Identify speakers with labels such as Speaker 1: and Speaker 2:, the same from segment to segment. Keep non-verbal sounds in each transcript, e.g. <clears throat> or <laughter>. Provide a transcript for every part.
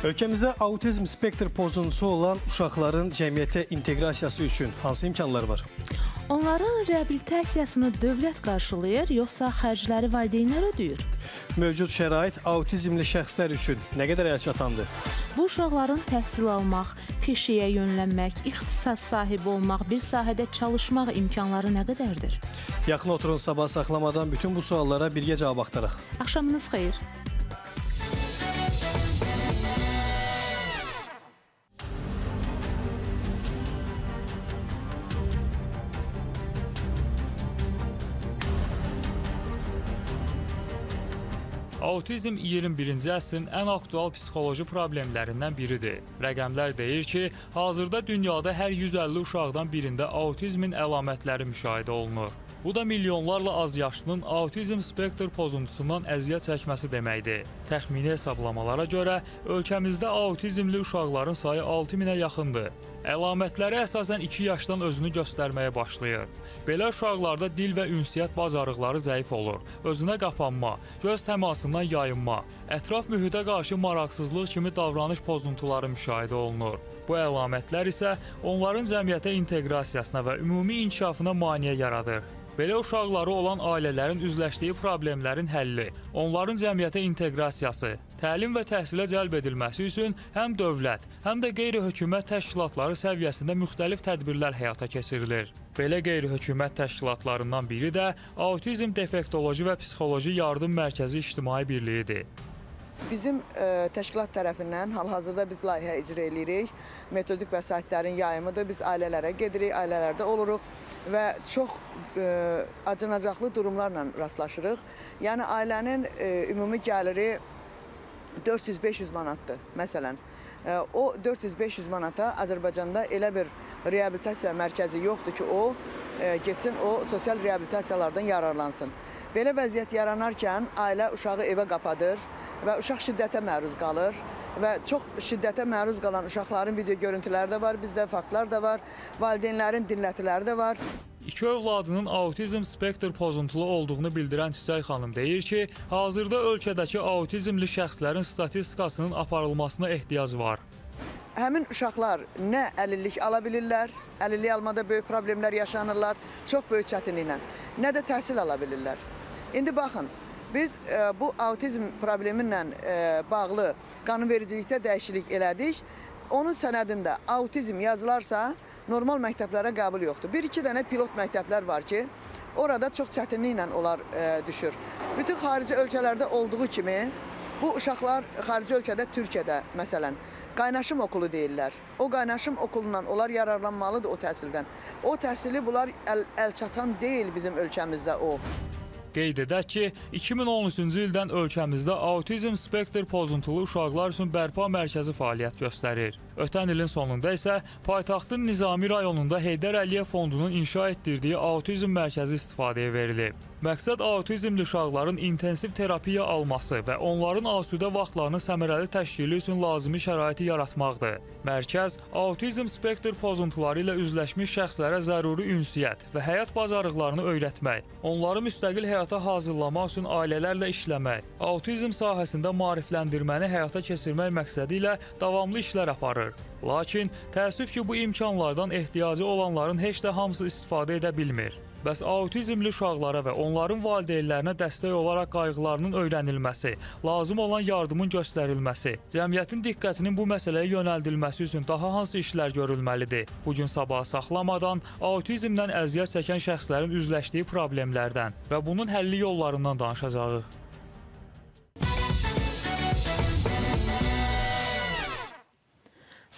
Speaker 1: Ölkəmizdə autizm spektr pozuntusu olan uşaqların cəmiyyətə inteqrasiyası üçün hansı imkanlar var?
Speaker 2: Onların reabilitasiyasını dövlət qarşılayır, yoxsa xərcləri valideynlər ödəyir?
Speaker 1: Mövcud şərait autizmli şəxslər üçün nə qədər əlçatandır?
Speaker 2: Bu uşaqların təhsil almaq, peşəyə yönlənmək, ixtisas sahibi olmaq, bir sahədə çalışmaq imkanları nə qədərdir?
Speaker 1: Yaxın oturun sabah saxlamadan bütün bu suallara birgə cavab axtaraq.
Speaker 2: Axşamınız xeyir.
Speaker 3: Autizm 21-ci əsrin ən aktual psixoloji problemlərindən biridir. Rəqəmlər deyir ki, hazırda dünyada hər 150 uşaqdan birində autizmin əlamətləri müşahidə olunur. Bu da milyonlarla azyaşlının autizm spektr pozuntusundan əziyyət çəkməsi deməkdir. Təxmini hesablamalara görə ölkəmizdə autizmli uşaqların sayı 6000-ə yaxındır. Əlamətləri əsasən 2 yaşdan özünü göstərməyə başlayır. Belə uşaqlarda dil və ünsiyyət bacarıqları zəif olur. Özünə qapanma, göz təmasından yayınma, ətraf mühitə qarşı maraqsızlıq kimi davranış pozuntuları müşahidə olunur. Bu əlamətlər isə onların cəmiyyətə inteqrasiyasına və ümumi inkişafına maneə yaradır. Belə uşaqları olan ailələrin üzləşdiyi problemlərin həlli, onların cəmiyyətə inteqrasiyası, təlim və təhsilə cəlb edilməsi üçün həm dövlət, həm də qeyri-hökumət təşkilatları səviyyəsində müxtəlif tədbirlər həyata keçirilir. Belə qeyri-hökumət təşkilatlarından biri də Autizm Defektoloji və Psixoloji Yardım Mərkəzi İctimai Birliyidir.
Speaker 4: Bizim ə, təşkilat tərəfindən hal-hazırda biz layihə icra edirik. Metodik vəsaitlərin yayımıdır. Biz ailələrə gedirik, ailələrdə oluruq və çox ə, acınacaqlı durumlarla rastlaşırıq. Yəni ailənin ə, ümumi gəliri 400-500 manatdır məsələn. O 400-500 manata Azərbaycanda elə bir reabilitasiya mərkəzi yoxdur ki, o ə, getsin o sosial reabilitasiyalardan yararlansın. Belə vəziyyət yaranarkən ailə uşağı evə qapadır və uşaq şiddətə məruz qalır və çox şiddətə məruz qalan uşaqların video görüntüləri də var, bizdə faktlar da var, valideynlərin dinlətiləri də var.
Speaker 3: İki övladının autizm spektr pozuntulu olduğunu bildirən Çiçək xanım deyir ki, hazırda ölkədəki autizmli şəxslərin statistikasının aparılmasına ehtiyac var.
Speaker 4: Həmin uşaqlar nə əlillik ala bilirlər, əlillik almada böyük problemlər yaşanırlar, çox böyük çətinliklə, nə də təhsil ala bilirlər. İndi baxın, biz e, bu autizm problemi ilə e, bağlı qanunvericilikdə dəyişiklik elədik. Onun sənədində autizm yazılarsa, normal məktəblərə qəbul yoxdur. Bir-iki dənə pilot məktəblər var ki, orada çox çətinliklə onlar e, düşür. Bütün xarici ölkələrdə olduğu kimi bu uşaqlar xarici ölkədə, Türkiyədə məsələn, qaynaşım okulu deyirlər. O qaynaşım okulundan onlar yararlanmalıdır o təhsildən. O təhsili bunlar əl, əl çatan deyil bizim ölkəmizdə o.
Speaker 3: Qeyd edək ki, 2013-cü ildən ölkəmizdə autizm spektr pozuntulu uşaqlar üçün bərpa mərkəzi fəaliyyət göstərir. Ötən ilin sonunda isə paytaxtın Nizami rayonunda Heydər Əliyev fondunun inşa etdirdiyi autizm mərkəzi istifadəyə verilib. Məqsəd autizmli uşaqların intensiv terapiya alması və onların asudə vaxtlarının səmərəli təşkili üçün lazımi şəraiti yaratmaqdır. Mərkəz autizm spektr pozuntuları ilə üzləşmiş şəxslərə zəruri ünsiyyət və həyat bacarıqlarını öyrətmək, onları müstəqil həyata hazırlamaq üçün ailələrlə işləmək, autizm sahəsində maarifləndirməni həyata keçirmək məqsədi ilə davamlı işlər aparır. Lakin təəssüf ki, bu imkanlardan ehtiyacı olanların heç də hamısı istifadə edə bilmir. Bəs autizmli uşaqlara və onların valideynlərinə dəstək olaraq qayğılarının öyrənilməsi, lazım olan yardımın göstərilməsi, cəmiyyətin diqqətinin bu məsələyə yönəldilməsi üçün daha hansı işlər görülməlidir? Bu gün sabah saxlamadan autizmlə əziyyət çəkən şəxslərin üzləşdiyi problemlərdən və bunun həlli yollarından danışacağıq.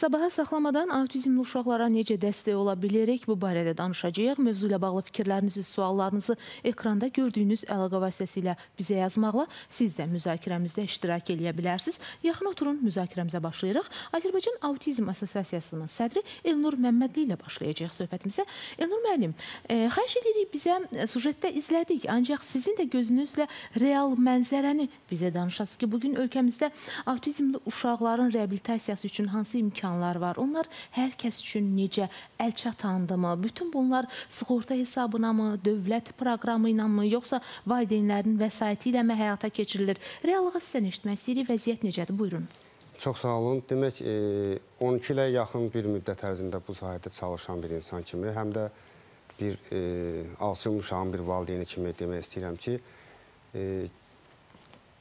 Speaker 2: Sabaha saxlamadan autizmli uşaqlara necə dəstək ola bilərik? Bu barədə danışacağıq. Mövzu ilə bağlı fikirlərinizi, suallarınızı ekranda gördüyünüz əlaqə vasitəsilə bizə yazmaqla siz də müzakirəmizdə iştirak edə bilərsiniz. Yaxın oturun, müzakirəmizə başlayırıq. Azərbaycan Autizm Assosiasiyasının sədri Elnur Məmmədli ilə başlayacağıq söhbətimizə. Elnur müəllim, e, xahiş edirik bizə sujetdə izlədik, ancaq sizin də gözünüzlə real mənzərəni bizə danışasınız ki, bu gün ölkəmizdə autizmli uşaqların reabilitasiyası üçün hansı imkan imkanlar var. Onlar hər kəs üçün necə əl çatandımı? Bütün bunlar sığorta hesabına mı, dövlət proqramı ilə mi, yoxsa valideynlərin vəsaiti ilə mi həyata keçirilir? Reallığı sizdən eşitmək istəyirik. Vəziyyət necədir? Buyurun.
Speaker 5: Çox sağ olun. Demək, e, 12 ilə yaxın bir müddət ərzində bu sahədə çalışan bir insan kimi, həm də bir e, alçın uşağın bir valideyni kimi demək istəyirəm ki, e,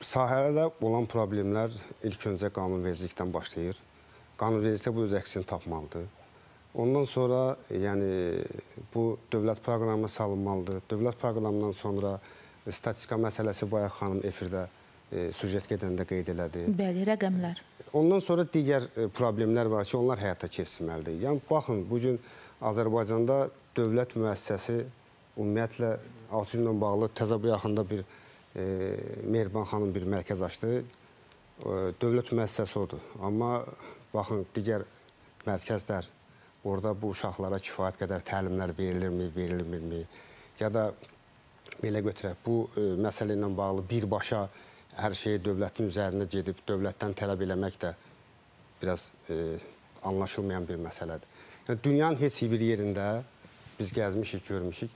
Speaker 5: sahədə olan problemlər ilk öncə qanunvericilikdən başlayır. Qanunvericilikdə bu öz əksini tapmalıdır. Ondan sonra yəni bu dövlət proqramına salınmalıdır. Dövlət proqramından sonra statistika məsələsi bayaq xanım efirdə e, sujet gedəndə qeyd elədi.
Speaker 2: Bəli, rəqəmlər.
Speaker 5: Ondan sonra digər e, problemlər var ki, onlar həyata keçirilməlidir. Yəni baxın, bu gün Azərbaycanda dövlət müəssisəsi ümumiyyətlə autismlə bağlı təzə bu yaxında bir e, Mehriban xanım bir mərkəz açdı. E, dövlət müəssisəsi odur. Amma baxın, digər mərkəzlər orada bu uşaqlara kifayət qədər təlimlər verilirmi, verilmirmi? Ya da belə götürək, bu e, məsələ ilə bağlı birbaşa hər şeyi dövlətin üzərində gedib dövlətdən tələb eləmək də biraz e, anlaşılmayan bir məsələdir. Yəni dünyanın heç bir yerində biz gəzmişik, görmüşük,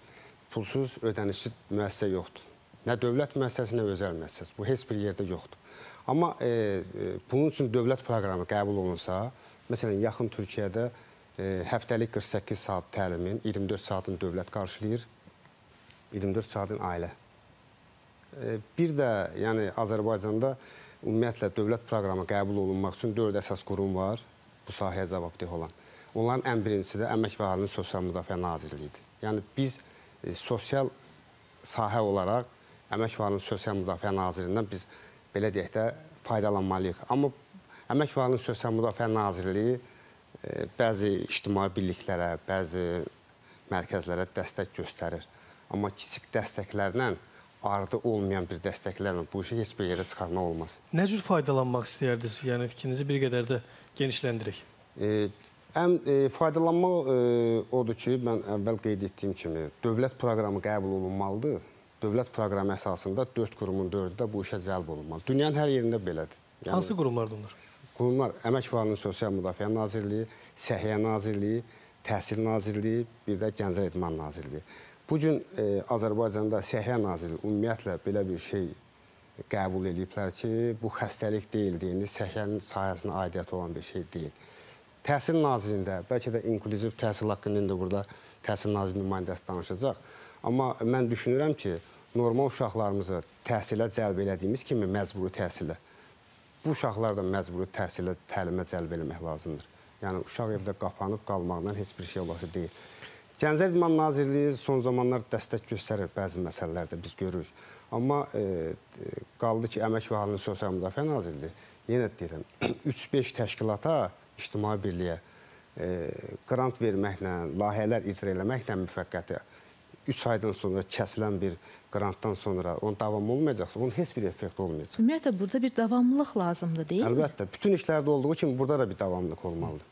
Speaker 5: pulsuz ödənişli müəssisə yoxdur. Nə dövlət müəssisəsi, nə özəl müəssisəsi. Bu heç bir yerdə yoxdur. Amma e, e, bunun üçün dövlət proqramı qəbul olunsa, məsələn, yaxın Türkiyədə e, həftəlik 48 saat təlimin 24 saatını dövlət qarşılayır, 24 saatın ailə. E, bir də yəni Azərbaycanda ümumiyyətlə dövlət proqramı qəbul olunmaq üçün 4 əsas qurum var bu sahəyə cavabdeh olan. Onların ən birincisi də Əmək və Əhalinin Sosial Müdafiə Nazirliyidir. Yəni biz e, sosial sahə olaraq Əmək və Əhalinin Sosial Müdafiə Nazirliyindən biz belə deyək də faydalanmalıyıq. Amma Əmək və Əhalinin Sosial Müdafiə Nazirliyi e, bəzi ictimai birliklərə, bəzi mərkəzlərə dəstək göstərir. Amma kiçik dəstəklərlə ardı olmayan bir dəstəklərlə bu işi heç bir yerə çıxarmaq olmaz.
Speaker 1: Nə cür faydalanmaq istəyərdiniz? Yəni fikrinizi bir qədər də genişləndirək.
Speaker 5: E, ən e, faydalanmaq e, odur ki, mən əvvəl qeyd etdiyim kimi dövlət proqramı qəbul olunmalıdır. Dövlət proqramı əsasında 4 qurumun 4-ü də bu işə cəlb olunmalı. Dünyanın hər yerində belədir.
Speaker 1: Yəni, Hansı qurumlardır onlar?
Speaker 5: Qurumlar Əmək Əhalinin Sosial Müdafiə Nazirliyi, Səhiyyə Nazirliyi, Təhsil Nazirliyi, bir də Gənclər İdman Nazirliyi. Bu gün e, Azərbaycanda Səhiyyə Nazirliyi ümumiyyətlə belə bir şey qəbul ediblər ki, bu xəstəlik deyildiyini, səhiyyənin sahəsinə aidiyyəti olan bir şey deyil. Təhsil Nazirliyində, bəlkə də inklüziv təhsil haqqında indi burada Təhsil Nazirliyi nümayəndəsi danışacaq. Amma mən düşünürəm ki, normal uşaqlarımızı təhsilə cəlb elədiyimiz kimi məcburi təhsilə, bu uşaqlar da məcburi təhsilə, təlimə cəlb eləmək lazımdır. Yəni, uşaq evdə qapanıb qalmaqdan heç bir şey olası deyil. Gənclər İdman Nazirliyi son zamanlar dəstək göstərir bəzi məsələlərdə biz görürük. Amma e, qaldı ki, Əmək və Əhalinin Sosial Müdafiə Nazirliyi yenə deyirəm, <clears throat> 3-5 təşkilata, ictimai birliyə e, qrant verməklə, layihələr icra eləməklə müvəqqəti 3 aydan sonra kəsilən bir qrantdan sonra onun davam olmayacaqsa, onun heç bir effekt olmayacaq.
Speaker 2: Ümumiyyətlə burada bir davamlılıq lazımdır, deyil
Speaker 5: Əlbəttə, bütün işlərdə olduğu kimi burada da bir davamlılıq olmalıdır.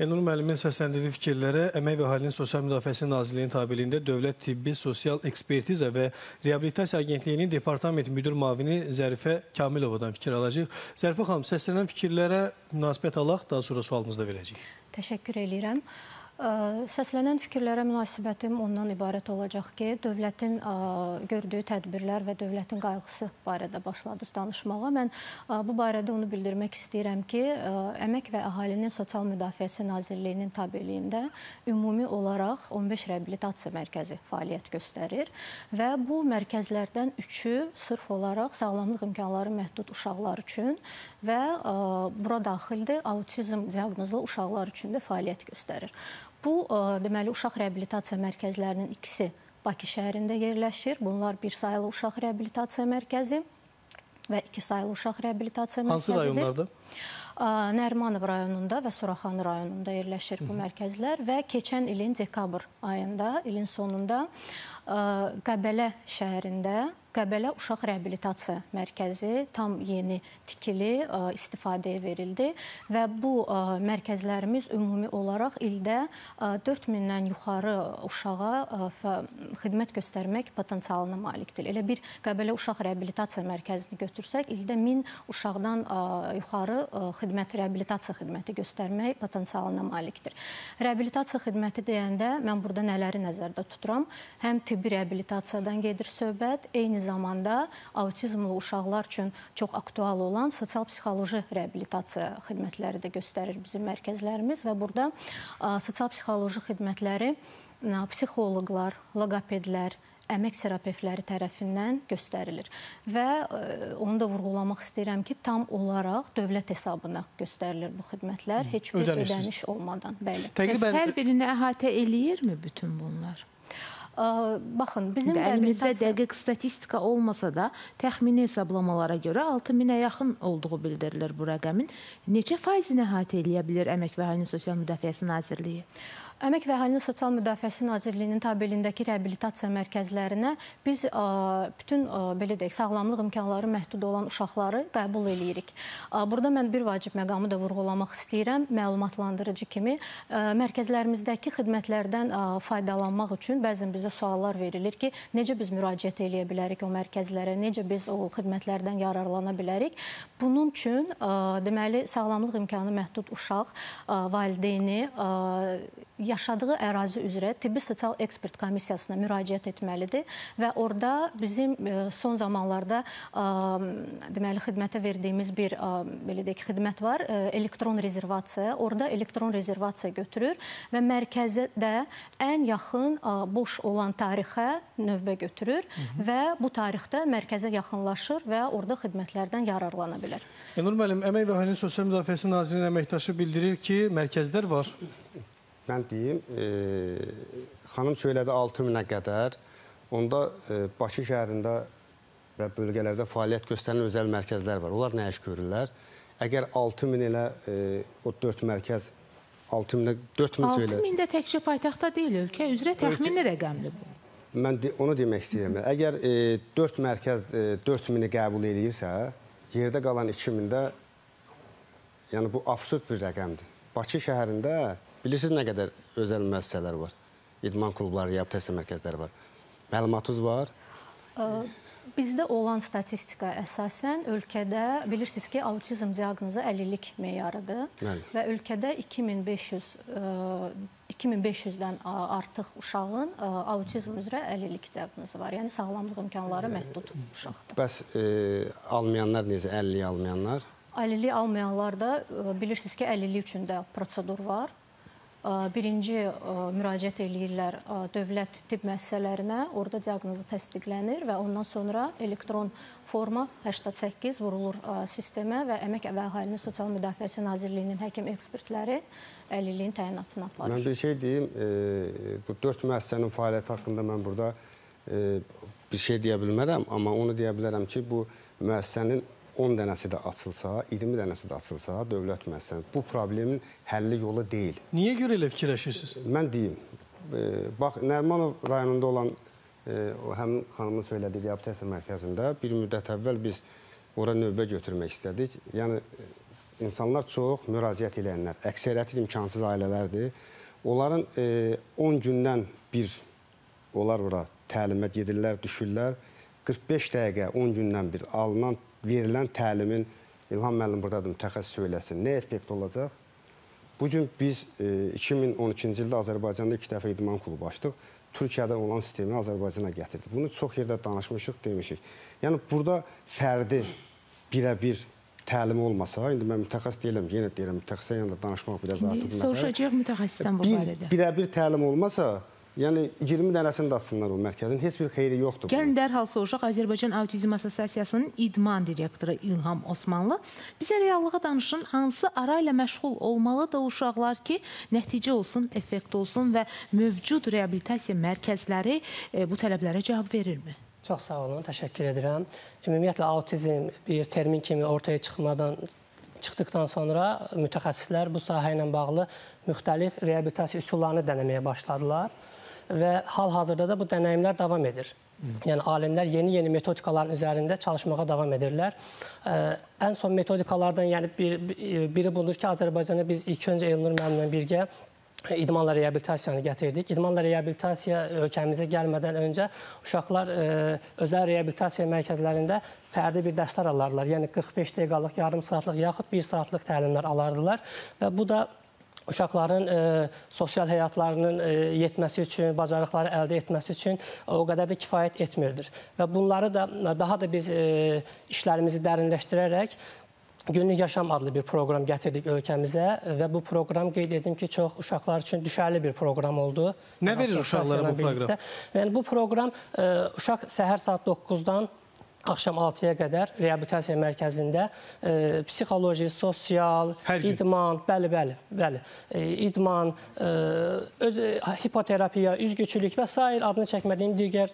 Speaker 1: Elnur müəllimin səsləndirdiyi fikirlərə Əmək və Əhalinin Sosial Müdafiəsi Nazirliyinin tabeliyində Dövlət Tibbi Sosial Ekspertiza və Reabilitasiya Agentliyinin Departament Müdür Mavini Zərifə Kamilovadan fikir alacağıq. Zərifə xanım, səslənən fikirlərə münasibət alaq, daha sonra sualımızı da verəcəyik.
Speaker 6: Təşəkkür edirəm. Səslənən fikirlərə münasibətim ondan ibarət olacaq ki, dövlətin gördüyü tədbirlər və dövlətin qayğısı barədə başladınız danışmağa. Mən bu barədə onu bildirmək istəyirəm ki, Əmək və Əhalinin Sosial Müdafiəsi Nazirliyinin tabeliyində ümumi olaraq 15 reabilitasiya mərkəzi fəaliyyət göstərir və bu mərkəzlərdən üçü sırf olaraq sağlamlıq imkanları məhdud uşaqlar üçün və bura daxildir autizm diaqnozlu uşaqlar üçün də fəaliyyət göstərir. Bu deməli uşaq reabilitasiya mərkəzlərinin ikisi Bakı şəhərində yerləşir. Bunlar bir saylı uşaq reabilitasiya mərkəzi və iki saylı uşaq reabilitasiya
Speaker 1: Hansı
Speaker 6: mərkəzidir.
Speaker 1: Hansı rayonlarda?
Speaker 6: Nərmanov rayonunda və Suraxanı rayonunda yerləşir bu mərkəzlər və keçən ilin dekabr ayında, ilin sonunda Qəbələ şəhərində Qəbələ Uşaq Reabilitasiya Mərkəzi tam yeni tikili, istifadəyə verildi və bu mərkəzlərimiz ümumi olaraq ildə 4000-dən yuxarı uşağa xidmət göstərmək potensialına malikdir. Elə bir Qəbələ Uşaq Reabilitasiya Mərkəzini götürsək, ildə 1000 uşaqdan yuxarı xidmət, reabilitasiya xidməti göstərmək potensialına malikdir. Reabilitasiya xidməti deyəndə mən burada nələri nəzərdə tuturam? Həm tibbi reabilitasiyadan gedir söhbət, eyni eyni zamanda autizmli uşaqlar üçün çox aktual olan sosial-psixoloji reabilitasiya xidmətləri də göstərir bizim mərkəzlərimiz və burada sosial-psixoloji xidmətləri psixoloqlar, loqopedlər, əmək terapevtləri tərəfindən göstərilir. Və onu da vurğulamaq istəyirəm ki, tam olaraq dövlət hesabına göstərilir bu xidmətlər, heç bir ödəniş olmadan. Bəli.
Speaker 1: Təqribən
Speaker 2: Hər birini əhatə eləyirmi bütün bunlar?
Speaker 6: Ə, Baxın, bizim
Speaker 2: İndi əlimizdə dəqiq statistika olmasa da, təxmini hesablamalara görə 6000-ə yaxın olduğu bildirilir bu rəqəmin. Neçə faizini əhatə eləyə bilər Əmək və Əhalinin Sosial Müdafiəsi Nazirliyi?
Speaker 6: Əmək və Əhalinin Sosial Müdafiəsi Nazirliyinin tabeliyindəki reabilitasiya mərkəzlərinə biz bütün belə deyək, sağlamlıq imkanları məhdud olan uşaqları qəbul eləyirik. Burada mən bir vacib məqamı da vurğulamaq istəyirəm. Məlumatlandırıcı kimi mərkəzlərimizdəki xidmətlərdən faydalanmaq üçün bəzən bizə suallar verilir ki, necə biz müraciət eləyə bilərik o mərkəzlərə, necə biz o xidmətlərdən yararlana bilərik. Bunun üçün deməli sağlamlıq imkanı məhdud uşaq valideyni yaşadığı ərazi üzrə tibbi sosial ekspert komissiyasına müraciət etməlidir və orada bizim e, son zamanlarda ə, deməli xidmətə verdiyimiz bir ə, belə deyək xidmət var, elektron rezervasiya. Orada elektron rezervasiya götürür və mərkəzə də ən yaxın boş olan tarixə növbə götürür Hı -hı. və bu tarixdə mərkəzə yaxınlaşır və orada xidmətlərdən yararlana bilər.
Speaker 1: Elnur müəllim, Əmək və Əhalinin Sosial Müdafiəsi Nazirliyinin əməkdaşı bildirir ki, mərkəzlər var.
Speaker 5: Mən deyim, e, xanım söylədi 6000-ə qədər. Onda e, Bakı şəhərində və bölgələrdə fəaliyyət göstərən özəl mərkəzlər var. Onlar nə iş görürlər? Əgər 6000 ilə e, o 4 mərkəz 6000-də 4000 söylə.
Speaker 2: 6000 də təkcə paytaxtda deyil, ölkə üzrə təxmini rəqəmdir bu.
Speaker 5: Mən de, onu demək istəyirəm. Əgər e, 4 mərkəz e, 4000-i qəbul edirsə, yerdə qalan 2000-də yəni bu absurd bir rəqəmdir. Bakı şəhərində bilirsiniz nə qədər özəl müəssisələr var? İdman klubları, reabilitasiya mərkəzləri var. Məlumatınız var?
Speaker 6: Bizdə olan statistika əsasən ölkədə bilirsiniz ki, autizm diaqnozu 50-lik meyarıdır
Speaker 5: Bəli.
Speaker 6: və ölkədə 2500 ə, 2500-dən artıq uşağın autizm üzrə 50-lik diaqnozu var. Yəni sağlamlıq imkanları məhdud uşaqdır.
Speaker 5: Bəs e, almayanlar necə? 50 almayanlar?
Speaker 6: 50-lik almayanlarda ə, bilirsiniz ki, 50-lik üçün də prosedur var. Birinci müraciət eləyirlər dövlət tibb müəssisələrinə, orada diaqnozu təsdiqlənir və ondan sonra elektron forma 88 vurulur sistemə və Əmək və Əhalinin Sosial Müdafiəsi Nazirliyinin həkim ekspertləri 50-liyin təyinatını
Speaker 5: Mən
Speaker 6: aparır.
Speaker 5: bir şey deyim, bu 4 müəssisənin fəaliyyəti haqqında mən burada bir şey deyə bilmərəm, amma onu deyə bilərəm ki, bu müəssisənin 10 dənəsi də açılsa, 20 dənəsi də açılsa, dövlət müəssisəsi bu problemin həlli yolu deyil.
Speaker 1: Niyə görə elə fikirləşirsiniz?
Speaker 5: Mən deyim, e, bax Nərmanov rayonunda olan e, o həmin xanımın söylədiyi reabilitasiya mərkəzində bir müddət əvvəl biz ora növbə götürmək istədik. Yəni e, insanlar çox müraciət edənlər, əksəriyyəti imkansız ailələrdir. Onların e, 10 gündən bir onlar ora təlimə gedirlər, düşürlər. 45 dəqiqə 10 gündən bir alınan, verilən təlimin İlham müəllim buradadır, mütəxəssis söyləsin. Nə effekt olacaq? Bu gün biz e, 2012-ci ildə Azərbaycanda iki dəfə idman klubu açdıq. Türkiyədə olan sistemi Azərbaycana gətirdik. Bunu çox yerdə danışmışıq, demişik. Yəni burada fərdi birə-bir təlim olmasa, indi mən mütəxəssis deyiləm, yenə deyirəm, mütəxəssə yanında danışmaq biraz artıq məsələ.
Speaker 2: Soruşacağıq mütəxəssisdən bu barədə.
Speaker 5: birə-bir təlim olmasa, yəni 20 dənəsini də açsınlar o mərkəzin, heç bir xeyri yoxdur.
Speaker 2: Gəlin dərhal soruşaq Azərbaycan Autizm Assosiasiyasının idman direktoru İlham Osmanlı. Bizə reallığa danışın, hansı ara ilə məşğul olmalıdır uşaqlar ki, nəticə olsun, effekt olsun və mövcud reabilitasiya mərkəzləri e, bu tələblərə cavab verirmi?
Speaker 7: Çox sağ olun, təşəkkür edirəm. Ümumiyyətlə autizm bir termin kimi ortaya çıxmadan çıxdıqdan sonra mütəxəssislər bu sahə ilə bağlı müxtəlif reabilitasiya üsullarını dənəməyə başladılar və hal-hazırda da bu dənəyimlər davam edir. Yəni alimlər yeni-yeni metodikaların üzərində çalışmağa davam edirlər. Ən son metodikalardan yəni bir, biri budur ki, Azərbaycana biz ilk öncə Elnur müəllimlə birgə idmanla reabilitasiyanı gətirdik. İdmanla reabilitasiya ölkəmizə gəlmədən öncə uşaqlar ə, özəl reabilitasiya mərkəzlərində fərdi bir dərslər alırlar. Yəni 45 dəqiqəlıq, yarım saatlıq yaxud 1 saatlıq təlimlər alardılar və bu da uşaqların e, sosial həyatlarının e, yetməsi üçün, bacarıqları əldə etməsi üçün o qədər də kifayət etmirdir. Və bunları da daha da biz e, işlərimizi dərinləşdirərək Günlük Yaşam adlı bir proqram gətirdik ölkəmizə və bu proqram qeyd edim ki, çox uşaqlar üçün düşərli bir proqram oldu.
Speaker 1: Nə verir uşaqlara bu proqram?
Speaker 7: Yəni bu proqram ə, uşaq səhər saat 9-dan axşam 6-ya qədər reabilitasiya mərkəzində e, psixoloji, sosial, idman, bəli, bəli, bəli, e, idman, e, öz e, hipoterapiya, üzgüçülük və s. adını çəkmədiyim digər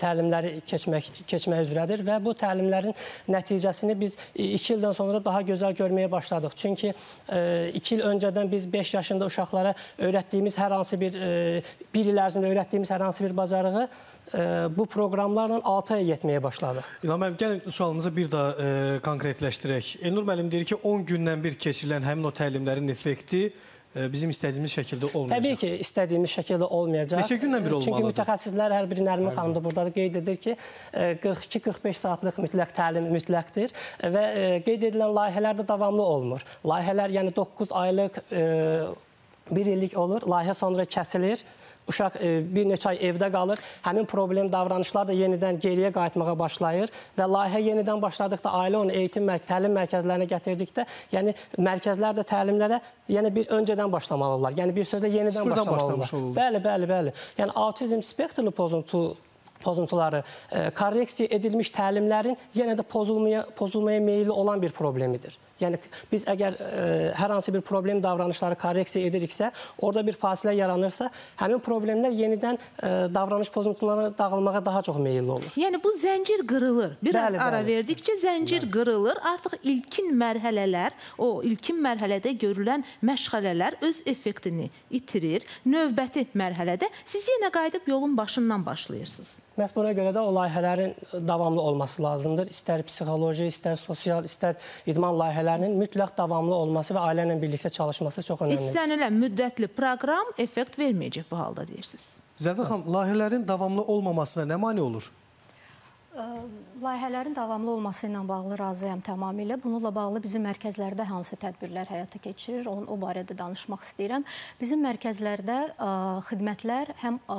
Speaker 7: təlimləri keçmək keçmək üzrədir və bu təlimlərin nəticəsini biz 2 ildən sonra daha gözəl görməyə başladıq. Çünki 2 il öncədən biz 5 yaşında uşaqlara öyrətdiyimiz hər hansı bir 1 il ərzində öyrətdiyimiz hər hansı bir bacarığı e, bu proqramlarla 6 aya yetməyə başladıq.
Speaker 1: İlham müəllim, gəlin sualımızı bir daha e, konkretləşdirək. Elnur müəllim deyir ki, 10 gündən bir keçirilən həmin o təlimlərin effekti e, bizim istədiyimiz şəkildə olmayacaq.
Speaker 7: Təbii ki, istədiyimiz şəkildə olmayacaq.
Speaker 1: Neçə gündən bir
Speaker 7: Çünki
Speaker 1: olmalıdır?
Speaker 7: mütəxəssislər hər biri Nərmin xanım da burada da qeyd edir ki, e, 42-45 saatlıq mütləq təlim mütləqdir və e, qeyd edilən layihələr də davamlı olmur. Layihələr yəni 9 aylıq, 1 illik olur, layihə sonra kəsilir. Uşaq e, bir neçə ay evdə qalır. Həmin problem davranışlar da yenidən geriyə qayıtmağa başlayır və layihə yenidən başladıqda ailə onu eğitim mərkəz, təlim mərkəzlərinə gətirdikdə, yəni mərkəzlər də təlimlərə yəni bir öncədən başlamalılar. Yəni bir sözlə yenidən
Speaker 1: Sıfırdan olurlar.
Speaker 7: Bəli, bəli, bəli. Yəni autizm spektrli pozuntu pozuntuları e, korreksiya edilmiş təlimlərin yenə də pozulmaya pozulmaya meyilli olan bir problemidir. Yəni biz əgər e, hər hansı bir problem davranışları korreksiya ediriksə, orada bir fasilə yaranırsa, həmin problemlər yenidən e, davranış pozuntularına dağılmağa daha çox meyilli olur.
Speaker 2: Yəni bu zəncir qırılır. Biraz
Speaker 7: Bəli,
Speaker 2: ara
Speaker 7: bəli.
Speaker 2: verdikcə zəncir qırılır. Artıq ilkin mərhələlər, o ilkin mərhələdə görülən məşğələlər öz effektini itirir. Növbəti mərhələdə siz yenə qayıdıb yolun başından başlayırsınız.
Speaker 7: Məhz buna görə də o layihələrin davamlı olması lazımdır. İstər psixoloji, istər sosial, istər idman layihələrinin mütləq davamlı olması və ailə ilə birlikdə çalışması çox önəmlidir.
Speaker 2: İstənilən müddətli proqram effekt verməyəcək bu halda deyirsiniz.
Speaker 1: Zərfə xanım, layihələrin davamlı olmamasına nə mane olur?
Speaker 6: Layihələrin davamlı olması ilə bağlı razıyam tamamilə. Bununla bağlı bizim mərkəzlərdə hansı tədbirlər həyata keçirir, onun o barədə danışmaq istəyirəm. Bizim mərkəzlərdə ə, xidmətlər həm ə,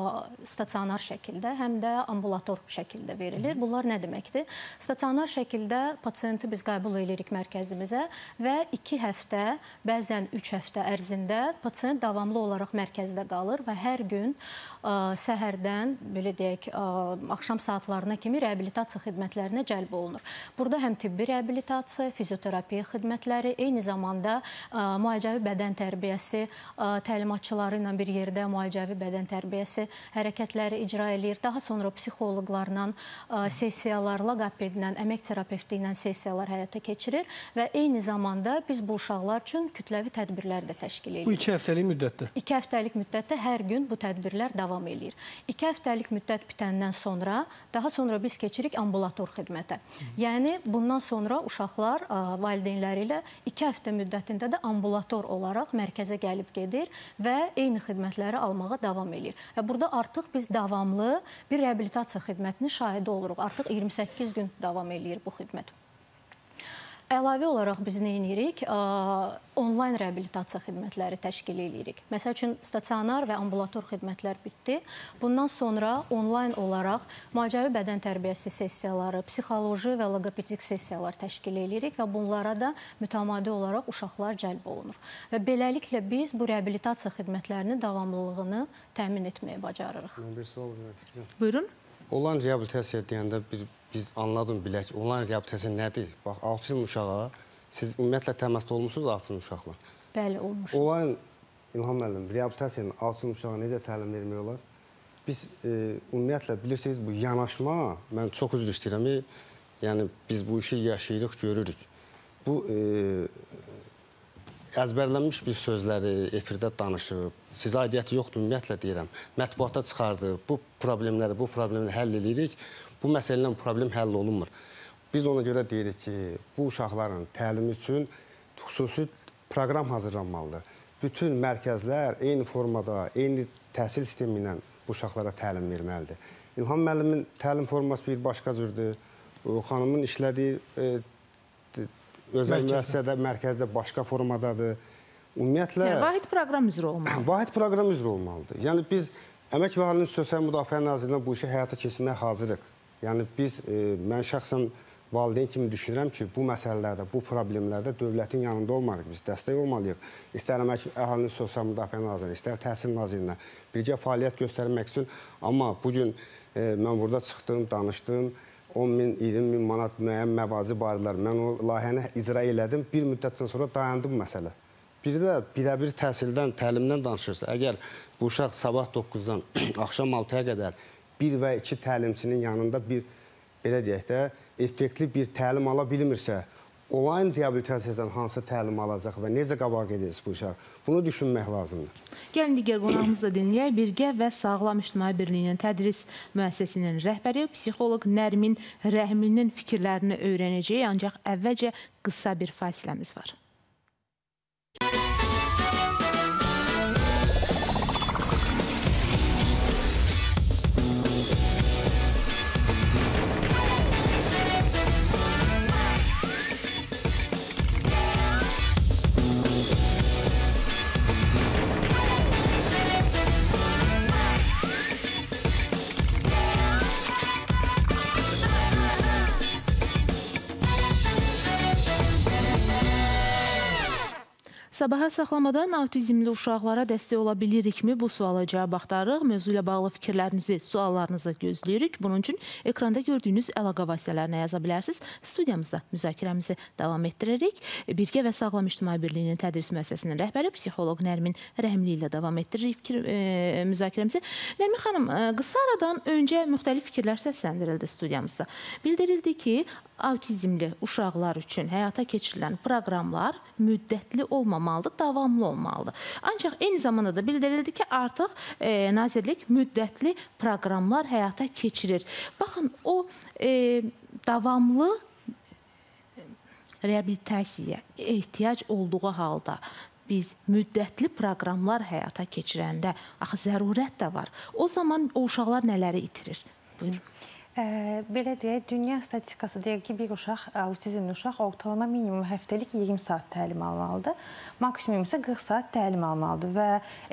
Speaker 6: stasionar şəkildə, həm də ambulator şəkildə verilir. Bunlar nə deməkdir? Stasionar şəkildə pasienti biz qəbul edirik mərkəzimizə və 2 həftə, bəzən 3 həftə ərzində pasient davamlı olaraq mərkəzdə qalır və hər gün ə, səhərdən belə deyək, ə, axşam saatlarına kimi reabilitasiya xidmətlərinə cəlb olunur. Burada həm tibbi reabilitasiya, fizioterapiya xidmətləri, eyni zamanda ə, müalicəvi bədən tərbiyəsi, ə, təlimatçıları ilə bir yerdə müalicəvi bədən tərbiyəsi hərəkətləri icra eləyir. Daha sonra psixoloqlarla ə, sessiyalar, loqopedlə, əmək terapevti ilə sessiyalar həyata keçirir və eyni zamanda biz bu uşaqlar üçün kütləvi tədbirlər də təşkil
Speaker 1: Bu
Speaker 6: edirik.
Speaker 1: 2 həftəlik müddətdə.
Speaker 6: 2 həftəlik müddətdə hər gün bu tədbirlər davam eləyir. 2 həftəlik müddət bitəndən sonra daha sonra biz keçirik ambulator xidmətə. Yəni bundan sonra uşaqlar ə, valideynləri ilə 2 həftə müddətində də ambulator olaraq mərkəzə gəlib gedir və eyni xidmətləri almağa davam eləyir. Və burada artıq biz davamlı bir reabilitasiya xidmətinin şahidi oluruq. Artıq 28 gün davam eləyir bu xidmət. Əlavə olaraq biz nə edirik? Onlayn reabilitasiya xidmətləri təşkil edirik. Məsəl üçün stasionar və ambulator xidmətlər bitdi. Bundan sonra onlayn olaraq müalicəvi bədən tərbiyəsi sessiyaları, psixoloji və loqopedik sessiyalar təşkil edirik və bunlara da mütəmadi olaraq uşaqlar cəlb olunur. Və beləliklə biz bu reabilitasiya xidmətlərinin davamlılığını təmin etməyə bacarırıq.
Speaker 5: Bir sual istəyirəm.
Speaker 2: Buyurun.
Speaker 5: Onlayn reabilitasiya deyəndə bir biz anladım bilək. Onlayn reabilitasiya nədir? Bax, autizm uşağa siz ümumiyyətlə təmasda olmusunuz autizm uşaqla.
Speaker 6: Bəli, olmuş.
Speaker 5: Onlayn İlham müəllim, reabilitasiyanın autizm uşağa necə təlim vermək olar? Biz e, ümumiyyətlə bilirsiniz bu yanaşma, mən çox üzr istəyirəm, yəni biz bu işi yaşayırıq, görürük. Bu e, əzbərlənmiş bir sözləri efirdə danışıb, sizə aidiyyəti yoxdur, ümumiyyətlə deyirəm. Mətbuata çıxardı, bu problemləri, bu problemləri həll edirik. Bu məsələ ilə problem həll olunmur. Biz ona görə deyirik ki, bu uşaqların təlimi üçün xüsusi proqram hazırlanmalıdır. Bütün mərkəzlər eyni formada, eyni təhsil sistemi ilə bu uşaqlara təlim verməlidir. İlham müəllimin təlim forması bir başqa cürdür. O xanımın işlədiyi e, özəl müəssisədə, mərkəzdə başqa formadadır. ümumiyyətlə
Speaker 2: Yəni vahid proqram üzrə olmalı. <clears throat>
Speaker 5: vahid proqram üzrə olmalıdır. Yəni biz Əmək və Əhalinin Sosial Müdafiə Nazirliyinə bu işi həyata keçirməyə hazırıq. Yəni biz e, mən şəxsən valideyn kimi düşünürəm ki, bu məsələlərdə, bu problemlərdə dövlətin yanında olmalıyıq, biz dəstək olmalıyıq. İstər Əmək Əhalinin Sosial Müdafiə Nazirliyinə, istər Təhsil Nazirinə birgə fəaliyyət göstərmək üçün. Amma bu gün e, mən burada çıxdım, danışdım. 10 min, 20 min manat müəyyən məvazi barələr. Mən o layihəni icra elədim. Bir müddətdən sonra dayandı bu məsələ. Bir də birəbir təhsildən, təlimdən danışırsa, əgər bu uşaq sabah 9-dan <clears throat> axşam 6-ya qədər bir və iki təlimçinin yanında bir belə deyək də effektli bir təlim ala bilmirsə, onlayn reabilitasiyadan hansı təlim alacaq və necə qabağa gedəcək bu uşaq? Bunu düşünmək lazımdır.
Speaker 2: Gəlin digər qonağımızı da dinləyək. Birgə və Sağlam İctimai Birliyinin tədris müəssisəsinin rəhbəri psixoloq Nərmin Rəhimlinin fikirlərini öyrənəcəyik, ancaq əvvəlcə qısa bir fasiləmiz var. Sabaha saxlamadan autizmli uşaqlara dəstək ola bilirikmi? Bu suala cavab axtarırıq. Mövzu ilə bağlı fikirlərinizi, suallarınızı gözləyirik. Bunun üçün ekranda gördüyünüz əlaqə vasitələrinə yaza bilərsiniz. Studiyamızda müzakirəmizi davam etdiririk. Birgə və Sağlam İctimai Birliyinin tədris müəssisəsinin rəhbəri psixoloq Nərmin Rəhimli ilə davam etdiririk fikir, e, müzakirəmizi. Nərmin xanım, e, qısa aradan öncə müxtəlif fikirlər səsləndirildi studiyamızda. Bildirildi ki, autizmli uşaqlar üçün həyata keçirilən proqramlar müddətli olmamalıdır, davamlı olmalıdır. Ancaq eyni zamanda da bildirildi ki, artıq e, nazirlik müddətli proqramlar həyata keçirir. Baxın, o e, davamlı reabilitasiyaya ehtiyac olduğu halda biz müddətli proqramlar həyata keçirəndə axı zərurət də var. O zaman o uşaqlar nələri itirir? Buyurun.
Speaker 8: Ə, belə deyək, dünya statistikası deyir ki, bir uşaq, autizmli uşaq ortalama minimum həftəlik 20 saat təlim almalıdır. Maksimum isə 40 saat təlim almalıdır və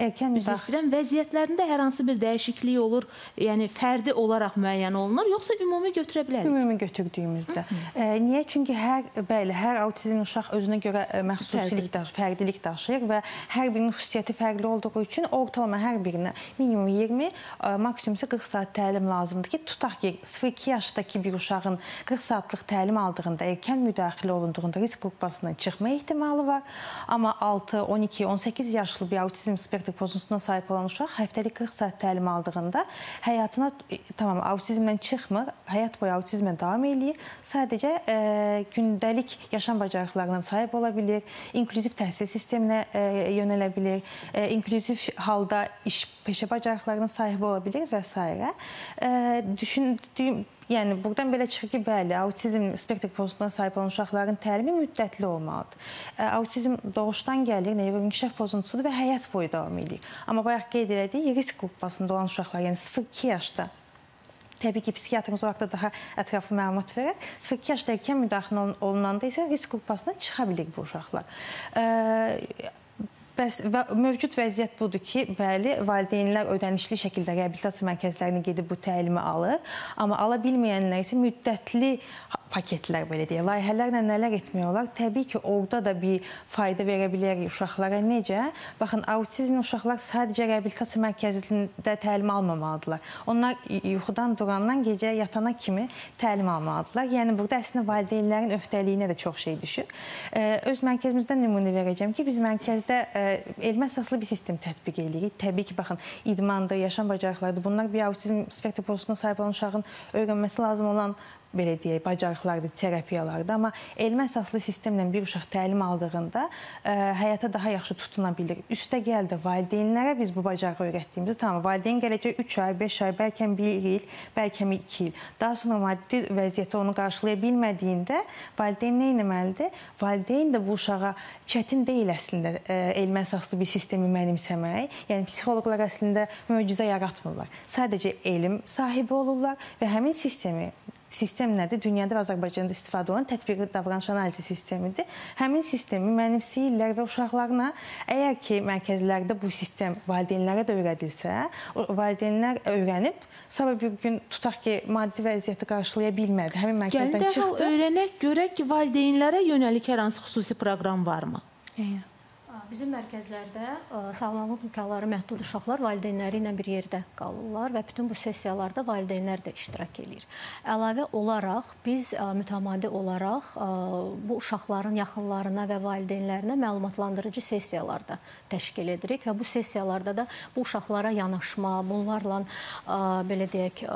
Speaker 8: erkən
Speaker 2: Üzr istəyirəm, vəziyyətlərində hər hansı bir dəyişiklik olur, yəni fərdi olaraq müəyyən olunur, yoxsa ümumi götürə bilərik?
Speaker 8: Ümumi götürdüyümüzdə. Ə, niyə? Çünki hər bəli, hər autizmli uşaq özünə görə ə, məxsusilik daşıyır, fərdilik daşıyır və hər birinin xüsusiyyəti fərqli olduğu üçün ortalama hər birinə minimum 20, ə, maksimum isə 40 saat təlim lazımdır ki, tutaq ki, 0-2 yaşdakı bir uşağın 40 saatlıq təlim aldığında, erkən müdaxilə olunduğunda risk qrupasından çıxma ehtimalı var. Amma 6, 12, 18 yaşlı bir autizm spektr pozuntusuna sahib olan uşaq həftəlik 40 saat təlim aldığında həyatına tamam autizmdən çıxmır, həyat boyu autizmlə davam eləyir. Sadəcə ə, gündəlik yaşam bacarıqlarına sahib ola bilir, inklüziv təhsil sisteminə ə, yönələ bilir, ə, inklüziv halda iş peşə bacarıqlarına sahib ola bilir və s. Ə, düşündüyüm Yəni buradan belə çıxır ki, bəli, autizm spektr pozuntusuna sahib olan uşaqların təlimi müddətli olmalıdır. Autizm doğuşdan gəlir, neyroinkişaf pozuntusudur və həyat boyu davam edir. Amma bayaq qeyd elədik, risk qrupasında olan uşaqlar, yəni 0-2 yaşda Təbii ki, psixiatrımız o haqda daha ətraflı məlumat verər. 0-2 yaşda erkən müdaxilə olunanda isə risk qrupasına çıxa bilir bu uşaqlar. Bəs və mövcud vəziyyət budur ki, bəli, valideynlər ödənişli şəkildə reabilitasiya mərkəzlərinə gedib bu təlimi alır, amma ala bilməyənlər isə müddətli paketlər belə deyə, layihələrlə nələr etmək olar? Təbii ki, orada da bir fayda verə bilərik uşaqlara. Necə? Baxın, autizmli uşaqlar sadəcə reabilitasiya mərkəzində təlim almamalıdırlar. Onlar yuxudan durandan gecə yatana kimi təlim almalıdırlar. Yəni burada əslində valideynlərin öhdəliyinə də çox şey düşür. Öz mərkəzimizdən nümunə verəcəm ki, biz mərkəzdə elmə əsaslı bir sistem tətbiq edirik. Təbii ki, baxın, idmandır, yaşam bacarıqlarıdır. Bunlar bir autizm spektr pozuntusuna sahib olan uşağın öyrənməsi lazım olan belə deyək, bacarıqlardır, terapiyalardır. Amma elmi əsaslı sistemlə bir uşaq təlim aldığında ə, həyata daha yaxşı tutuna bilir. Üstə gəl də valideynlərə biz bu bacarığı öyrətdiyimizdə tamam, valideyn gələcək 3 ay, 5 ay, bəlkə 1 il, bəlkə 2 il. Daha sonra maddi vəziyyəti onu qarşılaya bilmədiyində valideyn nə etməlidir? Valideyn də bu uşağa çətin deyil əslində ə, elmi əsaslı bir sistemi mənimsəmək. Yəni psixoloqlar əslində möcüzə yaratmırlar. Sadəcə elm sahibi olurlar və həmin sistemi sistem nədir? Dünyada və Azərbaycanda istifadə olunan tətbiqi davranış analizi sistemidir. Həmin sistemi mənimsəyirlər və uşaqlarına əgər ki, mərkəzlərdə bu sistem valideynlərə də öyrədilsə, valideynlər öyrənib sabah bir gün tutaq ki, maddi vəziyyəti qarşılaya bilmədi. Həmin mərkəzdən
Speaker 2: Gəlin
Speaker 8: çıxdı.
Speaker 2: dərhal öyrənək, görək ki, valideynlərə yönəlik hər hansı xüsusi proqram varmı?
Speaker 8: Yəni.
Speaker 6: Bizim mərkəzlərdə ə, sağlamlıq imkanları məhdud uşaqlar valideynləri ilə bir yerdə qalırlar və bütün bu sessiyalarda valideynlər də iştirak eləyir. Əlavə olaraq biz ə, mütəmadi olaraq ə, bu uşaqların yaxınlarına və valideynlərinə məlumatlandırıcı sessiyalar da təşkil edirik və bu sessiyalarda da bu uşaqlara yanaşma, bunlarla belə deyək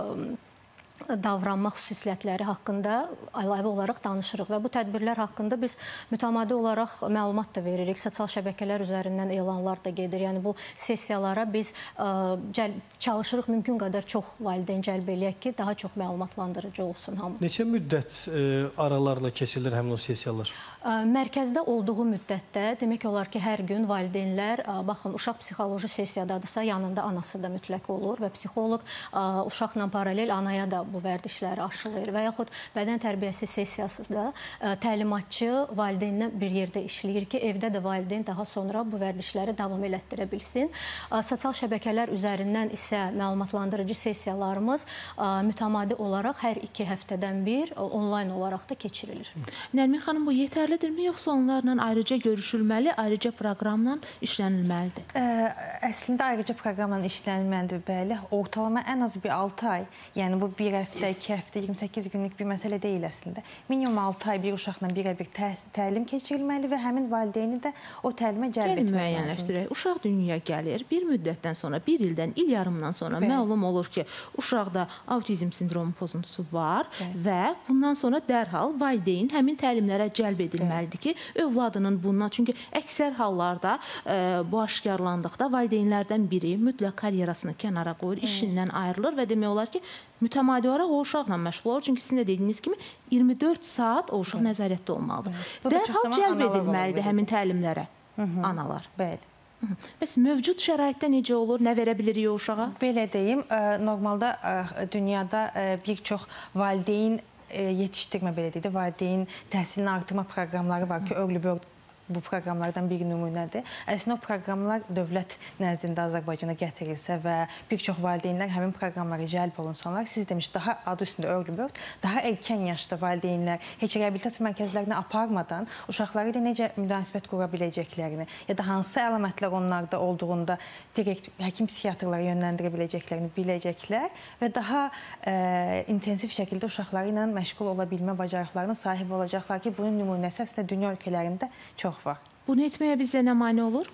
Speaker 6: davranma xüsusiyyətləri haqqında əlavə olaraq danışırıq və bu tədbirlər haqqında biz mütəmadi olaraq məlumat da veririk. Sosial şəbəkələr üzərindən elanlar da gedir. Yəni bu sessiyalara biz ə, cəl çalışırıq mümkün qədər çox valideyn cəlb eləyək ki, daha çox məlumatlandırıcı olsun hamı.
Speaker 1: Neçə müddət e, aralarla keçirilir həmin o sessiyalar?
Speaker 6: Ə, Mərkəzdə olduğu müddətdə demək olar ki, hər gün valideynlər ə, baxın uşaq psixoloji sessiyadadırsa, yanında anası da mütləq olur və psixoloq ə, uşaqla paralel anaya da bu vərdişləri aşılayır və yaxud bədən tərbiyəsi sessiyasında ə, təlimatçı valideynlə bir yerdə işləyir ki, evdə də valideyn daha sonra bu vərdişləri davam elətdirə bilsin. Ə, Sosial şəbəkələr üzərindən isə məlumatlandırıcı sessiyalarımız ə, mütəmadi olaraq hər 2 həftədən bir onlayn olaraq da keçirilir.
Speaker 2: Nərmin xanım bu yetərlidirmi yoxsa onlarla ayrıca görüşülməli, ayrıca proqramla işlənilməlidir?
Speaker 8: Ə, əslində ayrıca proqramla işlənilməlidir, bəli. Ortalama ən az bir 6 ay, yəni bu 1 həftə, 2 həftə, 28 günlük bir məsələ deyil əslində. Minimum 6 ay bir uşaqla birə-bir tə təlim keçirilməli və həmin valideyni də o təlimə cəlb etmək lazımdır.
Speaker 2: müəyyənləşdirək. Uşaq dünyaya gəlir, bir müddətdən sonra, bir ildən, il yarımdan sonra
Speaker 8: Bəli.
Speaker 2: məlum olur ki, uşaqda avtizm sindromu pozuntusu var
Speaker 8: Bəli.
Speaker 2: və bundan sonra dərhal valideyn həmin təlimlərə cəlb edilməlidir ki, övladının bundan çünki əksər hallarda ə, bu aşkarlandıqda valideynlərdən biri mütləq karyerasını kənara qoyur, işindən ayrılır və demək olar ki, mütəmadi olaraq o uşaqla məşğul olur. Çünki sizin də dediyiniz kimi 24 saat o uşaq nəzarətdə olmalıdır. Dərhal cəlb edilməlidir həmin təlimlərə analar.
Speaker 8: Bəli.
Speaker 2: Bəs mövcud şəraitdə necə olur? Nə verə bilirik o uşağa?
Speaker 8: Belə deyim, normalda dünyada bir çox valideyn yetişdirmə belə deyək də, valideyn təhsilini artırma proqramları var ki, Bird bu proqramlardan bir nümunədir. Əslində o proqramlar dövlət nəzdində Azərbaycana gətirilsə və bir çox valideynlər həmin proqramlara cəlb olunsalar, siz demiş daha adı üstündə early bird, daha erkən yaşda valideynlər heç reabilitasiya mərkəzlərinə aparmadan uşaqları ilə necə münasibət qura biləcəklərini ya da hansı əlamətlər onlarda olduğunda direkt həkim psixiatrlara yönləndirə biləcəklərini biləcəklər və daha ə, intensiv şəkildə uşaqları ilə məşğul ola bilmə bacarıqlarına sahib olacaqlar ki, bunun nümunəsi əslində dünya ölkələrində çox var.
Speaker 2: Bunu etməyə bizə nə mane olur?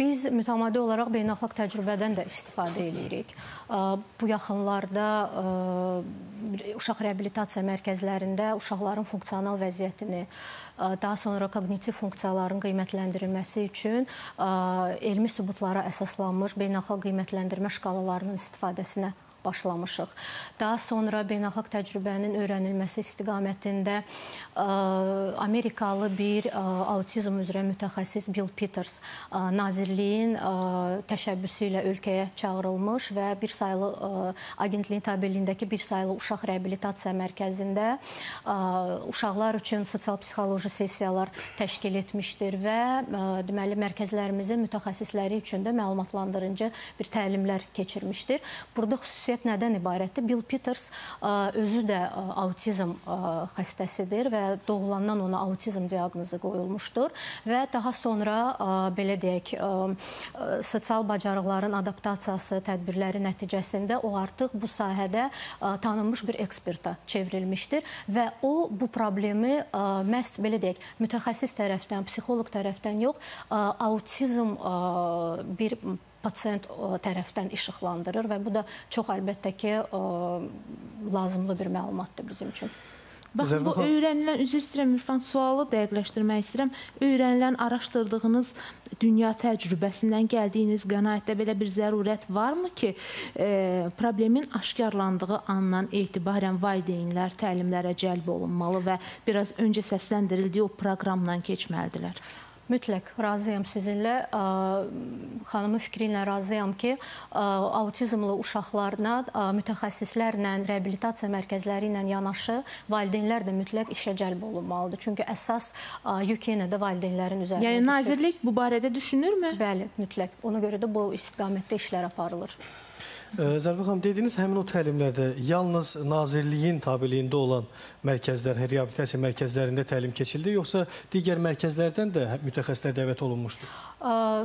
Speaker 6: Biz mütəmadi olaraq beynəlxalq təcrübədən də istifadə edirik. Bu yaxınlarda uşaq reabilitasiya mərkəzlərində uşaqların funksional vəziyyətini, daha sonra koqnitiv funksiyaların qiymətləndirilməsi üçün elmi sübutlara əsaslanmış beynəlxalq qiymətləndirmə şkalalarının istifadəsinə başlamışıq. Daha sonra beynəlxalq təcrübənin öyrənilməsi istiqamətində ə, Amerikalı bir ə, autizm üzrə mütəxəssis Bill Peters ə, nazirliyin ə, təşəbbüsü ilə ölkəyə çağırılmış və bir saylı ə, agentliyin tabeliyindəki bir saylı uşaq reabilitasiya mərkəzində ə, uşaqlar üçün sosial-psixoloji sessiyalar təşkil etmişdir və ə, deməli mərkəzlərimizin mütəxəssisləri üçün də məlumatlandırıcı bir təlimlər keçirmişdir. Burada xüsusi xüsusiyyət nədən ibarətdir? Bill Peters ə, özü də ə, autizm ə, xəstəsidir və doğulandan ona autizm diaqnozu qoyulmuşdur və daha sonra belə deyək, sosial bacarıqların adaptasiyası tədbirləri nəticəsində o artıq bu sahədə tanınmış bir eksperta çevrilmişdir və o bu problemi məhz belə deyək, mütəxəssis tərəfdən, psixoloq tərəfdən yox, autizm bir pasiyent tərəfdən işıqlandırır və bu da çox əlbəttə ki, lazımlı bir məlumatdır bizim üçün.
Speaker 2: Baxın, bu öyrənilən, üzr istəyirəm Ürfan, sualı dəqiqləşdirmək istəyirəm. Öyrənilən, araşdırdığınız dünya təcrübəsindən gəldiyiniz qənaətdə belə bir zərurət varmı ki, e, problemin aşkarlandığı andan etibarən valideynlər təlimlərə cəlb olunmalı və biraz öncə səsləndirildiyi o proqramdan keçməlidirlər?
Speaker 6: Mütləq razıyam sizinlə. xanımın fikri ilə razıyam ki, autizmli uşaqlarına ə, mütəxəssislərlə, reabilitasiya mərkəzləri ilə yanaşı valideynlər də mütləq işə cəlb olunmalıdır. Çünki əsas yük yenə də valideynlərin üzərinə
Speaker 2: Yəni
Speaker 6: düşür.
Speaker 2: nazirlik bu barədə düşünürmü?
Speaker 6: Bəli, mütləq. Ona görə də bu istiqamətdə işlər aparılır.
Speaker 1: Zərfə xanım, dediyiniz həmin o təlimlərdə yalnız nazirliyin tabeliyində olan mərkəzlər, reabilitasiya mərkəzlərində təlim keçildi, yoxsa digər mərkəzlərdən də mütəxəssislər dəvət olunmuşdu?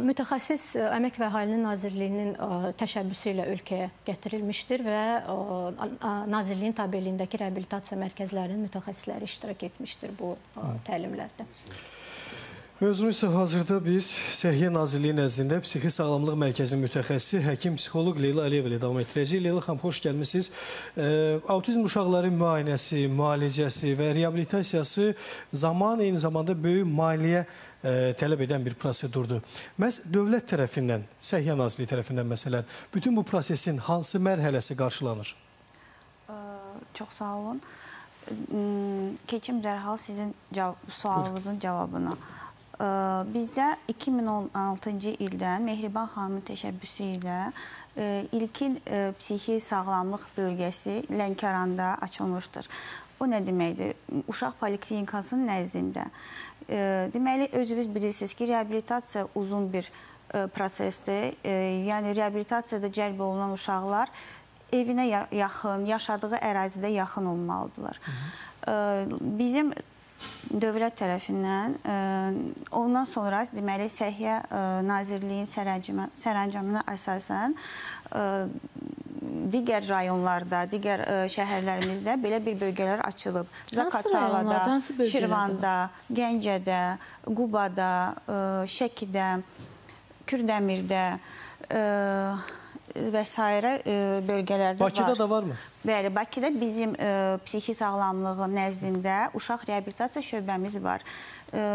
Speaker 6: Mütəxəssis ə, Əmək və Əhalinin Nazirliyinin ə, təşəbbüsü ilə ölkəyə gətirilmişdir və ə, Nazirliyin tabeliyindəki reabilitasiya mərkəzlərinin mütəxəssisləri iştirak etmişdir bu təlimlərdə.
Speaker 1: Mövzunu isə hazırda biz Səhiyyə Nazirliyi nəzdində Psixi Sağlamlıq Mərkəzinin mütəxəssisi həkim psixoloq Leyla Əliyeva ilə davam etdirəcəyik. Leyla xanım, xoş gəlmisiniz. E, autizm uşaqların müayinəsi, müalicəsi və reabilitasiyası zaman eyni zamanda böyük maliyyə e, tələb edən bir prosedurdur. Məhz dövlət tərəfindən, Səhiyyə Nazirliyi tərəfindən məsələn, bütün bu prosesin hansı mərhələsi qarşılanır?
Speaker 9: Ə, Çox sağ olun. Keçim dərhal sizin cav sualınızın cavabına. Ə, Bizdə 2016-cı ildən Mehriban xanımın təşəbbüsü ilə ə, ilkin ə, psixi sağlamlıq bölgəsi Lənkəranda açılmışdır. Bu nə deməkdir? Uşaq poliklinikasının nəzdində. Ə, Deməli özünüz bilirsiniz ki, reabilitasiya uzun bir prosesdir. Yəni reabilitasiyada cəlb olunan uşaqlar evinə ya- yaxın, yaşadığı ərazidə yaxın olmalıdırlar. Ə, Bizim dövlət tərəfindən ə, ondan sonra deməli Səhiyyə Nazirliyinin sərəncamı sərəncamına əsasən ə, digər rayonlarda, digər ə, şəhərlərimizdə belə bir bölgələr açılıb. Zaqatalada, Şirvanda, Gəncədə, Qubada, ə, Şəkidə, Kürdəmirdə ə, və s. ə, bölgələrdə
Speaker 1: Bakıda
Speaker 9: var.
Speaker 1: da varmı?
Speaker 9: Bəli, Bakıda bizim ə, psixi sağlamlığı nəzdində uşaq reabilitasiya şöbəmiz var. Ə,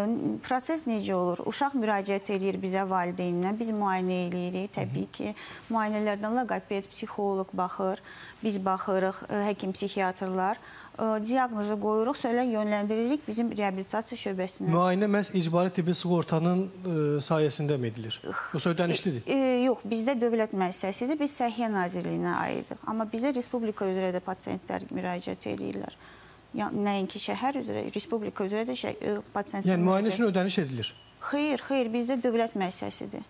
Speaker 9: proses necə olur? Uşaq müraciət eləyir bizə valideyninə, biz müayinə eləyirik təbii ki. Müayinələrdən loqoped, psixoloq baxır, biz baxırıq, həkim psixiatrlar. Diaqnozu qoyuruq, sonra yönləndiririk bizim reabilitasiya şöbəsinə.
Speaker 1: Müayinə məhz icbari tibbi sığortanın e, sayəsində mi edilir? Yoxsa ödənişlidir?
Speaker 9: E, yox, bizdə dövlət müəssisəsidir. Biz Səhiyyə Nazirliyinə aidıq. Amma bizə respublika üzrə də pasientlər müraciət edirlər. Nəinki şəhər üzrə, respublika üzrə də şə, e, pasientlər
Speaker 1: Yəni müayinə üçün ödəniş edilir.
Speaker 9: Xeyr, xeyr, bizdə dövlət müəssisəsidir.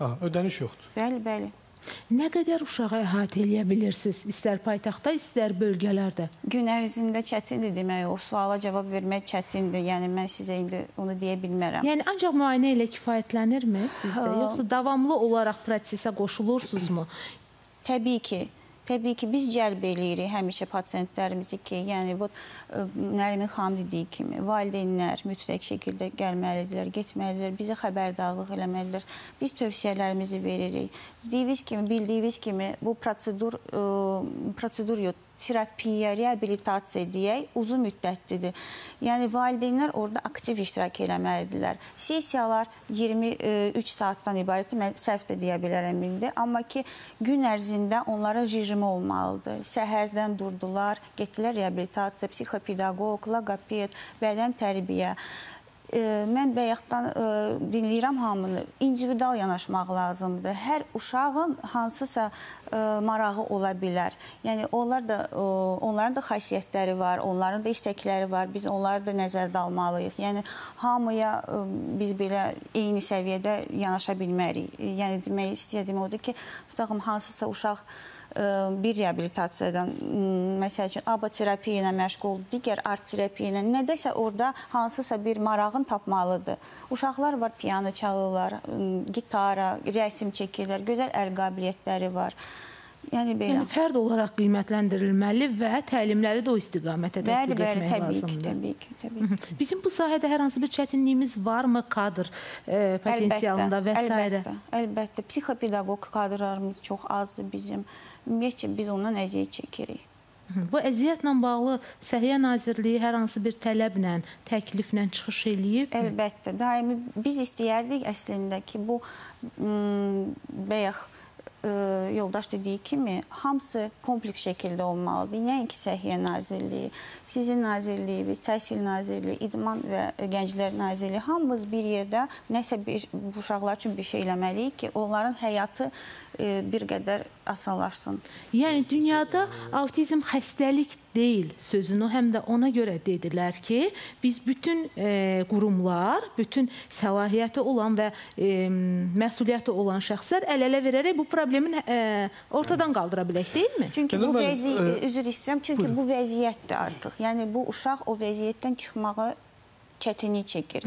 Speaker 1: Ha, ödəniş yoxdur.
Speaker 9: Bəli, bəli.
Speaker 2: Nə qədər uşağı əhatə eləyə bilirsiniz? İstər paytaxtda, istər bölgələrdə.
Speaker 9: Gün ərzində çətindir demək, o suala cavab vermək çətindir. Yəni mən sizə indi onu deyə bilmərəm.
Speaker 2: Yəni ancaq müayinə ilə kifayətlənirmi bizdə, yoxsa davamlı olaraq prosesə qoşulursunuzmu?
Speaker 9: Təbii ki, təbii ki biz cəlb eləyirik həmişə pasientlərimizi ki, yəni vot ə, Nərimin xanım dediyi kimi valideynlər mütləq şəkildə gəlməlidirlər, getməlidirlər, bizə xəbərdarlıq eləməlidirlər. Biz tövsiyələrimizi veririk. Dediyiniz kimi, bildiyiniz kimi bu prosedur ə, prosedur yox, terapiya, reabilitasiya deyək, uzun müddətlidir. Yəni valideynlər orada aktiv iştirak eləməlidirlər. Sessiyalar 23 saatdan ibarətdir. Mən səhv də deyə bilərəm indi, amma ki gün ərzində onlara rejimi olmalıdır. Səhərdən durdular, getdilər reabilitasiya, psixopedaqoq, loqoped, bədən tərbiyə e, mən bayaqdan e, dinləyirəm hamını. İndividual yanaşmaq lazımdır. Hər uşağın hansısa e, marağı ola bilər. Yəni onlar da e, onların da xasiyyətləri var, onların da istəkləri var. Biz onları da nəzərdə almalıyıq. Yəni hamıya e, biz belə eyni səviyyədə yanaşa bilmərik. E, Yəni demək istədiyim odur ki, tutaq hansısa uşaq ə, bir reabilitasiyadan, məsəl üçün aba terapiya ilə məşğul, digər art terapiya ilə nədəsə orada hansısa bir marağın tapmalıdır. Uşaqlar var, piano çalırlar, gitara, rəsm çəkirlər, gözəl əl qabiliyyətləri var. Yəni belə.
Speaker 2: Yəni fərd olaraq qiymətləndirilməli və təlimləri də o istiqamətə
Speaker 9: Bəli,
Speaker 2: tətbiq
Speaker 9: bəli,
Speaker 2: etmək
Speaker 9: təbii ki,
Speaker 2: lazımdır.
Speaker 9: təbii ki, təbii ki.
Speaker 2: Bizim bu sahədə hər hansı bir çətinliyimiz varmı kadr e, potensialında və s.
Speaker 9: əlbəttə, əlbəttə. Psixopedaqoq kadrlarımız çox azdır bizim. Ümumiyyətcə biz ondan əziyyət çəkirik.
Speaker 2: Bu əziyyətlə bağlı Səhiyyə Nazirliyi hər hansı bir tələblə, təkliflə çıxış eləyib.
Speaker 9: Əlbəttə, daimi biz istəyərdik əslində ki, bu bayaq ə, yoldaş dediyi kimi hamısı kompleks şəkildə olmalıdır. Nəinki Səhiyyə Nazirliyi, sizin nazirliyiniz, Təhsil Nazirliyi, İdman və Gənclər Nazirliyi hamımız bir yerdə nəsə bir bu uşaqlar üçün bir şey eləməliyik ki, onların həyatı bir qədər asanlaşsın.
Speaker 2: Yəni dünyada autizm xəstəlik deyil sözünü həm də ona görə dedilər ki, biz bütün e, qurumlar, bütün səlahiyyəti olan və e, məsuliyyəti olan şəxslər əl-ələ verərək bu problemin e, ortadan qaldıra bilək, deyilmi?
Speaker 9: Çünki bu vəziyyət,
Speaker 1: e,
Speaker 9: üzr istəyirəm, çünki
Speaker 1: buyurun.
Speaker 9: bu vəziyyətdir artıq. Yəni bu uşaq o vəziyyətdən çıxmağı çətinlik çəkir.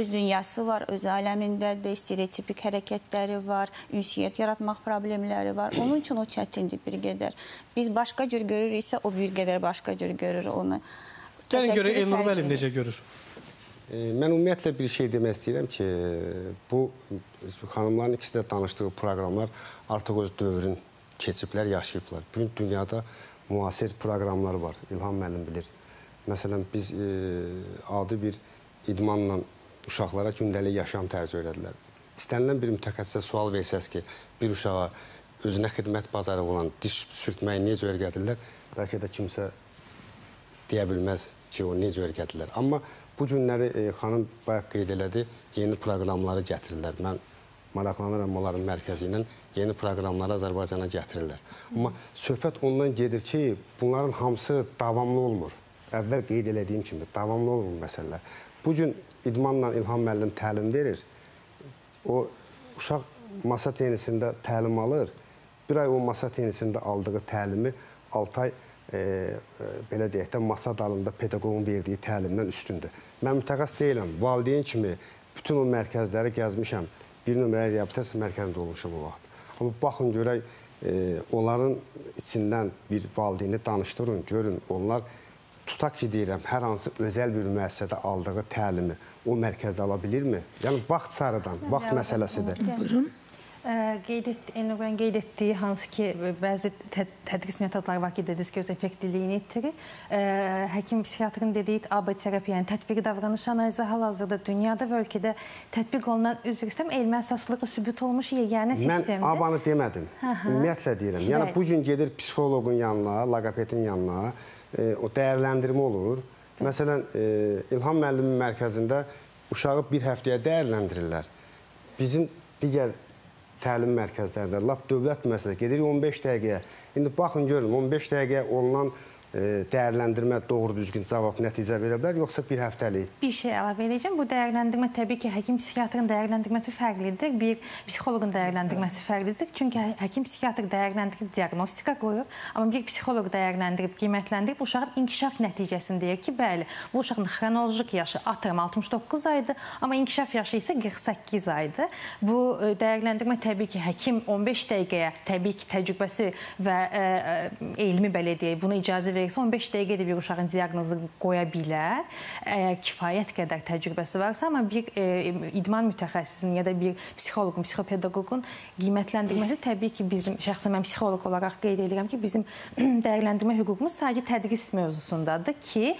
Speaker 9: Öz dünyası var, öz aləmindədir, stereotipik hərəkətləri var, ünsiyyət yaratmaq problemləri var. Onun üçün o çətindir bir qədər. Biz başqa cür görürüksə, o bir qədər başqa cür görür onu.
Speaker 1: Gəlin görə
Speaker 9: Təfəkkürü
Speaker 1: Elnur müəllim necə görür?
Speaker 5: E, Mən ümumiyyətlə bir şey demək istəyirəm ki, bu xanımların ikisi də danışdığı proqramlar artıq öz dövrün keçiblər, yaşayıblar. Bugün dünyada müasir proqramlar var. İlham müəllim bilir. Məsələn, biz e, adi bir idmanla uşaqlara gündəlik yaşam tərzi öyrədilər. İstənilən bir mütəxəssisə sual versəz ki, bir uşağa özünə xidmət bazarı olan diş sürtməyi necə öyrədirlər, bəlkə də kimsə deyə bilməz ki, o necə öyrədirlər. Amma bu günləri e, xanım bayaq qeyd elədi, yeni proqramları gətirirlər. Mən maraqlanıram onların mərkəzi ilə yeni proqramları Azərbaycana gətirirlər. Amma söhbət ondan gedir ki, bunların hamısı davamlı olmur. Əvvəl qeyd elədiyim kimi davamlı olmur məsələlər. Bu gün idmanla İlham müəllim təlim verir. O uşaq masa tenisində təlim alır. Bir ay o masa tenisində aldığı təlimi 6 ay e, e, belə deyək də masa dalında pedaqoqun verdiyi təlimdən üstündür. Mən mütəxəssis deyiləm. Valideyn kimi bütün o mərkəzləri gəzmişəm. Bir nömrəli reabilitasiya mərkəzində olmuşam o vaxt. Amma baxın görək e, onların içindən bir valideyni danışdırın, görün. Onlar tutaq ki deyirəm, hər hansı özəl bir müəssisədə aldığı təlimi o mərkəzdə ala bilirmi? Yəni vaxt sarıdan, vaxt məsələsidir.
Speaker 2: Buyurun.
Speaker 8: Ə, qeyd etdi, Elnurun qeyd etdiyi hansı ki, bəzi tə tədris metodları var ki, dediniz ki, öz effektivliyini itirir. Həkim psixiatrın dediyi AB terapiya, yəni tətbiqi davranış analizi hal-hazırda dünyada və ölkədə tətbiq olunan, üzr istəyirəm, elmi əsaslığı sübut olmuş yeganə
Speaker 5: Mən
Speaker 8: sistemdir.
Speaker 5: abanı demədim. Ümumiyyətlə deyirəm. Yəni bu gün gedir psixoloqun yanına, logopedin yanına, o dəyərləndirmə olur. Məsələn, e, İlham müəllimin mərkəzində uşağı bir həftəyə dəyərləndirirlər. Bizim digər təlim mərkəzlərində, lap dövlət müəssisəsi gedirik 15 dəqiqəyə. İndi baxın görün 15 dəqiqəyə olunan e, dəyərləndirmə doğru düzgün cavab nəticə verə bilər, yoxsa bir həftəlik?
Speaker 8: Bir şey əlavə edəcəm. Bu dəyərləndirmə təbii ki, həkim psixiatrın dəyərləndirməsi fərqlidir. Bir psixoloqun dəyərləndirməsi fərqlidir. Çünki hə- həkim psixiatr dəyərləndirib diaqnostika qoyur, amma bir psixoloq dəyərləndirib, qiymətləndirib uşağın inkişaf nəticəsini deyir ki, bəli, bu uşağın xronoloji yaşı atıram 69 aydır, amma inkişaf yaşı isə 48 aydır. Bu e, dəyərləndirmə təbii ki, həkim 15 dəqiqəyə təbii ki, təcrübəsi və ə, ə, elmi belə deyək, buna icazə verirsə 15 dəqiqədə bir uşağın diaqnozunu qoya bilər. Əgər kifayət qədər təcrübəsi varsa, amma bir e, idman mütəxəssisinin ya da bir psixoloqun, psixopedaqoqun qiymətləndirməsi təbii ki, bizim şəxsən mən psixoloq olaraq qeyd edirəm ki, bizim <clears throat> dəyərləndirmə hüququmuz sadəcə tədris mövzusundadır ki,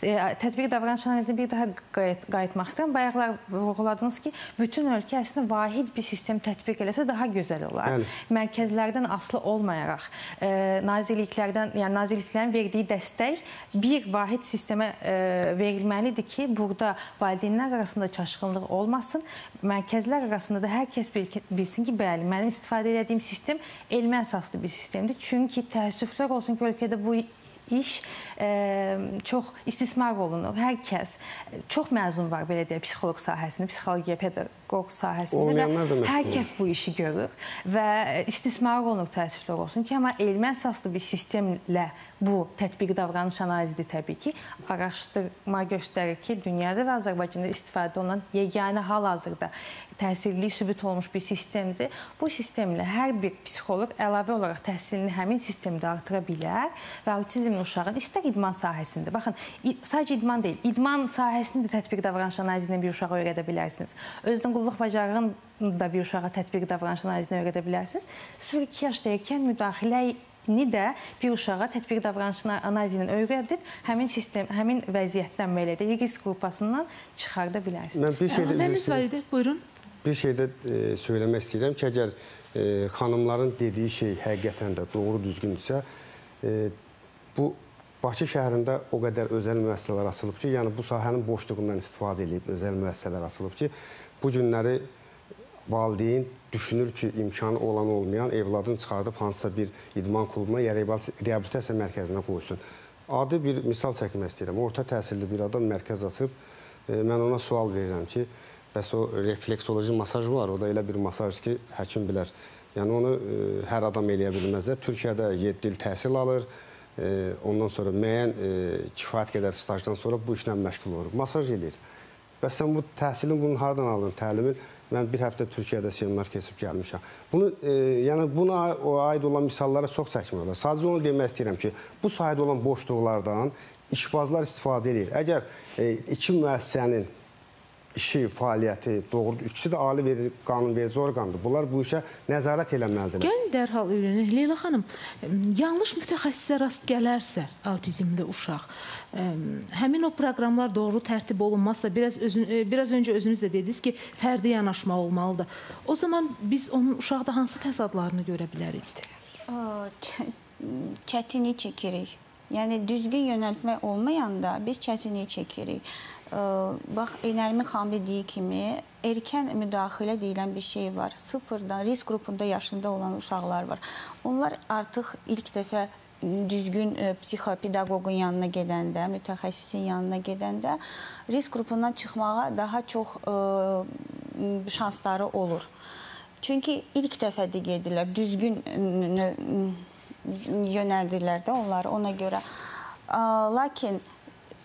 Speaker 8: tətbiq davranış analizinə bir daha qayıt, qayıtmaq istəyirəm. Bayaqlar vurğuladınız ki, bütün ölkə əslində vahid bir sistem tətbiq eləsə daha gözəl olar.
Speaker 5: Bəli.
Speaker 8: Mərkəzlərdən asılı olmayaraq, e, nazirliklərdən, yəni nazirliklərin verdiyi dəstək bir vahid sistemə e, verilməlidir ki, burada valideynlər arasında çaşqınlıq olmasın. Mərkəzlər arasında da hər kəs bil- bilsin ki, bəli, mənim istifadə etdiyim sistem elmi əsaslı bir sistemdir. Çünki təəssüflər olsun ki, ölkədə bu iş e, çox istismar olunur. Hər kəs çox məzun var belə deyək psixoloq sahəsində, psixologiya, pedaqoq sahəsində
Speaker 5: Olmayanlar da
Speaker 8: və hər kəs bu işi görür və istismar olunur təəssüflər olsun ki, amma elmi əsaslı bir sistemlə bu tətbiqi davranış analizidir təbii ki. Araşdırma göstərir ki, dünyada və Azərbaycanda istifadə olunan yeganə hal-hazırda təsirli sübut olmuş bir sistemdir. Bu sistemlə hər bir psixoloq əlavə olaraq təhsilini həmin sistemdə artıra bilər və autizmli uşağın istər idman sahəsində, baxın, sadəcə idman deyil, idman sahəsində də tətbiq davranış analizinə bir uşağı öyrədə bilərsiniz. Özdən qulluq bacarığını da bir uşağa tətbiq davranış analizinə öyrədə bilərsiniz. 0-2 yaşdaykən müdaxilə ni də bir uşağa tətbiq davranış analizi ilə öyrədib həmin sistem, həmin vəziyyətdən belə də risk qrupasından çıxarda bilərsiniz.
Speaker 5: Mən bir şey də
Speaker 2: Əlavəniz var idi. Buyurun.
Speaker 5: bir şey də e, söyləmək istəyirəm ki, əgər e, xanımların dediyi şey həqiqətən də doğru düzgündürsə, e, bu Bakı şəhərində o qədər özəl müəssisələr açılıb ki, yəni bu sahənin boşluğundan istifadə edib özəl müəssisələr açılıb ki, bu günləri valideyn düşünür ki, imkanı olan olmayan evladını çıxardıb hansısa bir idman klubuna ya reabilitasiya mərkəzinə qoysun. Adi bir misal çəkmək istəyirəm. Orta təhsilli bir adam mərkəz açıb, e, mən ona sual verirəm ki, bəs o refleksoloji masaj var, o da elə bir masaj ki, həkim bilər. Yəni onu e, hər adam eləyə bilməzlər. Türkiyədə 7 il təhsil alır, e, ondan sonra müəyyən e, kifayət qədər stajdan sonra bu işlə məşğul olur. Masaj eləyir. Bəs sən bu təhsilin bunun hardan aldın, təlimin? Mən bir həftə Türkiyədə seminar keçib gəlmişəm. Bunu, e, yəni buna aid olan misallara çox çəkmək olar. Sadəcə onu demək istəyirəm ki, bu sahədə olan boşluqlardan işbazlar istifadə edir. Əgər e, iki müəssisənin işi, fəaliyyəti doğrudur. İkisi də ali veri, qanunverici orqandır. Bunlar bu işə nəzarət eləməlidirlər.
Speaker 2: Gəlin dərhal öyrənək. Leyla xanım, yanlış mütəxəssisə rast gələrsə autizmli uşaq, həmin o proqramlar doğru tərtib olunmazsa, biraz özün, biraz öncə özünüz də dediniz ki, fərdi yanaşma olmalıdır. O zaman biz onun uşaqda hansı fəsadlarını görə bilərik?
Speaker 9: Çətinlik çəkirik. Yəni düzgün yönəltmə olmayanda biz çətinlik çəkirik. Bax, Nərmin xanım dediyi kimi, erkən müdaxilə deyilən bir şey var. Sıfırdan, risk qrupunda yaşında olan uşaqlar var. Onlar artıq ilk dəfə düzgün e, psixopedaqoqun yanına gedəndə, mütəxəssisin yanına gedəndə risk qrupundan çıxmağa daha çox e, şansları olur. Çünki ilk dəfədir gedirlər, düzgün yönəldirlər də onları ona görə. Lakin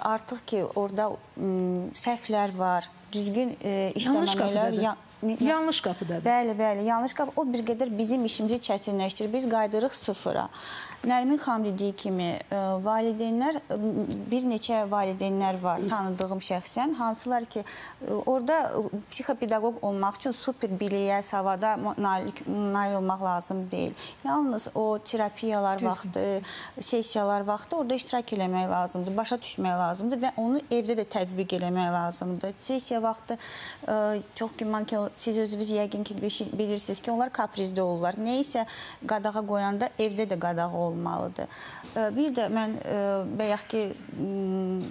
Speaker 9: artıq ki, orada səhvlər var, düzgün işləməmələr...
Speaker 2: Ya, yanlış qapıdadır.
Speaker 9: Bəli, bəli, yanlış qapı. O bir qədər bizim işimizi çətinləşdirir. Biz qaydırıq sıfıra. Nərmin xanım dediyi kimi, ə, valideynlər, bir neçə valideynlər var tanıdığım şəxsən, hansılar ki, ə, orada psixopedaqoq olmaq üçün super biliyə, savada nail, olmaq lazım deyil. Yalnız o terapiyalar vaxtı, sessiyalar vaxtı orada iştirak eləmək lazımdır, başa düşmək lazımdır və onu evdə də tətbiq eləmək lazımdır. Sessiya vaxtı çox güman ki, siz özünüz yəqin ki, bilirsiniz ki, onlar kaprizdə olurlar. Nə isə qadağa qoyanda evdə də qadağa olur olmalıdır. Bir də mən bayaq ki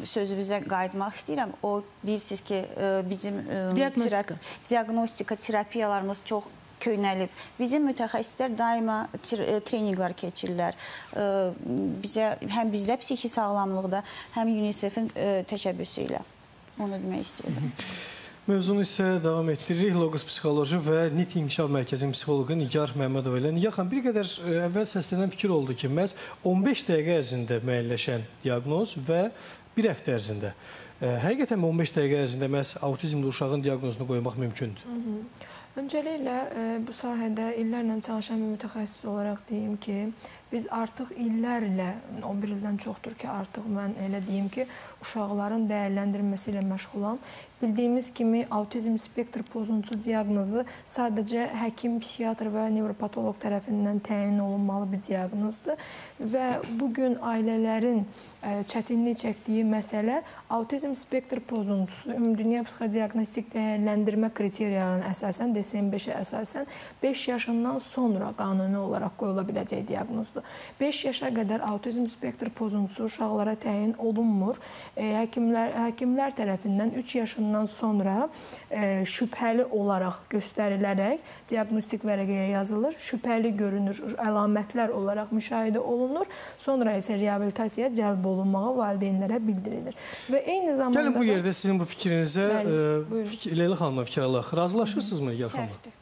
Speaker 9: sözünüzə qayıtmaq istəyirəm. O deyirsiniz ki, bizim
Speaker 2: diaqnostika,
Speaker 9: diaqnostika terapiyalarımız çox köynəlib. Bizim mütəxəssislər daima treninqlər keçirlər. Bizə həm bizdə psixi sağlamlıqda, həm UNICEF-in təşəbbüsü ilə. Onu demək istəyirəm.
Speaker 1: Mövzunu isə davam etdiririk. Logos Psixoloji və NIT İnkişaf Mərkəzinin psixoloqu Nigar Məmmədova ilə. Nigar xanım, bir qədər e, əvvəl səslənən fikir oldu ki, məhz 15 dəqiqə ərzində müəyyənləşən diaqnoz və bir həftə ərzində. E, həqiqətən 15 dəqiqə ərzində məhz autizmli uşağın diaqnozunu qoymaq mümkündür? Hı -hı.
Speaker 10: Öncəliklə e, bu sahədə illərlə çalışan bir mütəxəssis olaraq deyim ki, biz artıq illərlə, 11 ildən çoxdur ki, artıq mən elə deyim ki, uşaqların dəyərləndirilməsi ilə məşğulam. Bildiyimiz kimi autizm spektr pozuntusu diaqnozu sadəcə həkim, psixiatr və nevropatoloq tərəfindən təyin olunmalı bir diaqnozdur və bu gün ailələrin e, çətinlik çəkdiyi məsələ autizm spektr pozuntusu ümumdünya psixodiaqnostik dəyərləndirmə kriteriyalarına əsasən DSM-5-ə əsasən 5 yaşından sonra qanuni olaraq qoyula biləcək diaqnozdur. 5 yaşa qədər autizm spektr pozuntusu uşaqlara təyin olunmur. E, həkimlər həkimlər tərəfindən 3 yaşından sonra e, şübhəli olaraq göstərilərək diaqnostik vərəqəyə yazılır. Şübhəli görünür, əlamətlər olaraq müşahidə olunur. Sonra isə reabilitasiyaya cəlb olunmağı valideynlərə bildirilir. Və eyni zamanda
Speaker 1: Gəlin bu yerdə sizin bu fikrinizə e, Leyla xanımla fikir alaq. Razılaşırsınızmı Nigar xanım?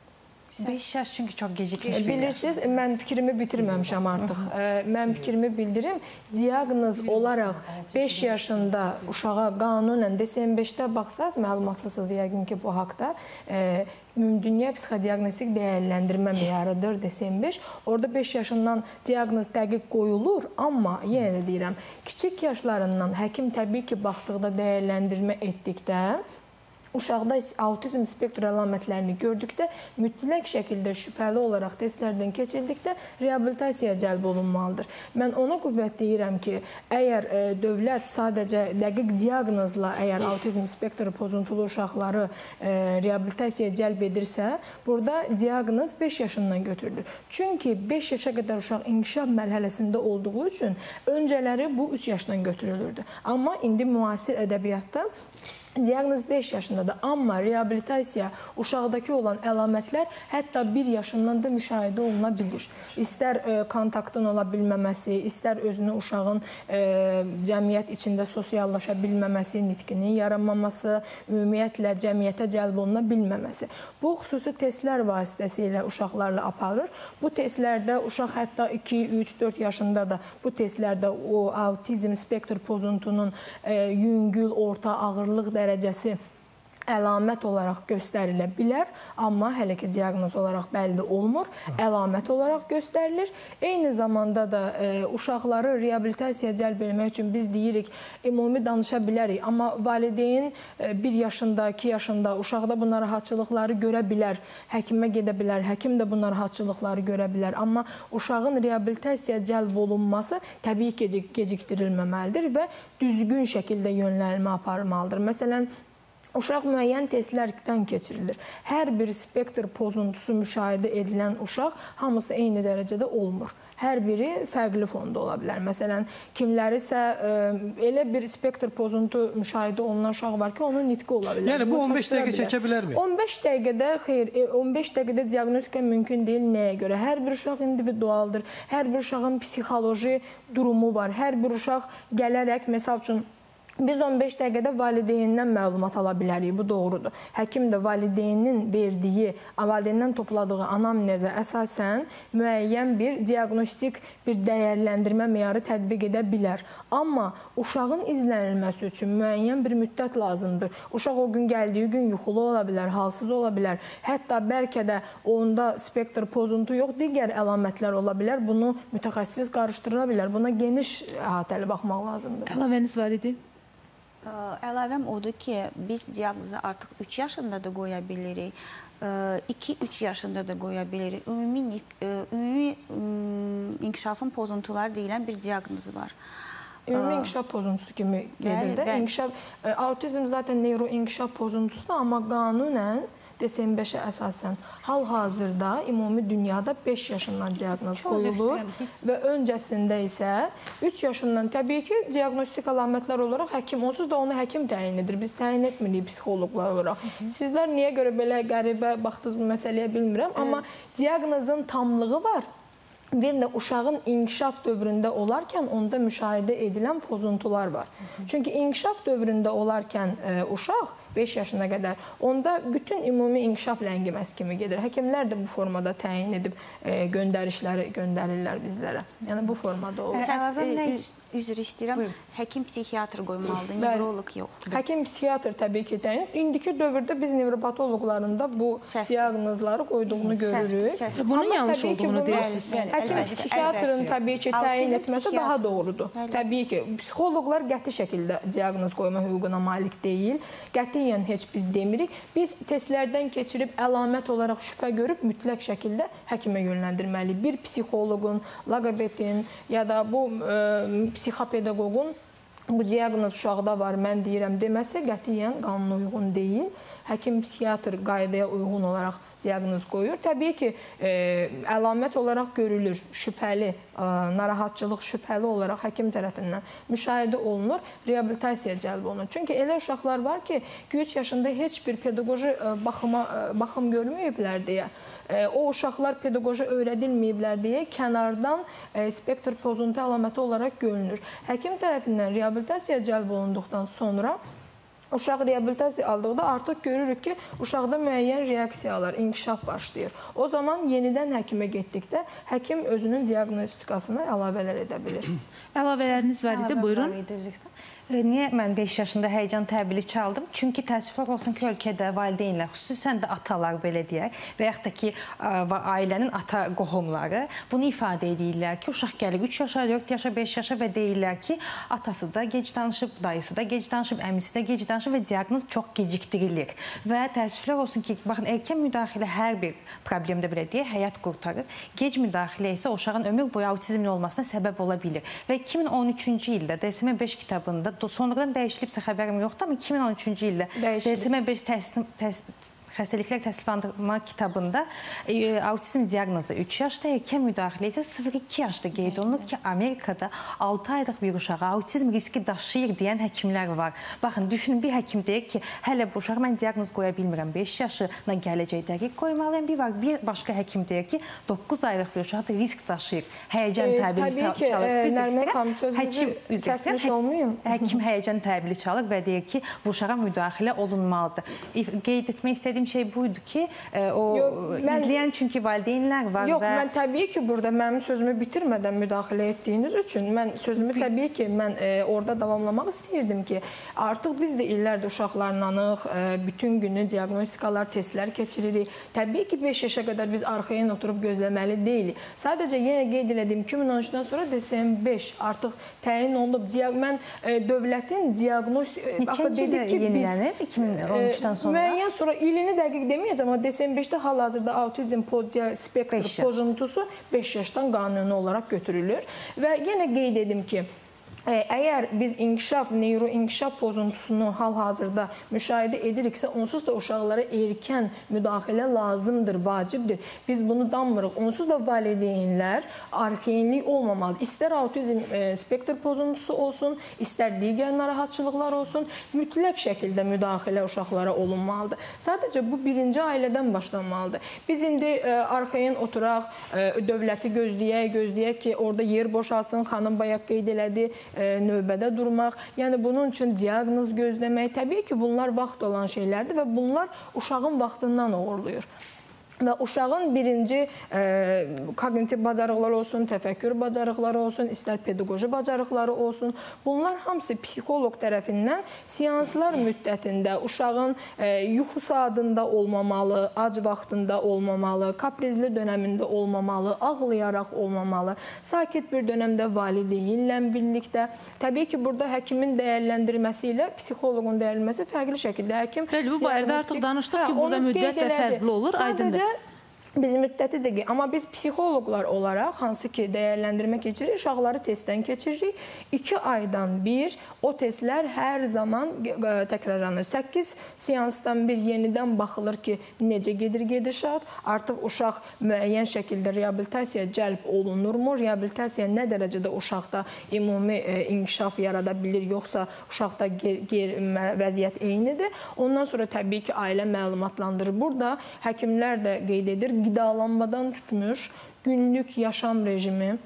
Speaker 8: 5 yaş çünki çox gecikmiş bir
Speaker 10: Bilirsiniz, mən fikrimi bitirməmişəm artıq. Mən fikrimi bildirim. Diaqnoz olaraq 5 yaşında uşağa qanunən DSM-5-də baxsaz, məlumatlısınız yəqin ki, bu haqda. Ümumdünya psixodiaqnostik dəyərləndirmə meyarıdır DSM-5. Orada 5 yaşından diaqnoz dəqiq qoyulur, amma yenə də deyirəm, kiçik yaşlarından həkim təbii ki, baxdıqda dəyərləndirmə etdikdə uşaqda autizm spektr əlamətlərini gördükdə mütləq şəkildə şübhəli olaraq testlərdən keçildikdə reabilitasiyaya cəlb olunmalıdır. Mən ona qüvvət deyirəm ki, əgər ə, dövlət sadəcə dəqiq diaqnozla əgər autizm spektr pozuntulu uşaqları ə, reabilitasiyaya cəlb edirsə, burada diaqnoz 5 yaşından götürülür. Çünki 5 yaşa qədər uşaq inkişaf mərhələsində olduğu üçün öncələri bu 3 yaşdan götürülürdü. Amma indi müasir ədəbiyyatda Diaqnoz 5 yaşındadır, amma reabilitasiya uşaqdakı olan əlamətlər hətta 1 yaşından da müşahidə oluna bilir. İstər e, kontaktın ola bilməməsi, istər özünü uşağın e, cəmiyyət içində sosiallaşa bilməməsi, nitqinin yaranmaması, ümumiyyətlə cəmiyyətə cəlb oluna bilməməsi. Bu xüsusi testlər vasitəsilə uşaqlarla aparılır. Bu testlərdə uşaq hətta 2, 3, 4 yaşında da bu testlərdə o autizm spektr pozuntunun e, yüngül, orta ağırlıq dərəcəsi əlamət olaraq göstərilə bilər, amma hələ ki diaqnoz olaraq bəlli olmur. Əlamət olaraq göstərilir. Eyni zamanda da e, uşaqları reabilitasiyaya cəlb etmək üçün biz deyirik, ümumi danışa bilərik, amma valideyn 1 e, yaşında, 2 yaşında uşaqda bu narahatçılıqları görə bilər, həkimə gedə bilər, həkim də bu narahatçılıqları görə bilər, amma uşağın reabilitasiyaya cəlb olunması təbii ki, gecikdirilməməlidir və düzgün şəkildə yönlənilmə aparılmalıdır. Məsələn, Uşaq müəyyən testlərdən keçirilir. Hər bir spektr pozuntusu müşahidə edilən uşaq hamısı eyni dərəcədə olmur. Hər biri fərqli fonda ola bilər. Məsələn, kimləri isə ə, elə bir spektr pozuntu müşahidə olunan uşaq var ki, onun nitqi ola bilər.
Speaker 1: Yəni bu 15 dəqiqə çəkə bilərmi?
Speaker 10: 15 dəqiqədə xeyr, 15 dəqiqədə diaqnostika mümkün deyil. Nəyə görə? Hər bir uşaq individualdır. Hər bir uşağın psixoloji durumu var. Hər bir uşaq gələrək, məsəl üçün Biz 15 dəqiqədə valideynindən məlumat ala bilərik, bu doğrudur. Həkim də valideynin verdiyi, valideyndən topladığı anamnezə əsasən müəyyən bir diaqnostik bir dəyərləndirmə meyarı tətbiq edə bilər. Amma uşağın izlənilməsi üçün müəyyən bir müddət lazımdır. Uşaq o gün gəldiyi gün yuxulu ola bilər, halsız ola bilər. Hətta bəlkə də onda spektr pozuntu yox, digər əlamətlər ola bilər. Bunu mütəxəssis qarışdıra bilər. Buna geniş əhatəli baxmaq lazımdır.
Speaker 2: Əlavəniz var idi?
Speaker 9: Əlavəm odur ki, biz diaqnozu artıq 3 yaşında da qoya bilirik. 2-3 yaşında da qoya bilirik. Ümumi ümumi inkişafın pozuntuları deyilən bir diaqnozu var.
Speaker 10: Ümumi inkişaf pozuntusu kimi gedir də. İnkişaf autizm zaten neyroinkişaf pozuntusudur, amma qanunən DSM-5-ə əsasən hal-hazırda ümumi dünyada 5 yaşından diaqnoz qoyulur və öncəsində isə 3 yaşından təbii ki, diaqnostik əlamətlər olaraq həkim onsuz da onu həkim təyin edir. Biz təyin etmirik psixoloqlar olaraq. Sizlər niyə görə belə qəribə baxdınız bu məsələyə bilmirəm, amma diaqnozun tamlığı var. Bir də uşağın inkişaf dövründə olarkən onda müşahidə edilən pozuntular var. Çünki inkişaf dövründə olarkən e, uşaq 5 yaşına qədər. Onda bütün ümumi inkişaf ləngiməsi kimi gedir. Həkimlər də bu formada təyin edib e, göndərişləri göndərirlər bizlərə. Yəni bu formada olur.
Speaker 9: Əlavə nə üzr istəyirəm. Buyurun. Həkim psixiatr qoymalıdır, nevroloq yox.
Speaker 10: Həkim psixiatr təbii ki, təyin. İndiki dövrdə biz nevropatoloqlarında bu Səhv. diaqnozları qoyduğunu görürük.
Speaker 2: Səhv, səhv. Bunun yanlış olduğunu deyirsiniz.
Speaker 10: Həkim psixiatrın təbii ki, təyin etməsi daha doğrudur. Təbii ki, psixoloqlar qəti şəkildə diaqnoz qoyma hüququna malik deyil. Qətiyyən heç biz demirik. Biz testlərdən keçirib əlamət olaraq şübhə görüb mütləq şəkildə həkimə yönləndirməliyik. Bir psixoloqun, laqabedin ya da bu ə, psixopedaqoqun bu diaqnoz uşaqda var, mən deyirəm deməsə qətiyyən qanuna uyğun deyil. Həkim psixiatr qaydaya uyğun olaraq diaqnoz qoyur. Təbii ki, e, əlamət olaraq görülür, şübhəli, e, narahatçılıq şübhəli olaraq həkim tərəfindən müşahidə olunur, reabilitasiya cəlb olunur. Çünki elə uşaqlar var ki, 3 yaşında heç bir pedaqoji e, baxıma e, baxım görməyiblər deyə o uşaqlar pedaqoji öyrədilməyiblər deyə kənardan spektr pozuntu əlaməti olaraq görünür. Həkim tərəfindən reabilitasiya cəlb olunduqdan sonra Uşaq reabilitasiya aldıqda artıq görürük ki, uşaqda müəyyən reaksiyalar, inkişaf başlayır. O zaman yenidən həkimə getdikdə həkim özünün diaqnostikasına əlavələr edə bilir.
Speaker 2: Əlavələriniz var idi, buyurun.
Speaker 8: Niyə mən 5 yaşında həyəcan təbili çaldım? Çünki təəssüflər olsun ki, ölkədə valideynlər, xüsusən də atalar belə deyək, və yaxud da ki, ailənin ata qohumları bunu ifadə edirlər ki, uşaq gəlir 3 yaşa, 4 yaşa, 5 yaşa və deyirlər ki, atası da gec danışıb, dayısı da gec danışıb, əmisi də gec danışıb və diaqnoz çox gecikdirilir. Və təəssüflər olsun ki, baxın, erkən müdaxilə hər bir problemdə belə deyək, həyat qurtarır. Gec müdaxilə isə uşağın ömür boyu autizmin olmasına səbəb ola bilir. Və 2013-cü ildə DSM-5 kitabında sonradan dəyişilibsə xəbərim yoxdur, amma 2013-cü ildə DSM-5 təslim, təslim xəstəliklər təsniflandırma kitabında e, autizm diaqnozu 3 yaşda, erkən müdaxilə isə 0-2 yaşda qeyd olunur ki, Amerikada 6 aylıq bir uşağa autizm riski daşıyır deyən həkimlər var. Baxın, düşünün bir həkim deyir ki, hələ bu uşağa mən diaqnoz qoya bilmirəm, 5 yaşına gələcək dəqiq qoymalıyam. Bir var, bir başqa həkim deyir ki, 9 aylıq bir uşaq da risk daşıyır. Həyəcan
Speaker 10: E,
Speaker 8: təbili
Speaker 10: təbii ki,
Speaker 8: çalır.
Speaker 10: e,
Speaker 8: Üzr istəyirəm. Həkim üzr istəyirəm. Həkim həyəcan təbili çalır və deyir ki, bu uşağa müdaxilə olunmalıdır. Qeyd etmək istədiyim şey buydu ki, e, o
Speaker 10: Yox, mən-
Speaker 8: izləyən çünki valideynlər var
Speaker 10: Yox,
Speaker 8: və
Speaker 10: mən təbii ki, burada mənim sözümü bitirmədən müdaxilə etdiyiniz üçün mən sözümü təbii ki, mən e, orada davamlamaq istəyirdim ki, artıq biz də illərdir uşaqlarlanıq, e, bütün günü diaqnostikalar, testlər keçiririk. Təbii ki, 5 yaşa qədər biz arxayın oturub gözləməli deyilik. Sadəcə yenə qeyd elədim 2013-dən sonra DSM-5 artıq təyin olunub. Mən e, dövlətin diaqnostik
Speaker 8: Neçənci ildə yenilənir? 2013-dən sonra?
Speaker 10: Müəyyən sonra ilini dəqiq deməyəcəm, amma DSM-5-də hal-hazırda autizm podia spektr pozuntusu 5 yaşdan qanuni olaraq götürülür. Və yenə qeyd edim ki, Əgər biz inkişaf, neyroinkişaf pozuntusunu hal-hazırda müşahidə ediriksə, onsuz da uşaqlara erkən müdaxilə lazımdır, vacibdir. Biz bunu danmırıq. Onsuz da valideynlər arxayinlik olmamalıdır. İstər autizm e, spektr pozuntusu olsun, istər digər narahatçılıqlar olsun, mütləq şəkildə müdaxilə uşaqlara olunmalıdır. Sadəcə bu birinci ailədən başlanmalıdır. Biz indi e, arxayın oturaq, e, dövləti gözləyək, gözləyək ki, orada yer boşalsın. Xanım bayaq qeyd elədi, e, növbədə durmaq. Yəni bunun üçün diaqnoz gözləmək, təbii ki, bunlar vaxt olan şeylərdir və bunlar uşağın vaxtından uğurluyur. Və uşağın birinci e, koqnitiv bacarıqları olsun, təfəkkür bacarıqları olsun, istər pedaqoji bacarıqları olsun, bunlar hamısı psixoloq tərəfindən seanslar müddətində uşağın e, yuxu saatında olmamalı, ac vaxtında olmamalı, kaprizli dönəmində olmamalı, ağlayaraq olmamalı, sakit bir dönəmdə valideynlə birlikdə. Təbii ki, burada həkimin dəyərləndirməsi ilə psixoloqun dəyərləndirməsi fərqli şəkildə həkim
Speaker 2: Bəli, bu barədə artıq danışdıq ki,
Speaker 10: Hə,
Speaker 2: burada
Speaker 10: onu qeyd
Speaker 2: müddət də fərqli olur, aydındır.
Speaker 10: Biz müddəti də amma biz psixoloqlar olaraq hansı ki dəyərləndirmə keçiririk, uşaqları testdən keçiririk. 2 aydan bir o testlər hər zaman təkrarlanır. 8 seansdan bir yenidən baxılır ki, necə gedir gedişat, artıq uşaq müəyyən şəkildə reabilitasiyaya cəlb olunurmu, reabilitasiya nə dərəcədə uşaqda ümumi ə, inkişaf yarada bilir, yoxsa uşaqda ger, ger vəziyyət eynidir. Ondan sonra təbii ki, ailə məlumatlandırır. Burada həkimlər də qeyd edir, qidalanmadan tutmuş. Günlük yaşam rejimi,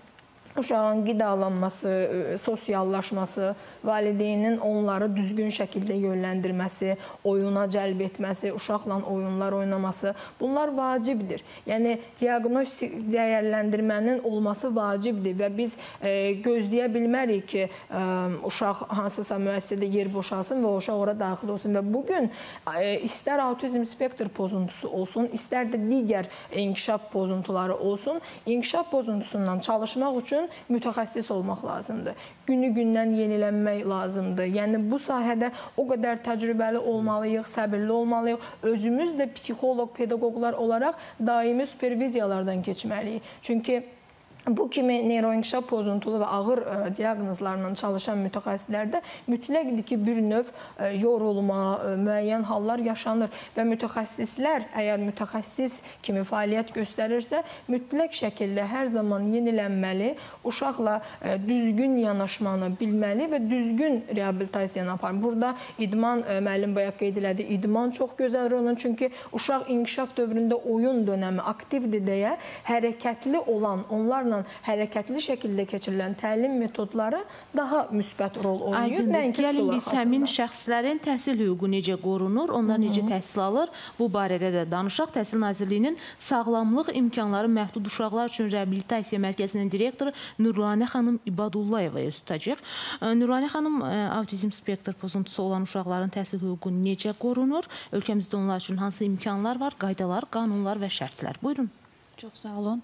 Speaker 10: uşağın qidalanması, ə, sosiallaşması, valideynin onları düzgün şəkildə yönləndirməsi, oyuna cəlb etməsi, uşaqla oyunlar oynaması, bunlar vacibdir. Yəni diaqnostik dəyərləndirmənin olması vacibdir və biz ə, gözləyə bilmərik ki, ə, uşaq hansısa müəssisədə yer boşalsın və uşaq ora daxil olsun və bu gün ə, istər autizm spektr pozuntusu olsun, istər də digər inkişaf pozuntuları olsun, inkişaf pozuntusundan çalışmaq üçün mütəxəssis olmaq lazımdır. Günü-gündən yenilənmək lazımdır. Yəni bu sahədə o qədər təcrübəli olmalıyıq, səbirli olmalıyıq. Özümüz də psixoloq, pedaqoqlar olaraq daimi superviziyalardan keçməliyik. Çünki Bu kimi neyroinkişaf pozuntulu və ağır ə, diaqnozlarla çalışan mütəxəssislərdə mütləqdir ki, bir növ ə, yorulma, ə, müəyyən hallar yaşanır və mütəxəssislər əgər mütəxəssis kimi fəaliyyət göstərirsə, mütləq şəkildə hər zaman yenilənməli, uşaqla düzgün yanaşmanı bilməli və düzgün reabilitasiyanı aparmalı. Burada idman müəllim bayaq qeyd elədi, idman çox gözəl rol oynar çünki uşaq inkişaf dövründə oyun dönəmi aktivdir deyə hərəkətli olan, onlarla hərəkətli şəkildə keçirilən təlim metodları daha müsbət rol oynayır. Nəinki
Speaker 2: Gəlin biz həmin şəxslərin təhsil hüququ necə qorunur, onlar necə təhsil alır, bu barədə də danışaq. Təhsil Nazirliyinin Sağlamlıq İmkanları Məhdud Uşaqlar üçün Reabilitasiya Mərkəzinin direktoru Nurlanə xanım İbadullayevaya üst tutacaq. Nurlanə xanım, autizm spektr pozuntusu olan uşaqların təhsil hüququ necə qorunur? Ölkəmizdə onlar üçün hansı imkanlar var, qaydalar, qanunlar və şərtlər? Buyurun.
Speaker 11: Çox sağ olun.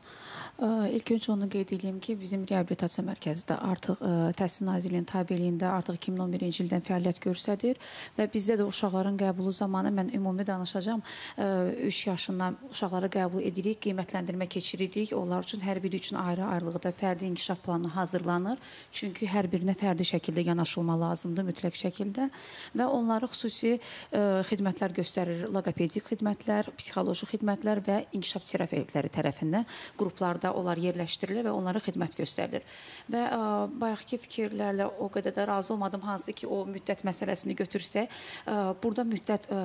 Speaker 11: İlk öncə onu qeyd edeyim ki, bizim reabilitasiya mərkəzi də artıq ə, Təhsil Nazirliyinin tabeliyində artıq 2011-ci ildən fəaliyyət göstərir və bizdə də uşaqların qəbulu zamanı mən ümumi danışacağam. 3 yaşından uşaqları qəbul edirik, qiymətləndirmə keçiririk. Onlar üçün hər biri üçün ayrı-ayrılıqda fərdi inkişaf planı hazırlanır. Çünki hər birinə fərdi şəkildə yanaşılma lazımdır mütləq şəkildə və onlara xüsusi ə, xidmətlər göstərir. Loqopedik xidmətlər, psixoloji xidmətlər və inkişaf terapevtləri tərəfindən qruplarda da onlar yerləşdirilir və onlara xidmət göstərilir. Və ə, bayaqki fikirlərlə o qədər də razı olmadım hansı ki, o müddət məsələsini götürsək, ə, burada müddət ə,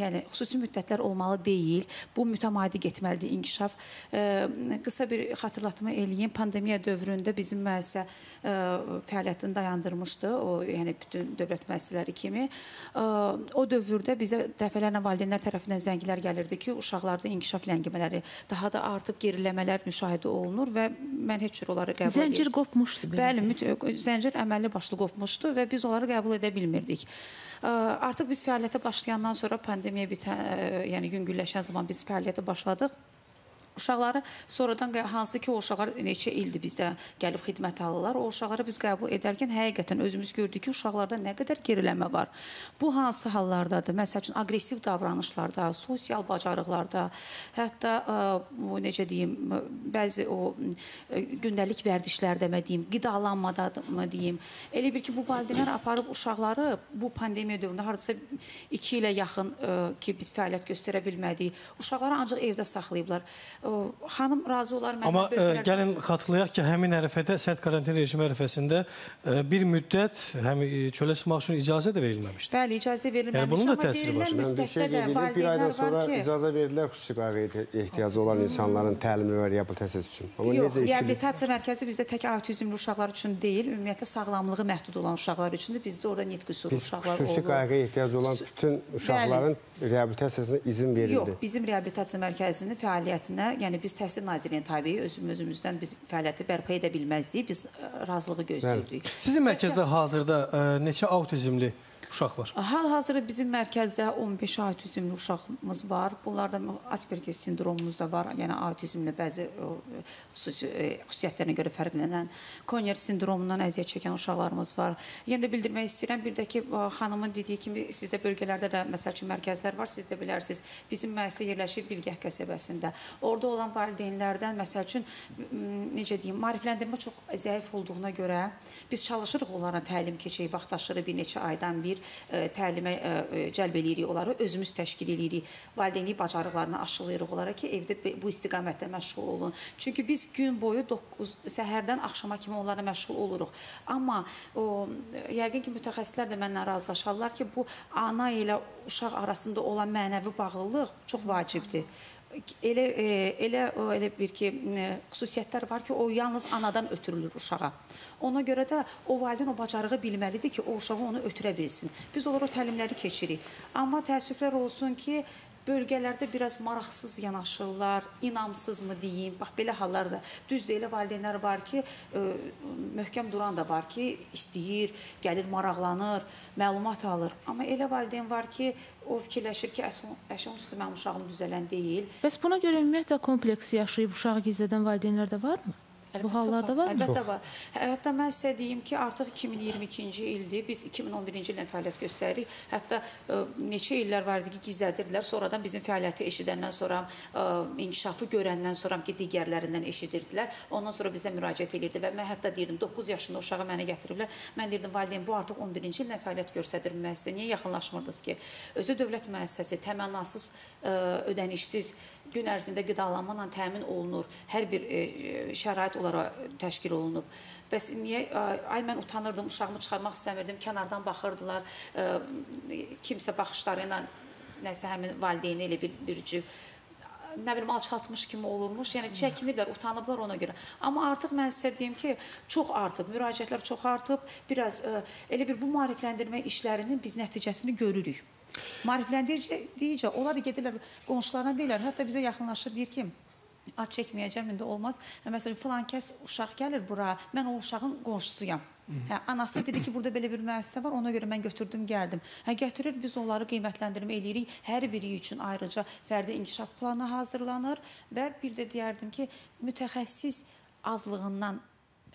Speaker 11: yəni xüsusi müddətlər olmalı deyil. Bu mütəmadi getməlidir inkişaf. Ə, qısa bir xatırlatma eləyim. Pandemiya dövründə bizim müəssisə ə, fəaliyyətini dayandırmışdı. O yəni bütün dövlət müəssisələri kimi. Ə, o dövrdə bizə dəfələrlə valideynlər tərəfindən zənglər gəlirdi ki, uşaqlarda inkişaf ləngimələri daha da artıb geriləmələr müşahidə olunur və mən heç cür onları qəbul edirəm.
Speaker 2: Zəncir qopmuşdu.
Speaker 11: Bəli, zəncir əməlli başlı qopmuşdu və biz onları qəbul edə bilmirdik. Artıq biz fəaliyyətə başlayandan sonra pandemiya bitən, yəni yüngülləşən zaman biz fəaliyyətə başladıq. Uşaqları sonradan hansı ki o uşaqlar neçə ildir bizdə gəlib xidmət alırlar. O uşaqları biz qəbul edərkən həqiqətən özümüz gördük ki, uşaqlarda nə qədər geriləmə var. Bu hansı hallardadır? Məsəl üçün aqressiv davranışlarda, sosial bacarıqlarda, hətta ə, necə deyim, bəzi o ə, gündəlik vərdişlərdə mə deyim, qidalanmada mı deyim. Elə bir ki, bu valideynlər aparıb uşaqları bu pandemiya dövründə hardasa 2 ilə yaxın ə, ki, biz fəaliyyət göstərə bilmədik. Uşaqları ancaq evdə saxlayıblar. Xanım razı olar məndən
Speaker 1: Amma ə,
Speaker 11: böyüklər-
Speaker 1: gəlin xatırlayaq ki, həmin ərəfədə sərt karantin rejimi ərəfəsində ə, bir müddət həm ə, çölə çıxmaq üçün icazə də verilməmişdi.
Speaker 11: Bəli, icazə verilməmiş.
Speaker 1: Yəni bunun da təsiri var.
Speaker 5: Mən bir şey
Speaker 11: də
Speaker 5: qeyd edeyim. Bir aydan sonra
Speaker 11: ki,
Speaker 5: icazə verirlər xüsusi qayğı ehti- ehtiyacı olan insanların təlimi və reabilitasiyası üçün. Amma
Speaker 11: Yox,
Speaker 5: necə işləyir?
Speaker 11: reabilitasiya mərkəzi bizdə tək autizmli uşaqlar üçün deyil, ümumiyyətlə sağlamlığı məhdud olan uşaqlar üçündür. Bizdə orada nitq qüsurlu uşaqlar
Speaker 5: xüsusi
Speaker 11: olur.
Speaker 5: qayğıya ehtiyacı olan bütün uşaqların reabilitasiyasına izin verildi.
Speaker 11: Yox, bizim reabilitasiya mərkəzinin fəaliyyətinə, yəni biz Təhsil Nazirliyinin tabeyi özüm özümüzdən biz fəaliyyəti bərpa edə bilməzdik. Biz ə, razılığı gözləyirdik.
Speaker 1: Sizin mərkəzdə hazırda ə, neçə autizmli uşaq var?
Speaker 11: Hal-hazırda bizim mərkəzdə 15 autizmli uşağımız var. Bunlarda Asperger sindromumuz da var. Yəni autizmlə bəzi o, xüsusi e, xüsusiyyətlərinə görə fərqlənən Konyer sindromundan əziyyət çəkən uşaqlarımız var. Yenə də bildirmək istəyirəm bir də ki, e, xanımın dediyi kimi sizdə bölgələrdə də məsəl üçün mərkəzlər var, siz də bilərsiniz. Bizim müəssisə yerləşir Bilgəh qəsəbəsində. Orada olan valideynlərdən məsəl üçün necə deyim, maarifləndirmə çox zəif olduğuna görə biz çalışırıq onlara təlim keçək, vaxtaşırı bir neçə aydan bir ə, təlimə ə, ə, cəlb eləyirik onları, özümüz təşkil eləyirik. Valideynlik bacarıqlarını aşılayırıq onlara ki, evdə bu istiqamətdə məşğul olun. Çünki biz gün boyu 9 səhərdən axşama kimi onlara məşğul oluruq. Amma o yəqin ki, mütəxəssislər də məndən razılaşarlar ki, bu ana ilə uşaq arasında olan mənəvi bağlılıq çox vacibdir. Elə e, elə elə bir ki, e, xüsusiyyətlər var ki, o yalnız anadan ötürülür uşağa. Ona görə də o valideyn o bacarığı bilməlidir ki, o uşağı onu ötürə bilsin. Biz onlara o təlimləri keçirik. Amma təəssüflər olsun ki, bölgələrdə biraz maraqsız yanaşırlar, inamsızmı deyim. Bax belə hallar da düzdür elə valideynlər var ki, ə, möhkəm duran da var ki, istəyir, gəlir maraqlanır, məlumat alır. Amma elə valideyn var ki, o fikirləşir ki, əşən üstü mənim uşağım düzələn deyil.
Speaker 2: Bəs buna görə ümumiyyətlə kompleks yaşayıb uşağı gizlədən valideynlər də varmı? Bu hallarda var mı?
Speaker 11: Əlbəttə var. Hətta mən sizə deyim ki, artıq 2022-ci ildir. Biz 2011-ci ildən fəaliyyət göstəririk. Hətta ə, neçə illər var idi ki, gizlədirdilər. Sonradan bizim fəaliyyəti eşidəndən sonra, ə, inkişafı görəndən sonra ki, digərlərindən eşidirdilər. Ondan sonra bizə müraciət edirdi və mən hətta deyirdim 9 yaşında uşağı mənə gətiriblər. Mən deyirdim valideyn bu artıq 11-ci illə fəaliyyət göstərir müəssisə. Niyə yaxınlaşmırdınız ki? Özü dövlət müəssisəsi təmənnasız, ə, ödənişsiz gün ərzində qidalanma ilə təmin olunur. Hər bir e, şərait onlara təşkil olunub. Bəs niyə ay ay, mən utanırdım, uşağımı çıxarmaq istəmirdim, kənardan baxırdılar. e, Kimsə baxışları ilə nəsə həmin valideyni elə bir cür nə bilim alçaltmış kimi olurmuş. Yəni çəkiniblər, utanıblar ona görə. Amma artıq mən sizə deyim ki, çox artıb, müraciətlər çox artıb. Biraz ə, elə bir bu maarifləndirmə işlərinin biz nəticəsini görürük. Maarifləndiricə onlar da gedirlər qonşularına deyirlər, hətta bizə yaxınlaşır deyir ki, ad çəkməyəcəm indi olmaz. Hə, Məsələn, filan kəs uşaq gəlir bura, mən o uşağın qonşusuyam. Hə, anası dedi ki, burada belə bir müəssisə var, ona görə mən götürdüm, gəldim. Hə, gətirir biz onları qiymətləndirmə eləyirik. Hər biri üçün ayrıca fərdi inkişaf planı hazırlanır və bir də deyərdim ki, mütəxəssis azlığından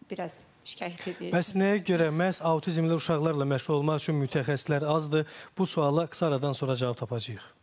Speaker 11: biraz şikayət edir.
Speaker 1: Bəs nəyə görə məhz autizmli uşaqlarla məşğul olmaq üçün mütəxəssislər azdır? Bu suala qısa aradan sonra cavab tapacağıq.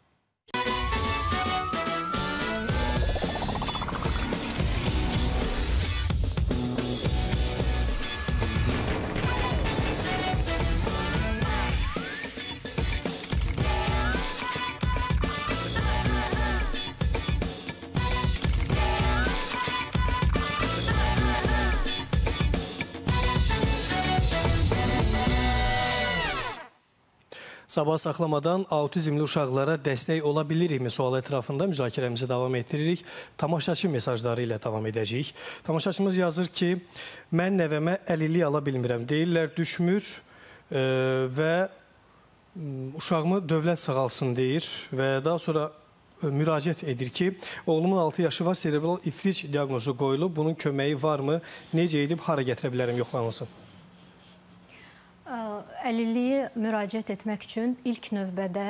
Speaker 1: Sabah saxlamadan autizmli uşaqlara dəstək ola bilirikmi sualı ətrafında müzakirəmizi davam etdiririk. Tamaşaçı mesajları ilə davam edəcəyik. Tamaşaçımız yazır ki, mən nəvəmə əlillik ala bilmirəm. Deyirlər düşmür e, və uşağımı dövlət sağalsın deyir və daha sonra e, müraciət edir ki, oğlumun 6 yaşı var, serebral iflic diaqnozu qoyulub. Bunun köməyi varmı? Necə edib hara gətirə bilərəm yoxlanılsın?
Speaker 6: Əlilliyi müraciət etmək üçün ilk növbədə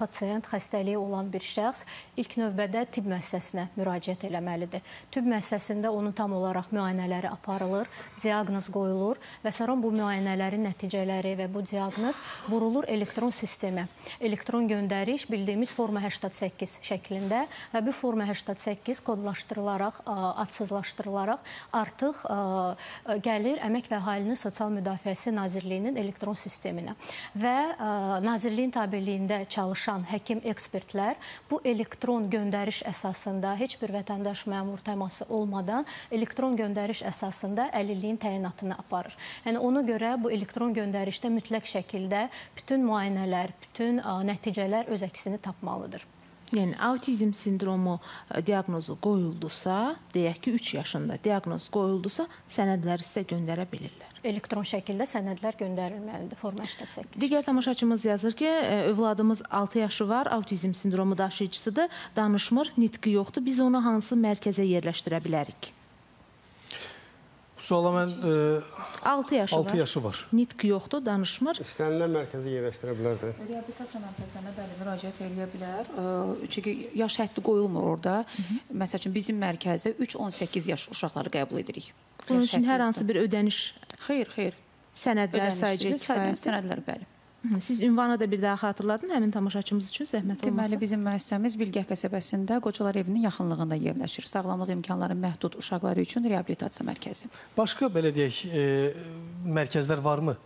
Speaker 6: pasiyent xəstəliyi olan bir şəxs ilk növbədə tibb müəssisəsinə müraciət eləməlidir. Tibb müəssisəsində onun tam olaraq müayinələri aparılır, diaqnoz qoyulur və sonra bu müayinələrin nəticələri və bu diaqnoz vurulur elektron sistemə. Elektron göndəriş bildiyimiz forma 88 şəklində və bu forma 88 kodlaşdırılaraq, adsızlaşdırılaraq artıq gəlir Əmək və Əhalinin Sosial Müdafiəsi Nazirliyinin elektron sisteminə və Nazirliyin tabeliyində çalışan həkim ekspertlər bu elektron göndəriş əsasında heç bir vətəndaş məmur təması olmadan elektron göndəriş əsasında əlilliyin təyinatını aparır. Yəni ona görə bu elektron göndərişdə mütləq şəkildə bütün müayinələr, bütün nəticələr öz əksini tapmalıdır.
Speaker 2: Yəni autizm sindromu ə, diaqnozu qoyuldusa, deyək ki 3 yaşında diaqnoz qoyuldusa, sənədləri sizə göndərə bilirlər.
Speaker 6: Elektron şəkildə sənədlər göndərilməlidir forma 88.
Speaker 2: Digər tamaşaçımız yazır ki, ə, övladımız 6 yaşı var, autizm sindromu daşıyıcısıdır, danışmır, nitqi yoxdur. Biz onu hansı mərkəzə yerləşdirə bilərik?
Speaker 1: Bu suala mən e,
Speaker 2: 6 yaşı
Speaker 1: 6
Speaker 2: var.
Speaker 1: yaşı var.
Speaker 2: Nitqi yoxdur, danışmır.
Speaker 5: İstənilən mərkəzə yerləşdirə bilərdi.
Speaker 11: Reabilitasiya mərkəzlərinə bəli müraciət edə bilər. Ə, Çünki yaş həddi qoyulmur orada. Məsəl üçün bizim mərkəzdə 3-18 yaş uşaqları qəbul edirik.
Speaker 2: Bunun üçün hər hansı bir ödəniş
Speaker 11: Xeyr, xeyr.
Speaker 2: sənədlər kifayətdir.
Speaker 11: sənədlər bəli.
Speaker 2: Hı, Siz ünvanı da bir daha xatırladın həmin tamaşaçımız üçün zəhmət
Speaker 11: Deməli
Speaker 2: olmasa.
Speaker 11: bizim müəssisəmiz Bilgəh qəsəbəsində Qocalar evinin yaxınlığında yerləşir. Sağlamlıq imkanları məhdud uşaqları üçün reabilitasiya mərkəzi.
Speaker 1: Başqa belə deyək, e, mərkəzlər varmı?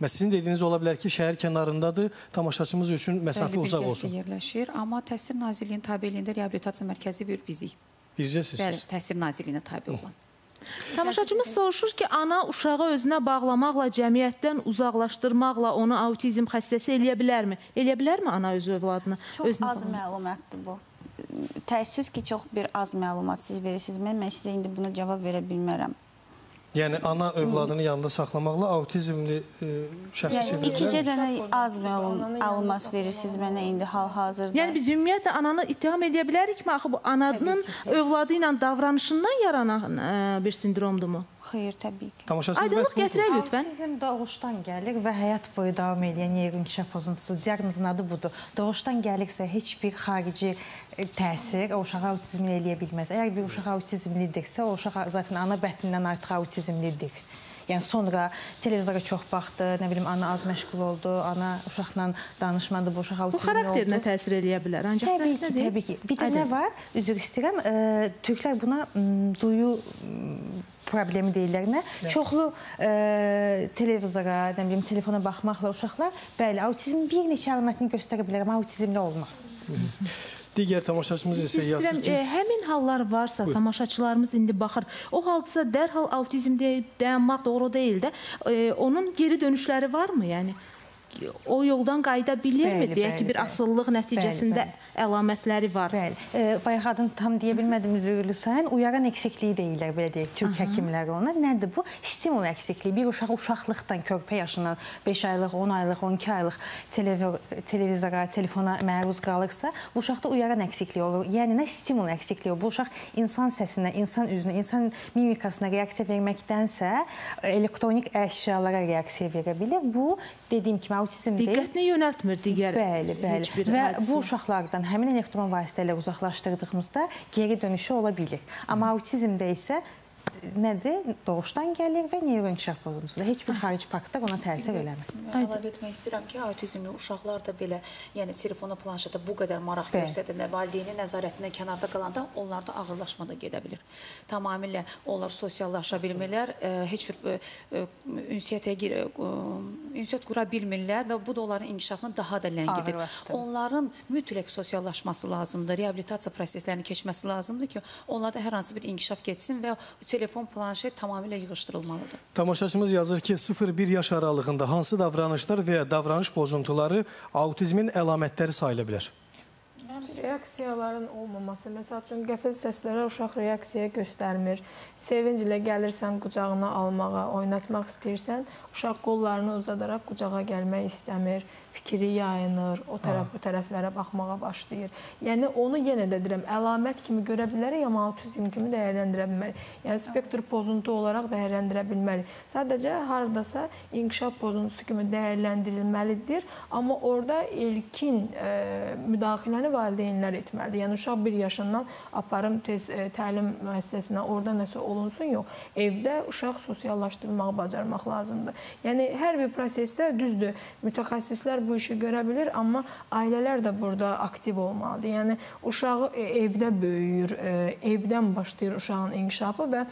Speaker 1: Məsələn, sizin dediyiniz ola bilər ki, şəhər kənarındadır, tamaşaçımız üçün məsafə
Speaker 11: Bəli,
Speaker 1: uzaq olsun.
Speaker 11: yerləşir, amma Təhsil Nazirliyinin tabeliyində reabilitasiya mərkəzi bir bizik.
Speaker 1: Bircəsiz
Speaker 11: Bəli,
Speaker 1: siz.
Speaker 11: Təhsil Nazirliyinə tabe olan.
Speaker 2: Tamaşaçımız soruşur ki, ana uşağı özünə bağlamaqla, cəmiyyətdən uzaqlaşdırmaqla onu autizm xəstəsi eləyə bilərmi? Eləyə bilərmi ana öz övladını?
Speaker 9: Çox
Speaker 2: özünə
Speaker 9: az
Speaker 2: bağlamaq?
Speaker 9: məlumatdır bu. Təəssüf ki, çox bir az məlumat siz verirsiniz. Mən, mən sizə indi buna cavab verə bilmərəm.
Speaker 1: Yəni ana övladını yanında saxlamaqla autizmli e, şəxsi
Speaker 9: Yəni
Speaker 1: çevirə
Speaker 9: ikicə dənə az məlum, məlumat verirsiniz mənə indi hal-hazırda.
Speaker 2: Yəni biz ümumiyyətlə ananı ittiham edə bilərikmi? Axı bu ananın övladı ilə davranışından yaranan ə, bir sindromdurmu?
Speaker 9: Xeyr, təbii ki.
Speaker 1: Tamaşaçımız
Speaker 2: Aydınlıq
Speaker 1: məhz bunu
Speaker 2: gətirək lütfən.
Speaker 8: Autizm doğuşdan gəlir və həyat boyu davam edən neyroinkişaf pozuntusu diaqnozun adı budur. Doğuşdan gəlirsə heç bir xarici e, təsir o uşağı autizmli eləyə bilməz. Əgər bir uşaq autizmlidirsə, o uşaq zaten ana bətnindən artıq autizmlidir. Yəni sonra televizora çox baxdı, nə bilim ana az məşğul oldu, ana uşaqla danışmadı, bu uşaq
Speaker 2: Bu
Speaker 8: autizmli
Speaker 2: xarakterinə
Speaker 8: oldu.
Speaker 2: təsir eləyə bilər. Ancaq
Speaker 8: Təbii ki, təbii ki. Bir də nə var? Üzr istəyirəm. E, Türklər buna duyu problemi deyirlər nə? Çoxlu e, televizora, nə bilim telefona baxmaqla uşaqlar bəli, autizmin bir neçə əlamətini göstərə bilər, amma autizmli olmaz.
Speaker 1: Digər tamaşaçımız isə yazır ki,
Speaker 2: e, həmin hallar varsa, tamaşaçılarımız indi baxır. O haldısa dərhal autizm deyil, dayanmaq doğru deyil də. E, onun geri dönüşləri varmı? Yəni o yoldan qayıda bilirmi?
Speaker 8: Bəli,
Speaker 2: Deyək ki,
Speaker 8: bəli,
Speaker 2: bir
Speaker 8: bəli.
Speaker 2: asıllıq nəticəsində əlamətləri var.
Speaker 8: Bəli. E, bayaq adını tam deyə bilmədim üzrlü sayın. Uyaran eksikliyi deyirlər belə deyək türk həkimləri ona. Nədir bu? Stimul eksikliyi. Bir uşaq uşaqlıqdan körpə yaşından 5 aylıq, 10 aylıq, 12 aylıq televizor, televizora, telefona məruz qalırsa, bu uşaqda uyaran eksikliyi olur. Yəni nə stimul eksikliyi olur. Bu uşaq insan səsinə, insan üzünə, insan mimikasına reaksiya verməkdənsə elektronik əşyalara reaksiya verə bilir. Bu dediyim kimi autizm deyil.
Speaker 2: Diqqətini yönəltmir digər
Speaker 8: Bəli, bəli.
Speaker 2: heç bir
Speaker 8: Və
Speaker 2: hadisə.
Speaker 8: bu uşaqlardan həmin elektron vasitələr uzaqlaşdırdığımızda geri dönüşü ola bilir. Amma autizmdə isə nədir? Doğuşdan gəlir və neyroinkişaf pozuntusudur. Heç bir xarici faktor ona təsir eləmir.
Speaker 11: Əlavə etmək istəyirəm ki, autizmli uşaqlar da belə, yəni telefona, planşetə bu qədər maraq
Speaker 8: Bəli.
Speaker 11: göstərəndə, valideynin nəzarətindən kənarda qalanda onlarda ağırlaşma da gedə bilir. Tamamilə onlar sosiallaşa bilmirlər, ə, heç bir ə, ə, ünsiyyətə ünsiyyət qura bilmirlər və bu da onların inkişafını daha da ləngidir. Onların mütləq sosiallaşması lazımdır, reabilitasiya proseslərini keçməsi lazımdır ki, onlarda hər hansı bir inkişaf keçsin və telefon, planşet tamamilə yığışdırılmalıdır.
Speaker 1: Tamaşaçımız yazır ki, 0-1 yaş aralığında hansı davranışlar və ya davranış pozuntuları autizmin əlamətləri sayıla bilər?
Speaker 10: Reaksiyaların olmaması, məsəl üçün qəfil səslərə uşaq reaksiya göstərmir. Sevinclə gəlirsən qucağına almağa, oynatmaq istəyirsən, uşaq qollarını uzadaraq qucağa gəlmək istəmir. Fikri yayınır, o tərəf bu tərəflərə baxmağa başlayır. Yəni onu yenə də deyirəm, əlamət kimi görə bilərik, amma autizm kimi dəyərləndirə bilmərik. Yəni spektr pozuntu olaraq dəyərləndirə bilmərik. Sadəcə hardasa inkişaf pozuntusu kimi dəyərləndirilməlidir, amma orada ilkin e, müdaxiləni valideynlər etməlidir. Yəni uşaq 1 yaşından aparım tez e, təlim müəssisəsinə, orada nəsə olunsun, yox. Evdə uşaq sosiallaşdırmağı bacarmaq lazımdır. Yəni hər bir prosesdə düzdür, mütəxəssislər bu işi görə bilir, amma ailələr də burada aktiv olmalıdır. Yəni uşağı e, evdə böyüyür, e, evdən başlayır uşağın inkişafı və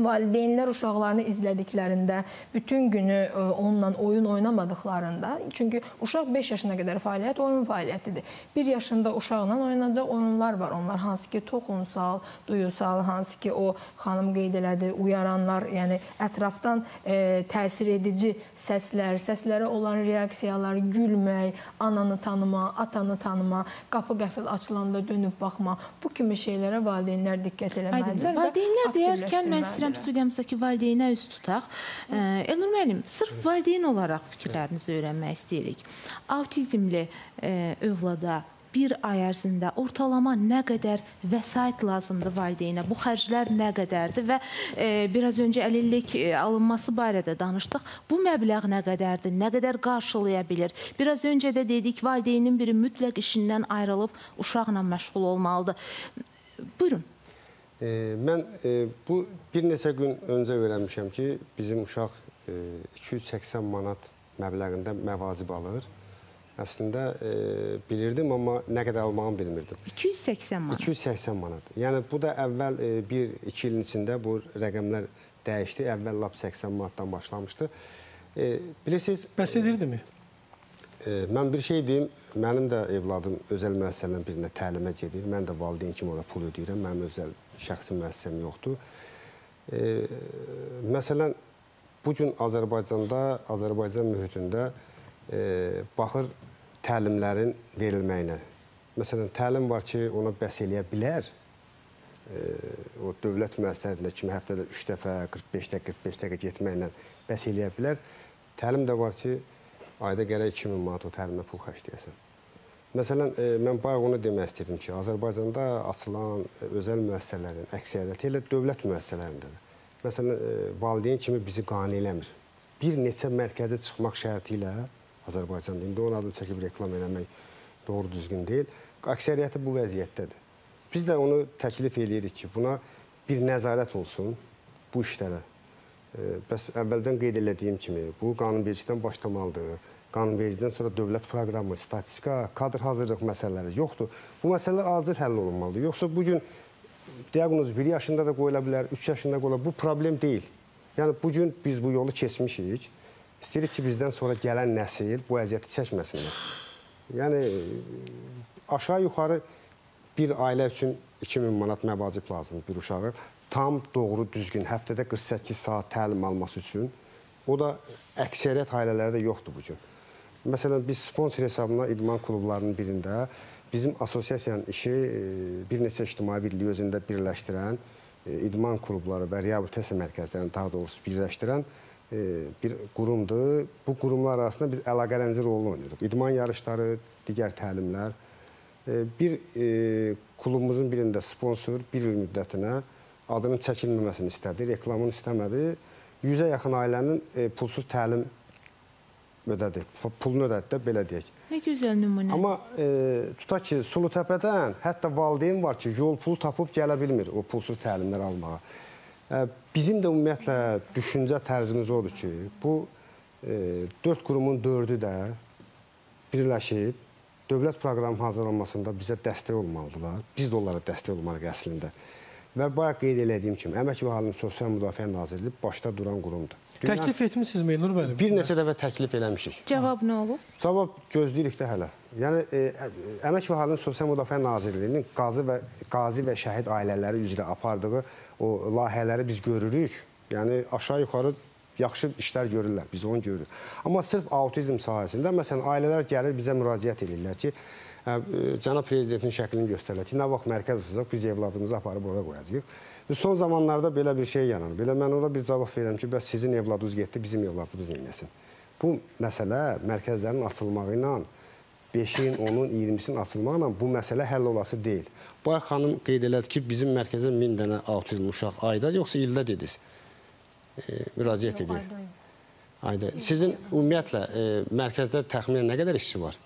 Speaker 10: valideynlər uşaqlarını izlədiklərində, bütün günü ə, onunla oyun oynamadıqlarında, çünki uşaq 5 yaşına qədər fəaliyyət oyun fəaliyyətidir. 1 yaşında uşaqla oynanacaq oyunlar var. Onlar hansı ki toxunsal, duyusal, hansı ki o xanım qeyd elədi, uyaranlar, yəni ətrafdan e, təsir edici səslər, səslərə olan reaksiyalar, gülmək, ananı tanıma, atanı tanıma, qapı qəfil açılanda dönüb baxma, bu kimi şeylərə valideynlər diqqət eləməlidirlər.
Speaker 2: Valideynlər deyərkən mən. İstəyirəm studiyamızdakı valideynə üst tutaq. Elnur müəllim, sırf valideyn olaraq fikirlərinizi öyrənmək istəyirik. Autizmli ə, övlada bir ay ərzində ortalama nə qədər vəsait lazımdır valideynə? Bu xərclər nə qədərdir və e, biraz öncə əlillik e, alınması barədə danışdıq. Bu məbləğ nə qədərdir? Nə qədər qarşılaya bilir? Biraz öncə də dedik, valideynin biri mütləq işindən ayrılıb uşaqla məşğul olmalıdır. Buyurun.
Speaker 5: E, mən e, bu bir neçə gün öncə öyrənmişəm ki, bizim uşaq e, 280 manat məbləğində məvacib alır. Əslində e, bilirdim, amma nə qədər almağımı bilmirdim.
Speaker 2: 280 manat.
Speaker 5: 280 manat. Yəni bu da əvvəl 1-2 ilin içində bu rəqəmlər dəyişdi. Əvvəl lap 80 manatdan başlamışdı. E, bilirsiniz,
Speaker 1: Bəs edirdimi?
Speaker 5: e, mən bir şey deyim, mənim də evladım özəl müəssisələrin birində təlimə gedir. Mən də valideyn kimi ona pul ödəyirəm. Mənim özəl şəxsi müəssisəm yoxdur. E, məsələn, bu gün Azərbaycanda, Azərbaycan mühitində e, baxır təlimlərin verilməyinə. Məsələn, təlim var ki, ona bəs eləyə bilər. E, o dövlət müəssisələrində kimi həftədə 3 dəfə 45 dəqiqə 45 dəqiqə getməklə bəs eləyə bilər. Təlim də var ki, ayda gərək 2000 manat o təlimə pul xərcləyəsən. Məsələn, e, mən bayaq onu demək istəyirdim ki, Azərbaycanda açılan e, özəl müəssisələrin əksəriyyəti elə dövlət müəssisələrindədir. Məsələn, e, valideyn kimi bizi qane eləmir. Bir neçə mərkəzə çıxmaq şərti ilə Azərbaycanda indi onun adını çəkib reklam eləmək doğru düzgün deyil. Əksəriyyəti bu vəziyyətdədir. Biz də onu təklif eləyirik ki, buna bir nəzarət olsun bu işlərə. Bəs əvvəldən qeyd elədiyim kimi bu qanunvericilikdən başlamalıdır. Qanunvericilikdən sonra dövlət proqramı, statistika, kadr hazırlıq məsələləri yoxdur. Bu məsələlər acil həll olunmalıdır. Yoxsa bu gün diaqnoz 1 yaşında da qoyula bilər, 3 yaşında qoyula bilər. Bu problem deyil. Yəni bu gün biz bu yolu keçmişik. İstəyirik ki, bizdən sonra gələn nəsil bu əziyyəti çəkməsinlər. Yəni aşağı-yuxarı bir ailə üçün 2000 manat məvacib lazımdır bir uşağı. Tam doğru, düzgün həftədə 48 saat təlim alması üçün. O da əksəriyyət ailələrdə yoxdur bu gün. Məsələn, biz sponsor hesabına idman klublarının birində bizim assosiasiyanın işi e, bir neçə ictimai birliyi özündə birləşdirən e, idman klubları və reabilitasiya mərkəzlərini daha doğrusu birləşdirən e, bir qurumdur. Bu qurumlar arasında biz əlaqələnci rolunu oynayırıq. İdman yarışları, digər təlimlər. Bir klubumuzun birində sponsor bir il müddətinə adının çəkilməməsini istədi, reklamını istəmədi. 100-ə yaxın ailənin pulsuz təlim ödədi. Pu- Pulunu ödədi də belə deyək.
Speaker 2: Nə gözəl nümunə.
Speaker 5: Amma e, tutaq ki, Sulutəpədən hətta valideyn var ki, yol pulu tapıb gələ bilmir o pulsuz təlimlər almağa. E, bizim də ümumiyyətlə düşüncə tərzimiz odur ki, bu e, dörd qurumun dördü də birləşib dövlət proqramı hazırlanmasında bizə dəstək olmalıdırlar. Biz də onlara dəstək olmalıyıq əslində. Və bayaq qeyd elədiyim kimi, Əmək və Əhalinin Sosial Müdafiə Nazirliyi başda duran qurumdur. Dünya-
Speaker 1: Təklif etmisiniz Meynur müəllim?
Speaker 5: bir neçə dəfə təklif eləmişik.
Speaker 2: Cavab nə olub?
Speaker 5: Cavab gözləyirik də hələ. Yəni e, Əmək və Əhalinin Sosial Müdafiə Nazirliyinin qazi və qazi və şəhid ailələri üzrə apardığı o layihələri biz görürük. Yəni aşağı-yuxarı yaxşı işlər görürlər. Biz onu görürük. Amma sırf autizm sahəsində məsələn ailələr gəlir bizə müraciət edirlər ki, ə, cənab prezidentin şəklini göstərirlər ki, nə vaxt mərkəz açacaq, biz evladımızı aparıb orada qoyacağıq. Son zamanlarda belə bir şey yaranır. Belə mən ona bir cavab verirəm ki, bəs sizin evladınız getdi, bizim evladımız neyləsin? Bu məsələ mərkəzlərin açılmağı ilə 5-in, 10-un, 20-sinin açılmaqla bu məsələ həll olası deyil. Bayaq xanım qeyd elədi ki, bizim mərkəzə 1000 dənə autizm uşaq ayda, yoxsa ildə dediniz? E, müraciət edir. Ayda. Sizin ümumiyyətlə e, mərkəzdə təxminən nə qədər işçi var?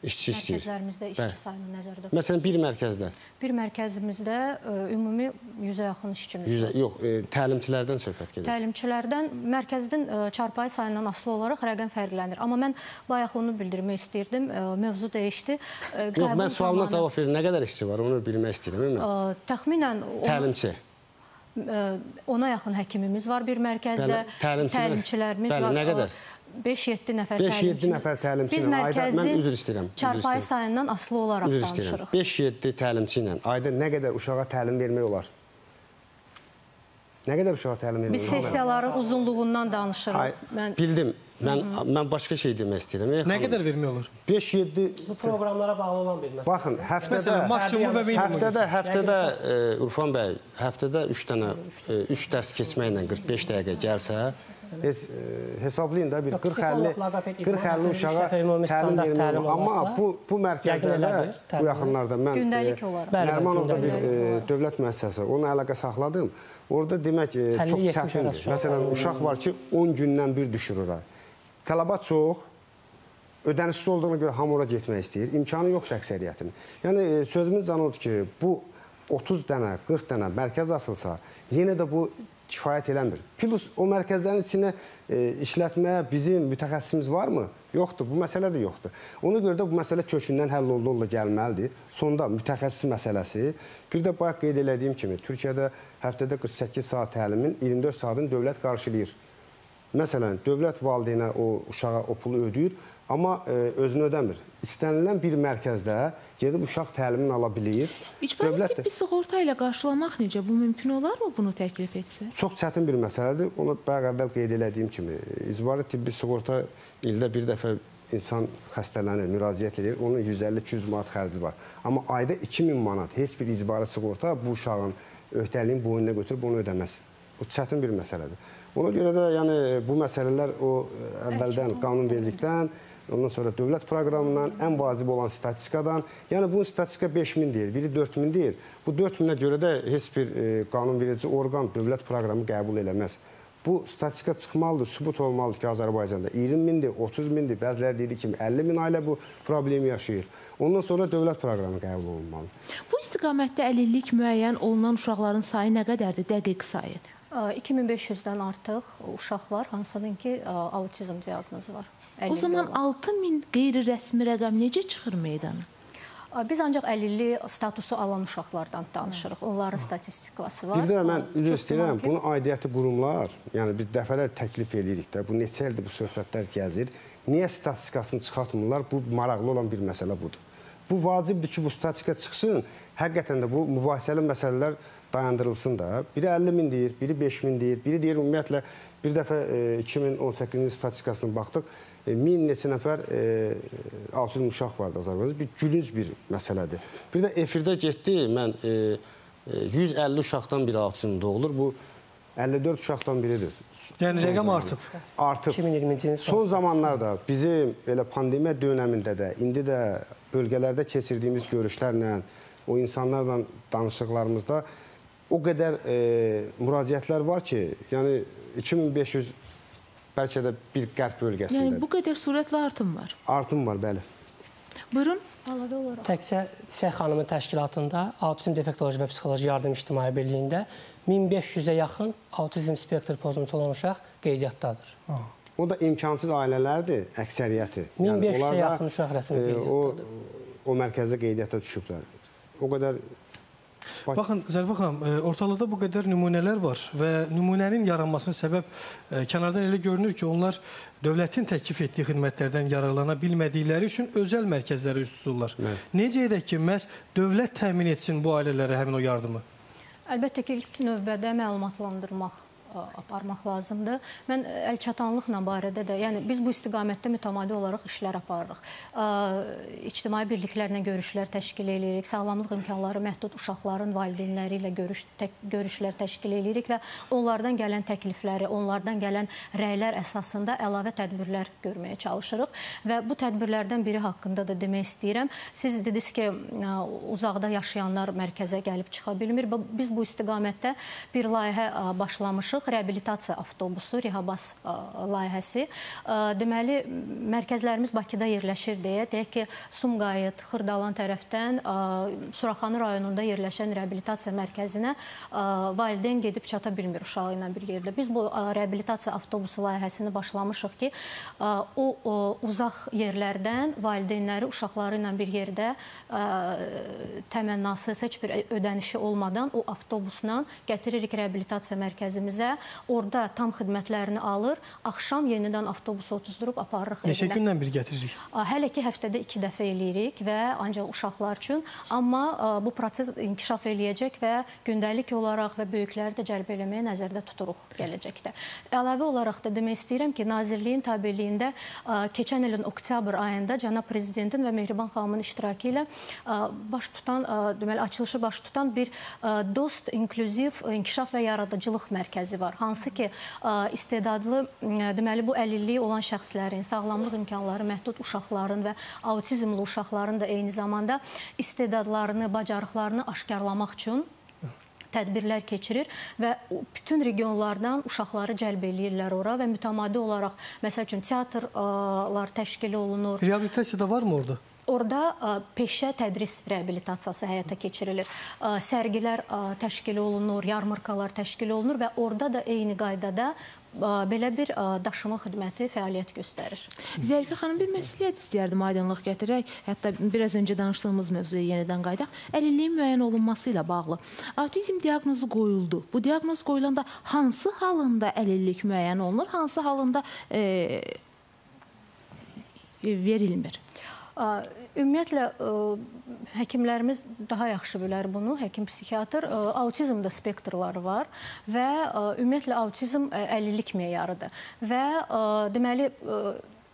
Speaker 5: İşçi işləyir.
Speaker 6: Mərkəzlərimizdə
Speaker 5: Bəli.
Speaker 6: işçi sayını nəzərdə
Speaker 5: Məsələn, bir mərkəzdə
Speaker 6: Bir mərkəzimizdə ə, ümumi 100-ə yaxın işçimiz
Speaker 5: 100
Speaker 6: var.
Speaker 5: yox, e, təlimçilərdən söhbət gedir.
Speaker 6: Təlimçilərdən mərkəzin ə, çarpayı sayından asılı olaraq rəqəm fərqlənir. Amma mən bayaq onu bildirmək istəyirdim. Ə, Mövzu dəyişdi. Ə,
Speaker 5: Yox, mən sualıma
Speaker 6: zamanı,
Speaker 5: cavab verin. Nə qədər işçi var? Onu bilmək istəyirəm.
Speaker 6: Ə, Təxminən
Speaker 5: Təlimçi.
Speaker 6: ə, ona yaxın həkimimiz var bir mərkəzdə.
Speaker 5: Bəli, təlimçilər-
Speaker 6: Təlimçilərimiz
Speaker 5: Bəli,
Speaker 6: var.
Speaker 5: nə qədər?
Speaker 6: 5-7 nəfər
Speaker 5: 5-7 nəfər təlimçi
Speaker 6: Biz
Speaker 5: ilə ayda mən üzr istəyirəm.
Speaker 6: çarpayı sayından asılı olaraq
Speaker 5: Üzr istəyirəm.
Speaker 6: danışırıq.
Speaker 5: 5-7 təlimçi ilə ayda nə qədər uşağa təlim vermək olar? Nə qədər uşağa təlim vermək
Speaker 6: Biz
Speaker 5: olar?
Speaker 6: sessiyaların uzunluğundan
Speaker 5: Ay,
Speaker 6: danışırıq. Mən
Speaker 5: bildim. Mən mən başqa şey demək istəyirəm.
Speaker 1: Nə
Speaker 5: xanım,
Speaker 1: qədər vermək olur?
Speaker 5: 5-7
Speaker 7: Bu proqramlara bağlı olan bir məsələ.
Speaker 5: Baxın, həftədə
Speaker 1: Məsələn, maksimum və minimum.
Speaker 5: Həftədə, həftədə e, Urfan bəy, həftədə 3 dənə 3 dərs keçməklə 45 dəqiqə gəlsə, heç e, hesablayın da bir
Speaker 7: Yox,
Speaker 5: 40-50
Speaker 7: psixoloq, logoped,
Speaker 5: 40-50
Speaker 7: idman
Speaker 5: uşağa təlim
Speaker 7: standart
Speaker 5: vermək
Speaker 7: təlim
Speaker 5: olur. Amma bu bu mərkəzlərdə bu yaxınlarda mən Nərmanovda bir
Speaker 7: gündəlik
Speaker 5: e, dövlət müəssisəsi, onunla əlaqə saxladım. Orada demək e,
Speaker 7: 50-70
Speaker 5: çox çətindir. Məsələn, uşaq var ki, 10 gündən bir düşür ora. Tələbat çox, ödənişsiz olduğuna görə hamı ora getmək istəyir. İmkanı yoxdur əksəriyyətinin. Yəni sözümüz can odur ki, bu 30 dənə, 40 dənə mərkəz açılsa, yenə də bu kifayət eləmir. Plus o mərkəzlərin içinə e, işlətməyə bizim mütəxəssisimiz varmı? Yoxdur. Bu məsələ də yoxdur. Ona görə də bu məsələ kökündən həll olunla gəlməlidir. Sonda mütəxəssis məsələsi. Bir də bayaq qeyd elədiyim kimi, Türkiyədə həftədə 48 saat təlimin 24 saatını dövlət qarşılayır. Məsələn, dövlət valideynə o uşağa o pulu ödəyir, amma e, özünü ödəmir. İstənilən bir mərkəzdə gedib uşaq təlimini ala bilir.
Speaker 2: İcbari tibbi sığorta ilə qarşılamaq necə? Bu mümkün olarmı bunu təklif etsə?
Speaker 5: Çox çətin bir məsələdir. Onu bayaq əvvəl qeyd elədiyim kimi, icbari tibbi sığorta ildə bir dəfə insan xəstələnir, müraciət edir. Onun 150-200 manat xərci var. Amma ayda 2000 manat heç bir icbari sığorta bu uşağın öhdəliyin boynuna götürüb onu ödəməz. Bu çətin bir məsələdir. Ona görə də yəni bu məsələlər o e, əvvəldən qanunvericilikdən, ondan sonra dövlət proqramından, ən vacib olan statistikadan, yəni bu statistika 5000 deyil, biri 4000 deyil. Bu 4000-ə görə də heç bir e, qanunverici orqan dövlət proqramı qəbul eləməz. Bu statistika çıxmalıdır, sübut olmalıdır ki, Azərbaycanda 20 mindir, 30 mindir, bəziləri dediyi kimi 50 min ailə bu problemi yaşayır. Ondan sonra dövlət proqramı qəbul olunmalıdır.
Speaker 2: Bu istiqamətdə əlillik müəyyən olunan uşaqların sayı nə qədərdir? Dəqiq sayı.
Speaker 6: Ə, 2500-dən artıq uşaq var, hansının ki ə, autizm diaqnozu var.
Speaker 2: O zaman
Speaker 6: olan.
Speaker 2: 6000 qeyri-rəsmi rəqəm necə çıxır meydana?
Speaker 6: Biz ancaq əlillik statusu alan uşaqlardan danışırıq. Onların statistikası var.
Speaker 5: Bir də mən üzr istəyirəm, bunu aidiyyəti qurumlar, yəni biz dəfələr təklif edirik də, bu neçə ildir bu söhbətlər gəzir. Niyə statistikasını çıxartmırlar? Bu maraqlı olan bir məsələ budur. Bu vacibdir ki, bu statistika çıxsın. Həqiqətən də bu mübahisəli məsələlər dayandırılsın da. Biri 50 min deyir, biri 5 min deyir, biri deyir ümumiyyətlə bir dəfə e, 2018-ci statistikasına baxdıq. E, min neçə nəfər e, autism uşaq vardı Azərbaycanda. Bir gülünc bir məsələdir. Bir də efirdə getdi, mən e, e, 150 uşaqdan biri autism doğulur. Bu 54 uşaqdan biridir.
Speaker 1: Yəni rəqəm artıb.
Speaker 5: Artıb.
Speaker 7: 2020-ci ilin
Speaker 5: Son zamanlarda bizim elə pandemiya dövründə də, indi də bölgələrdə keçirdiyimiz görüşlərlə, o insanlarla danışıqlarımızda o qədər e, müraciətlər var ki, yəni 2500 bəlkə də bir qərb bölgəsində
Speaker 2: Yəni bu qədər sürətlə artım var.
Speaker 5: artım var, bəli.
Speaker 2: Buyurun.
Speaker 6: Əlavə olaraq
Speaker 7: Təkcə Şeyx xanımın təşkilatında Autizm Defektoloji və Psixoloji Yardım İctimai Birliyində 1500-ə yaxın autizm spektr pozuntusu olan uşaq qeydiyyatdadır.
Speaker 5: O da imkansız ailələrdir, əksəriyyəti.
Speaker 7: 1500-ə
Speaker 5: onlar da,
Speaker 7: yaxın uşaq rəsmi
Speaker 5: e, o
Speaker 7: qeydiyyatdadır.
Speaker 5: o mərkəzdə qeydiyyata düşüblər. O qədər
Speaker 1: Baxın Zərifə xanım, e, ortalıqda bu qədər nümunələr var və nümunənin yaranmasının səbəb e, kənardan elə görünür ki, onlar dövlətin təklif etdiyi xidmətlərdən yararlana bilmədikləri üçün özəl mərkəzlərə üst tuturlar.
Speaker 5: Bəli.
Speaker 1: Necə edək ki, məhz dövlət təmin etsin bu ailələrə həmin o yardımı?
Speaker 6: Əlbəttə ki, ilk növbədə məlumatlandırmaq aparmaq lazımdır. Mən əlçatanlıqla barədə də, yəni biz bu istiqamətdə mütəmadi olaraq işlər aparırıq. İctimai birliklərlə görüşlər təşkil edirik, sağlamlıq imkanları məhdud uşaqların valideynləri ilə görüş tək, görüşlər təşkil edirik və onlardan gələn təklifləri, onlardan gələn rəylər əsasında əlavə tədbirlər görməyə çalışırıq və bu tədbirlərdən biri haqqında da demək istəyirəm. Siz dediniz ki, uzaqda yaşayanlar mərkəzə gəlib çıxa bilmir. Biz bu istiqamətdə bir layihə ə, başlamışıq. Reabilitasiya avtobusu, Rehabas ə, layihəsi. Ə, Deməli, mərkəzlərimiz Bakıda yerləşir deyə, deyək ki, Sumqayıt, Xırdalan tərəfdən ə, Suraxanı rayonunda yerləşən reabilitasiya mərkəzinə valideyn gedib çata bilmir uşağı ilə bir yerdə. Biz bu reabilitasiya avtobusu layihəsini başlamışıq ki, o, o uzaq yerlərdən valideynləri uşaqları ilə bir yerdə təmənnasız heç bir ödənişi olmadan o avtobusla gətiririk reabilitasiya mərkəzimizə. Orada tam xidmətlərini alır. Axşam yenidən avtobusu otuzdurub aparırıq
Speaker 1: Neçə
Speaker 6: evinə.
Speaker 1: gündən bir gətiririk?
Speaker 6: Hələ ki həftədə 2 dəfə eləyirik və ancaq uşaqlar üçün, amma bu proses inkişaf eləyəcək və gündəlik olaraq və böyükləri də cəlb eləməyə nəzərdə tuturuq gələcəkdə. Əlavə olaraq da demək istəyirəm ki, Nazirliyin tabeliyində keçən ilin oktyabr ayında cənab prezidentin və Mehriban xanımın iştirakı ilə baş tutan, deməli açılışı baş tutan bir dost inklüziv inkişaf və yaradıcılıq mərkəzi var. Hansı ki, a, istedadlı deməli bu əlilliyi olan şəxslərin, sağlamlıq imkanları məhdud uşaqların və autizmli uşaqların da eyni zamanda istedadlarını, bacarıqlarını aşkarlamaq üçün tədbirlər keçirir və bütün regionlardan uşaqları cəlb eləyirlər ora və mütəmadi olaraq məsəl üçün teatrlar təşkil olunur.
Speaker 1: Reabilitasiya da varmı orada?
Speaker 6: Orada ə, peşə tədris reabilitasiyası həyata keçirilir. Ə, Sərgilər ə, təşkil olunur, yarmarkalar təşkil olunur və orada da eyni qaydada belə bir daşıma xidməti fəaliyyət göstərir.
Speaker 2: Zərifə xanım bir məsuliyyət istəyərdim aydınlıq gətirək. Hətta biraz öncə danışdığımız mövzuya yenidən qayıdaq. Əlilliyin müəyyən olunması ilə bağlı. Autizm diaqnozu qoyuldu. Bu diaqnoz qoyulanda hansı halında əlillik müəyyən olunur, hansı halında e, verilmir?
Speaker 6: Ümumiyyətlə həkimlərimiz daha yaxşı bilər bunu. Həkim psixiatr autizmdə spektrları var və ümumiyyətlə autizm əlillik meyarıdır. Və deməli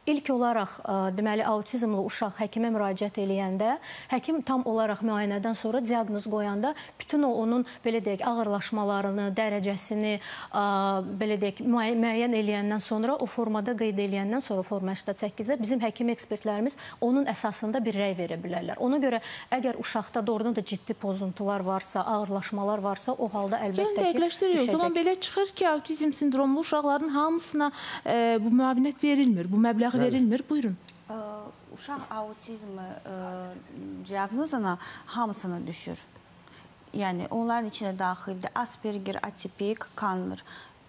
Speaker 6: İlk olaraq ə, deməli autizmli uşaq həkimə müraciət eləyəndə, həkim tam olaraq müayinədən sonra diaqnoz qoyanda bütün o onun belə deyək ağırlaşmalarını, dərəcəsini ə, belə deyək müəy- müəyyən eləyəndən sonra o formada qeyd eləyəndən sonra forma 88-də bizim həkim ekspertlərimiz onun əsasında bir rəy verə bilərlər. Ona görə əgər uşaqda doğrudan da ciddi pozuntular varsa, ağırlaşmalar varsa, o halda
Speaker 2: Yəni
Speaker 6: əlbəttə ki
Speaker 2: dəqiqləşdiririk. O zaman belə çıxır ki, autizm sindromlu uşaqların hamısına e, bu müavinət verilmir, bu məbləğ verilmir. Buyurun.
Speaker 9: Ə, uşaq autizmi ə, diaqnozuna hamısını düşür. Yəni onların içinə daxildir Asperger, atipik, Kanner,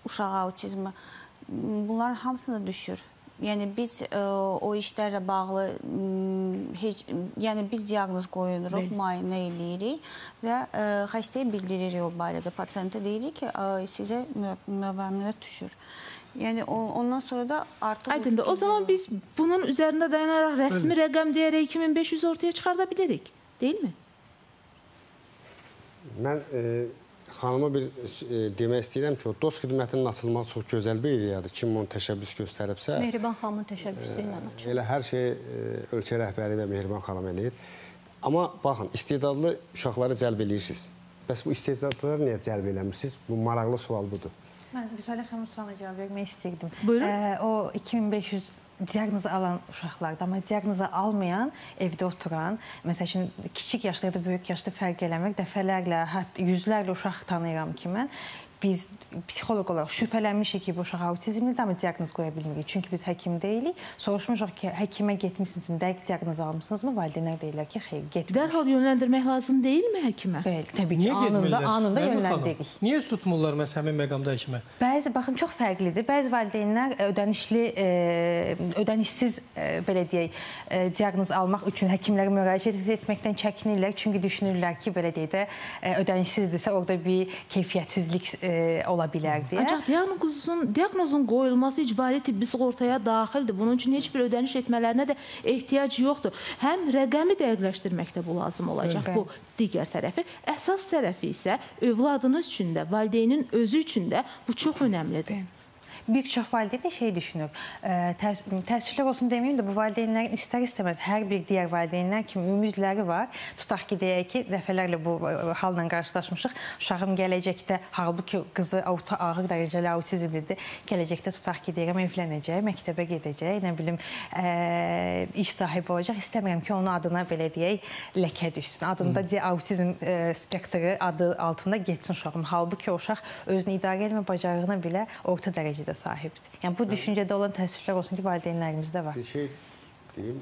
Speaker 9: uşaq autizmi. Bunların hamısını düşür. Yəni biz ə, o işlərlə bağlı heç yəni biz diaqnoz qoyuruq,
Speaker 2: Bəli.
Speaker 9: müayinə eləyirik və ə, xəstəyə bildiririk o barədə. Pasiyentə deyirik ki, ə, sizə mü- müavinət düşür. Yəni o, ondan sonra da artıq
Speaker 2: Aydındır. O zaman biz bunun üzərində dayanaraq rəsmi rəqəm deyərək 2500 ortaya çıxarda bilərik, deyilmi?
Speaker 5: Mən e, xanıma bir e, demək istəyirəm ki, o dost xidmətinin açılması çox gözəl bir ideyadır. Kim onu təşəbbüs göstəribsə,
Speaker 6: Mehriban xanımın təşəbbüsü ilə açıldı.
Speaker 5: elə hər şey e, ölkə rəhbəri və Mehriban xanım eləyir. Amma baxın, istedadlı uşaqları cəlb eləyirsiniz. Bəs bu istedadlıları niyə cəlb eləmirsiniz? Bu maraqlı sual budur.
Speaker 8: Mən Vüsalə xanım sualına cavab vermək istəyirdim.
Speaker 2: Buyurun.
Speaker 8: Ə, o 2500 diaqnozu alan uşaqlarda, amma diaqnozu almayan, evdə oturan, məsəl üçün kiçik yaşda ya da böyük yaşda fərq eləmir. Dəfələrlə, hətta yüzlərlə uşaq tanıyıram ki, mən biz psixoloq olaraq şübhələnmişik ki, bu uşaq autizmlidir, amma diaqnoz qoya bilmirik. Çünki biz həkim deyilik. Soruşmuşuq ki, həkimə getmisinizmi, dəqiq diaqnoz almısınızmı? Valideynlər deyirlər ki, xeyr, getmir.
Speaker 2: Dərhal yönləndirmək lazım deyilmi həkimə?
Speaker 8: Bəli, təbii ki,
Speaker 1: Niyə
Speaker 8: anında,
Speaker 1: getmirlər?
Speaker 8: anında
Speaker 1: Nərmin xanım,
Speaker 8: yönləndirik.
Speaker 1: Niyə üz tutmurlar məhz həmin məqamda həkimə?
Speaker 8: Bəzi baxın çox fərqlidir. Bəzi valideynlər ödənişli, e, ödənişsiz e, belə deyək, e, diaqnoz almaq üçün həkimlərə müraciət etməkdən çəkinirlər. Çünki düşünürlər ki, belə deyək də e, ödənişsizdirsə orada bir keyfiyyətsizlik e, ola bilər deyə.
Speaker 2: Ancaq diaqnozun, diaqnozun qoyulması icbari tibbi sığortaya daxildir. Bunun üçün heç bir ödəniş etmələrinə də ehtiyac yoxdur. Həm rəqəmi dəqiqləşdirməkdə bu lazım olacaq.
Speaker 8: Bəli.
Speaker 2: Bu digər tərəfi. Əsas tərəfi isə övladınız üçün də, valideynin özü üçün də bu çox önəmlidir.
Speaker 8: Bir çox valideyn də şey düşünür. ə, təəss- Təəssüflər olsun deməyim də bu valideynlərin istər-istəməz hər bir digər valideynlər kimi ümidləri var. Tutaq ki, deyək ki, dəfələrlə bu ə, halla qarşılaşmışıq. Uşağım gələcəkdə halbuki qızı orta ağır dərəcəli autizmlidir. Gələcəkdə tutaq ki, deyirəm evlənəcək, məktəbə gedəcək, nə bilim, ə, iş sahibi olacaq. İstəmirəm ki, onun adına belə deyək, ləkə düşsün. Adında deyə autizm ə, spektri adı altında getsin uşağım. Halbuki o uşaq özünü idarə etmə bacarığına belə orta dərəcədə sahibdir. Yəni bu düşüncədə olan təəssüflər olsun ki, valideynlərimizdə var.
Speaker 5: Bir şey deyim.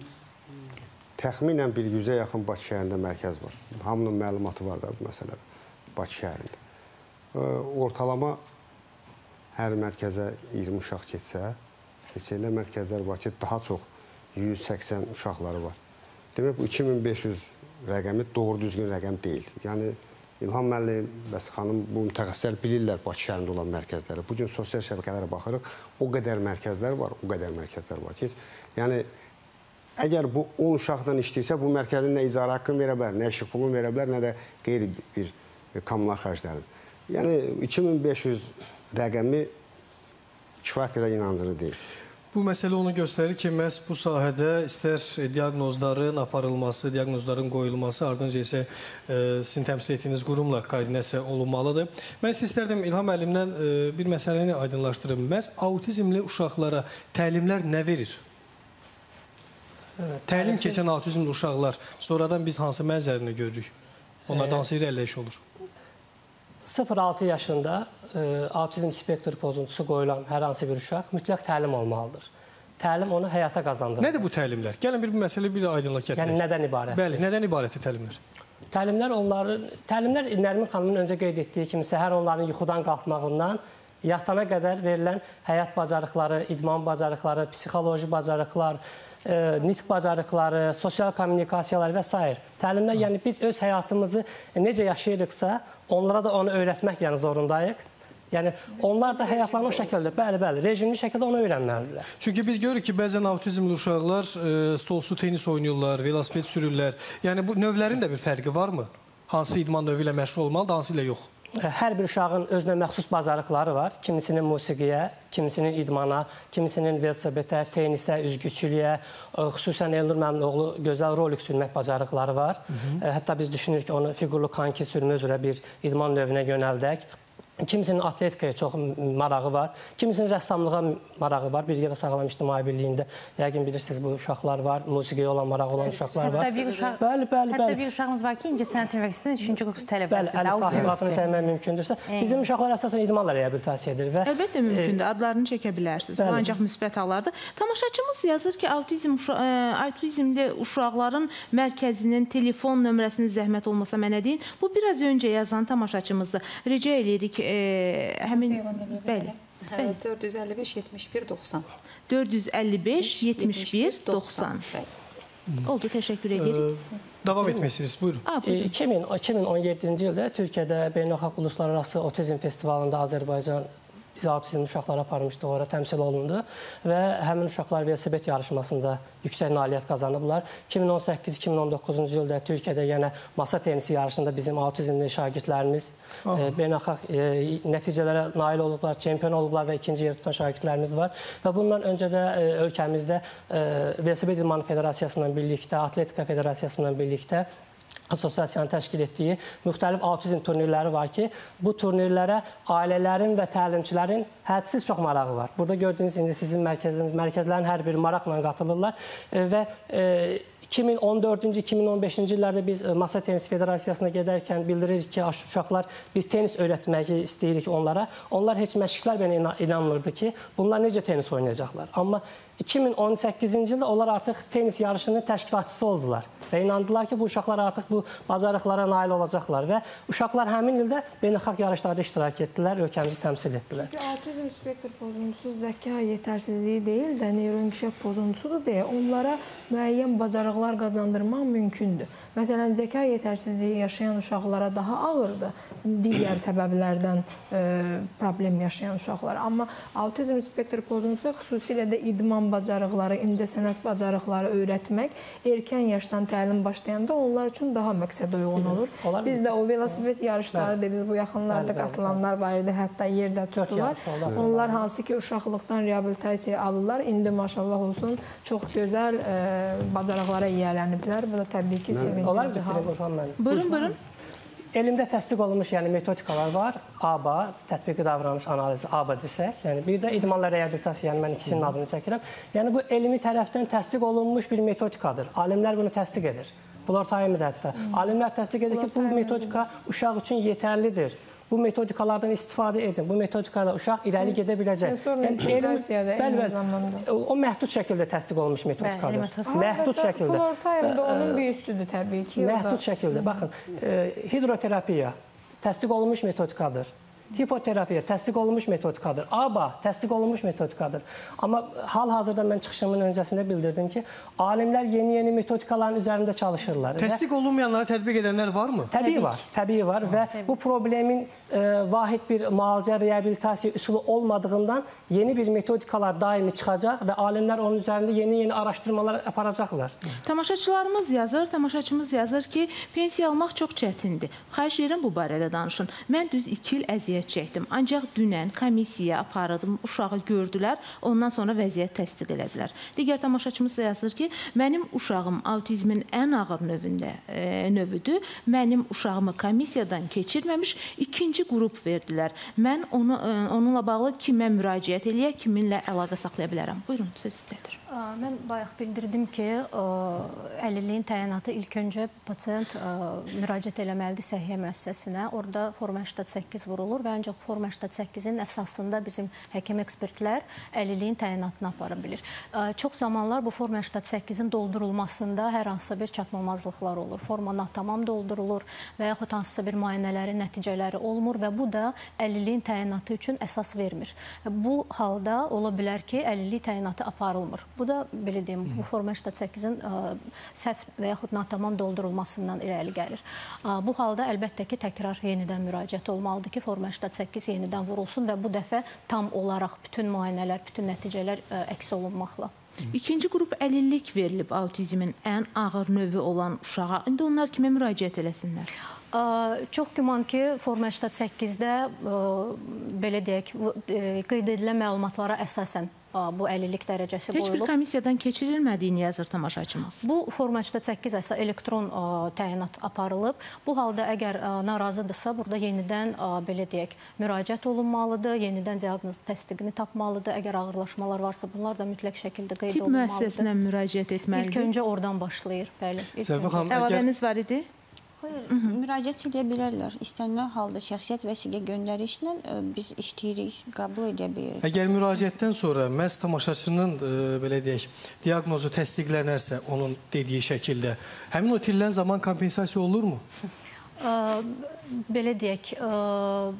Speaker 5: Təxminən bir 100-ə yaxın Bakı şəhərində mərkəz var. Hamının məlumatı var da bu məsələdə. Bakı şəhərində. Ortalama hər mərkəzə 20 uşaq getsə, heç elə mərkəzlər var ki, daha çox 180 uşaqları var. Demək bu 2500 rəqəmi doğru düzgün rəqəm deyil. Yəni İlham müəllim, bəs xanım bu mütəxəssislər bilirlər Bakı şəhərində olan mərkəzləri. Bu gün sosial şəbəkələrə baxırıq, o qədər mərkəzlər var, o qədər mərkəzlər var ki, yəni əgər bu 10 uşaqdan işləyirsə, bu mərkəzin nə icarə haqqını verə bilər, nə işıq pulunu verə bilər, nə də qeyri bir e, kommunal xərclərini. Yəni 2500 rəqəmi kifayət qədər inandırıcı deyil.
Speaker 1: Bu məsələ onu göstərir ki, məhz bu sahədə istər diaqnozların aparılması, diaqnozların qoyulması, ardınca isə e, sizin təmsil etdiyiniz qurumla koordinasiya olunmalıdır. Mən sizə istərdim İlham müəllimdən e, bir məsələni aydınlaşdırım. Məhz autizmli uşaqlara təlimlər nə verir? E, Təlim keçən autizmli uşaqlar sonradan biz hansı mənzərini görürük? Onlarda hansı irəliləyiş olur?
Speaker 7: 0-6 yaşında e, autizm spektr pozuntusu qoyulan hər hansı bir uşaq mütləq təlim olmalıdır. Təlim onu həyata qazandırır.
Speaker 1: Nədir bu təlimlər? Gəlin bir bu məsələ bir aydınlıq gətirək.
Speaker 7: Yəni nədən ibarətdir?
Speaker 1: Bəli, nədən ibarətdir təlimlər?
Speaker 7: Təlimlər onların təlimlər Nərmin xanımın öncə qeyd etdiyi kimi səhər onların yuxudan qalxmağından yatana qədər verilən həyat bacarıqları, idman bacarıqları, psixoloji bacarıqlar, e, nitq bacarıqları, sosial kommunikasiyalar və s. Təlimlər, yəni biz öz həyatımızı necə yaşayırıqsa, onlara da onu öyrətmək yəni zorundayıq. Yəni onlar da həyatlarını o şəkildə, bəli, bəli, rejimli şəkildə onu öyrənməlidirlər.
Speaker 1: Çünki biz görürük ki, bəzən autizmli uşaqlar e, stolsu tenis oynayırlar, velosiped sürürlər. Yəni bu növlərin də bir fərqi varmı? Hansı idman növü ilə məşğul olmalıdır, hansı ilə yox?
Speaker 7: Hər bir uşağın özünə məxsus bacarıqları var. Kimisinin musiqiyə, kimisinin idmana, kimisinin velosipedə, tenisə, üzgüçülüyə, ə, xüsusən Elnur müəllimin oğlu gözəl rolik sürmək bacarıqları var. Hı -hı. Hətta biz düşünürük ki, onu fiqurlu konki sürmə üzrə bir idman növünə yönəldək. Kimisinin atletikaya çox marağı var, kimisinin rəssamlığa marağı var. Bilgi və Sağlam İctimai Birliyində yəqin bilirsiniz bu uşaqlar var, musiqiyə olan marağı olan uşaqlar var.
Speaker 8: Hətta bir uşaq,
Speaker 7: Bəli, bəli,
Speaker 8: hətta
Speaker 7: bəli.
Speaker 8: bir uşağımız var ki, İncəsənət Universitetinin 3-cü kurs
Speaker 7: Bəli,
Speaker 8: tələbəsidir.
Speaker 7: əli
Speaker 8: autizm
Speaker 7: sahibatını
Speaker 8: spektri.
Speaker 7: çəkmək mümkündürsə, bizim uşaqlar əsasən idmanla reabilitasiya edir və
Speaker 2: Əlbəttə mümkündür. Adlarını çəkə bilərsiniz. Bu
Speaker 7: Bəli.
Speaker 2: ancaq müsbət hallardır. Tamaşaçımız yazır ki, autizm uşa ə, autizmli uşaqların mərkəzinin telefon nömrəsini zəhmət olmasa mənə deyin. Bu biraz öncə yazan tamaşaçımızdır. Rica eləyirik ə, həmin bəli.
Speaker 11: 455 71 90.
Speaker 2: 455 71 90. Oldu, təşəkkür edirik.
Speaker 1: Davam etmək istəyirsiniz, buyurun.
Speaker 2: A,
Speaker 7: E, 2000, 2017-ci ildə Türkiyədə Beynəlxalq Uluslararası Otizm Festivalında Azərbaycan biz autizmli uşaqları aparmışdıq, ora təmsil olundu və həmin uşaqlar velosiped yarışmasında yüksək nailiyyət qazanıblar. 2018-2019-cu ildə Türkiyədə yenə masa tenisi yarışında bizim autizmli şagirdlərimiz e, beynəlxalq e, nəticələrə nail olublar, çempion olublar və ikinci yer tutan şagirdlərimiz var. Və bundan öncə də e, ölkəmizdə e, Velosiped İdman Federasiyası ilə birlikdə, Atletika Federasiyası ilə birlikdə assosiasiyanın təşkil etdiyi müxtəlif autizm turnirləri var ki, bu turnirlərə ailələrin və təlimçilərin hədsiz çox marağı var. Burada gördüyünüz indi sizin mərkəzləriniz, mərkəzlərin hər biri maraqla qatılırlar e, və e, 2014-cü, 2015-ci illərdə biz e, Masa Tenis Federasiyasına gedərkən bildiririk ki, uşaqlar biz tenis öyrətməyi istəyirik onlara. Onlar heç məşqçilər belə inanmırdı ki, bunlar necə tenis oynayacaqlar. Amma 2018-ci ildə onlar artıq tenis yarışının təşkilatçısı oldular və inandılar ki, bu uşaqlar artıq bu bacarıqlara nail olacaqlar və uşaqlar həmin ildə beynəlxalq yarışlarda iştirak etdilər, ölkəmizi təmsil etdilər.
Speaker 10: Çünki autizm spektr pozuntusu zəka yetərsizliyi deyil də neyroinkişaf pozuntusudur deyə onlara müəyyən bacarıqlar qazandırmaq mümkündür. Məsələn, zəka yetərsizliyi yaşayan uşaqlara daha ağırdır digər səbəblərdən e, problem yaşayan uşaqlar. Amma autizm spektr pozuntusu xüsusilə də idman bacarıqları, incəsənət bacarıqları öyrətmək erkən yaşdan təlim başlayanda onlar üçün daha məqsəd uyğun olur. Onlar Biz də o velosiped yarışları dediniz, bu yaxınlarda qatılanlar var idi, hətta yerdə tutdular. Onlar hansı ki uşaqlıqdan reabilitasiya alırlar, indi maşallah olsun çox gözəl e, bacarıqlara yiyələniblər. Bu da təbii ki, sevindirici.
Speaker 7: Onlar bitirir Burxan müəllim.
Speaker 2: Buyurun, buyurun.
Speaker 7: Elmdə təsdiq olunmuş, yəni metodikalar var. ABA, tətbiqi davranış analizi ABA desək. Yəni bir də idmanla reabilitasiya, yəni mən ikisinin adını çəkirəm. Yəni bu elmi tərəfdən təsdiq olunmuş bir metodikadır. Alimlər bunu təsdiq edir. Bunlar tayindir hətta. Alimlər təsdiq edir ki, bu metodika uşaq üçün yetərlidir bu metodikalardan istifadə edin. Bu metodikada uşaq irəli gedə biləcək.
Speaker 10: Yəni elm
Speaker 7: bəli, bəli, o məhdud şəkildə təsdiq olunmuş metodikadır. Məhdud şəkildə.
Speaker 10: Flor time da onun bir üstüdür təbii ki.
Speaker 7: Məhdud şəkildə. Baxın, hidroterapiya təsdiq olunmuş metodikadır. Hipoterapiya təsdiq olunmuş metodikadır. ABA təsdiq olunmuş metodikadır. Amma hal-hazırda mən çıxışımın öncəsində bildirdim ki, alimlər yeni-yeni metodikaların üzərində çalışırlar.
Speaker 1: Təsdiq və... olunmayanları tətbiq edənlər varmı?
Speaker 7: Təbii, təbii var, təbii var və təbii. bu problemin e, vahid bir müalicə, reabilitasiya üsulu olmadığından yeni bir metodikalar daimi çıxacaq və alimlər onun üzərində yeni-yeni araşdırmalar aparacaqlar.
Speaker 2: Tamaşaçılarımız yazır, tamaşaçımız yazır ki, pensiya almaq çox çətindir. Xahiş edirəm bu barədə danışın. Mən düz 2 il əziyyət əziyyət çəkdim. Ancaq dünən komissiya apardım, uşağı gördülər, ondan sonra vəziyyət təsdiq elədilər. Digər tamaşaçımız da yazır ki, mənim uşağım autizmin ən ağır növündə e, növüdür. Mənim uşağımı komissiyadan keçirməmiş ikinci qrup verdilər. Mən onu e, onunla bağlı kimə müraciət eləyə, kiminlə əlaqə saxlaya bilərəm? Buyurun, söz sizdədir.
Speaker 6: Mən bayaq bildirdim ki, əlilliyin təyinatı ilk öncə pasiyent müraciət eləməlidir səhiyyə müəssisəsinə. Orada forma 88 vurulur və ancaq forma 88-in əsasında bizim həkim ekspertlər əlilliyin təyinatını apara bilir. Çox zamanlar bu forma 88-in doldurulmasında hər hansısa bir çatmamazlıqlar olur. Forma natamam doldurulur və yaxud hansısa bir müayinələrin nəticələri olmur və bu da əlilliyin təyinatı üçün əsas vermir. Bu halda ola bilər ki, əlillik təyinatı aparılmır. Bu da belə deyim, bu forma 88-in səhv və yaxud natamam doldurulmasından irəli gəlir. Bu halda əlbəttə ki, təkrar yenidən müraciət olmalıdır ki, forma 88 yenidən vurulsun və bu dəfə tam olaraq bütün müayinələr, bütün nəticələr əks olunmaqla.
Speaker 2: İkinci qrup əlillik verilib autizmin ən ağır növü olan uşağa. İndi onlar kimə müraciət eləsinlər?
Speaker 6: Çox güman ki, forma 88-də belə deyək, qeyd edilən məlumatlara əsasən bu əlillik dərəcəsi qoyulub.
Speaker 2: Heç bir komissiyadan keçirilmədiyini yazır tamaşaçımız.
Speaker 6: Bu forma 88 əsə elektron ə, təyinat aparılıb. Bu halda əgər ə, narazıdırsa, burada yenidən ə, belə deyək, müraciət olunmalıdır, yenidən diaqnoz təsdiqini tapmalıdır. Əgər ağırlaşmalar varsa, bunlar da mütləq şəkildə qeyd
Speaker 2: Tip
Speaker 6: olunmalıdır.
Speaker 2: Tip müəssisəsinə müraciət etməlidir.
Speaker 6: İlk öncə oradan başlayır, bəli.
Speaker 1: Zərfə xanım,
Speaker 2: əlavəniz var idi?
Speaker 9: Xeyr, Hı -hı. müraciət edə bilərlər. İstənilən halda şəxsiyyət vəsiqə göndərişlə ə, biz işləyirik, qəbul edə bilirik.
Speaker 1: Əgər müraciətdən sonra məhz tamaşaçının ə, belə deyək, diaqnozu təsdiqlənərsə onun dediyi şəkildə, həmin o itirilən zaman kompensasiya olurmu?
Speaker 6: Ə, belə deyək, ə,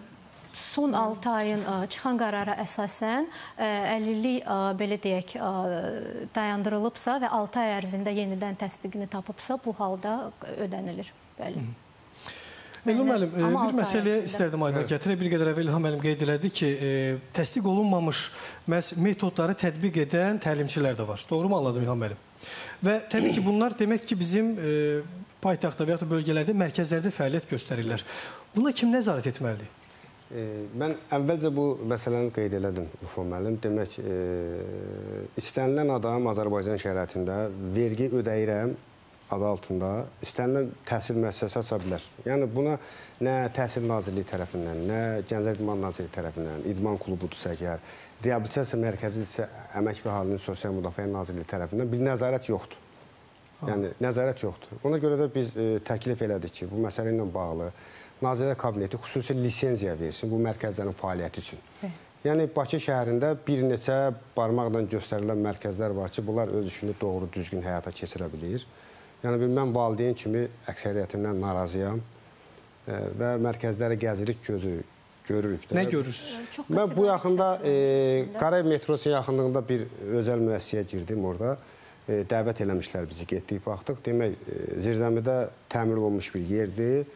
Speaker 6: son 6 ayın ə, çıxan qərara əsasən ə, əlillik ə, belə deyək ə, dayandırılıbsa və 6 ay ərzində yenidən təsdiqini tapıbsa, bu halda ödənilir. Bəli.
Speaker 1: Elnur müəllim, e, bir məsələyə istərdim aydın gətirək. Bir qədər əvvəl İlham müəllim qeyd elədi ki, e, təsdiq olunmamış məhz metodları tətbiq edən təlimçilər də var. Doğrumu anladım İlham müəllim? Və təbii ki, bunlar demək ki, bizim e, paytaxtda və ya da bölgələrdə, mərkəzlərdə fəaliyyət göstərirlər. Buna kim nəzarət etməlidir?
Speaker 5: E, mən əvvəlcə bu məsələni qeyd elədim Ufo müəllim. Demək, e, istənilən adam Azərbaycan şəraitində vergi ödəyirəm adı altında istənilən təhsil müəssisəsi aça bilər. Yəni buna nə Təhsil Nazirliyi tərəfindən, nə Gənclər İdman Nazirliyi tərəfindən, idman klubudursa əgər, reabilitasiya mərkəzidirsə Əmək və Əhalinin Sosial Müdafiə Nazirliyi tərəfindən bir nəzarət yoxdur. Yəni nəzarət yoxdur. Ona görə də biz e, təklif elədik ki, bu məsələ ilə bağlı Nazirlər Kabineti xüsusi lisenziya versin bu mərkəzlərin fəaliyyəti üçün. Yəni Bakı şəhərində bir neçə barmaqla göstərilən mərkəzlər var ki, bunlar öz işini doğru, düzgün həyata keçirə bilir. Yəni bir mən valideyn kimi əksəriyyətindən narazıyam e, və mərkəzlərə gəzirik, gözü görürük də.
Speaker 1: Nə görürsünüz?
Speaker 6: Çox
Speaker 5: Mən bu yaxında e. Qarayev metrosunun yaxınlığında bir özəl müəssisəyə girdim orada. E, dəvət eləmişlər bizi, getdik, baxdıq. Demək, e, zirzəmidə təmir olunmuş bir yerdir.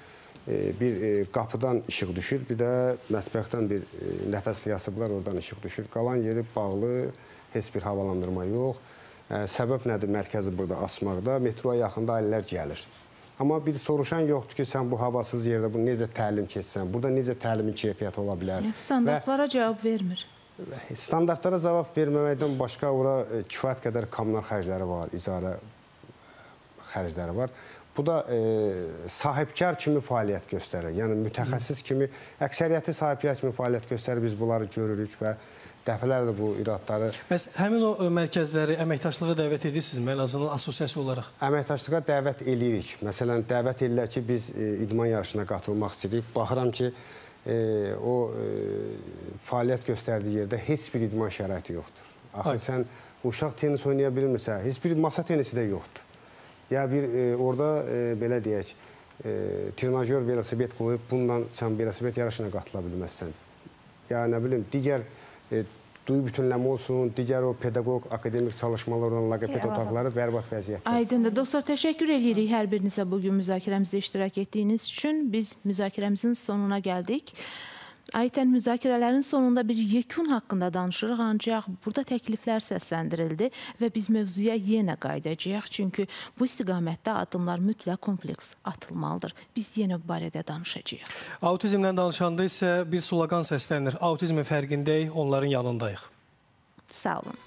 Speaker 5: E, bir e, qapıdan işıq düşür, bir də mətbəxdən bir e, nəfəsli yasıblar, oradan işıq düşür. Qalan yeri bağlı, heç bir havalandırma yox. E, səbəb nədir mərkəzi burada açmaqda? Metroya yaxında ailələr gəlir. Amma bir soruşan yoxdur ki, sən bu havasız yerdə bu necə təlim keçsən, burada necə təlimin keyfiyyəti ola bilər?
Speaker 2: Standartlara cavab vermir.
Speaker 5: Standartlara cavab verməməkdən başqa ora e, kifayət qədər kommunal xərcləri var, icarə xərcləri var. Bu da e, sahibkar kimi fəaliyyət göstərir. Yəni mütəxəssis kimi, əksəriyyəti sahibkar kimi fəaliyyət göstərir. Biz bunları görürük və dəfələrlə bu iradları
Speaker 1: Bəs həmin o e, mərkəzləri əməkdaşlığa dəvət edirsinizmi? Ən azından assosiasiya olaraq.
Speaker 5: əməkdaşlığa dəvət eləyirik. Məsələn, dəvət edirlər ki, biz e, idman yarışına qatılmaq istəyirik. Baxıram ki, e, o e, fəaliyyət göstərdiyi yerdə heç bir idman şəraiti yoxdur. Axı
Speaker 1: Ay.
Speaker 5: sən uşaq tenis oynaya bilmirsə, heç bir masa tenisi də yoxdur. Ya bir e, orada e, belə deyək, e, trenajör velosiped qoyub bununla sən velosiped yarışına qatıla bilməzsən. Ya nə bilim, digər bütünləmə olsun, digər o pedaqoq, akademik çalışmalarla
Speaker 6: Eyvallah.
Speaker 5: otaqları bərbad vəziyyətdə.
Speaker 2: Aydındır. Dostlar, təşəkkür edirik hər birinizə bugün müzakirəmizdə iştirak etdiyiniz üçün. Biz müzakirəmizin sonuna gəldik. Aytən müzakirələrin sonunda bir yekun haqqında danışırıq, ancaq burada təkliflər səsləndirildi və biz mövzuya yenə qayıdacağıq, çünki bu istiqamətdə addımlar mütləq kompleks atılmalıdır. Biz yenə bu barədə danışacağıq.
Speaker 1: Autizmlə danışanda isə bir sloqan səslənir. Autizmin fərqindəyik, onların yanındayıq.
Speaker 2: Sağ olun.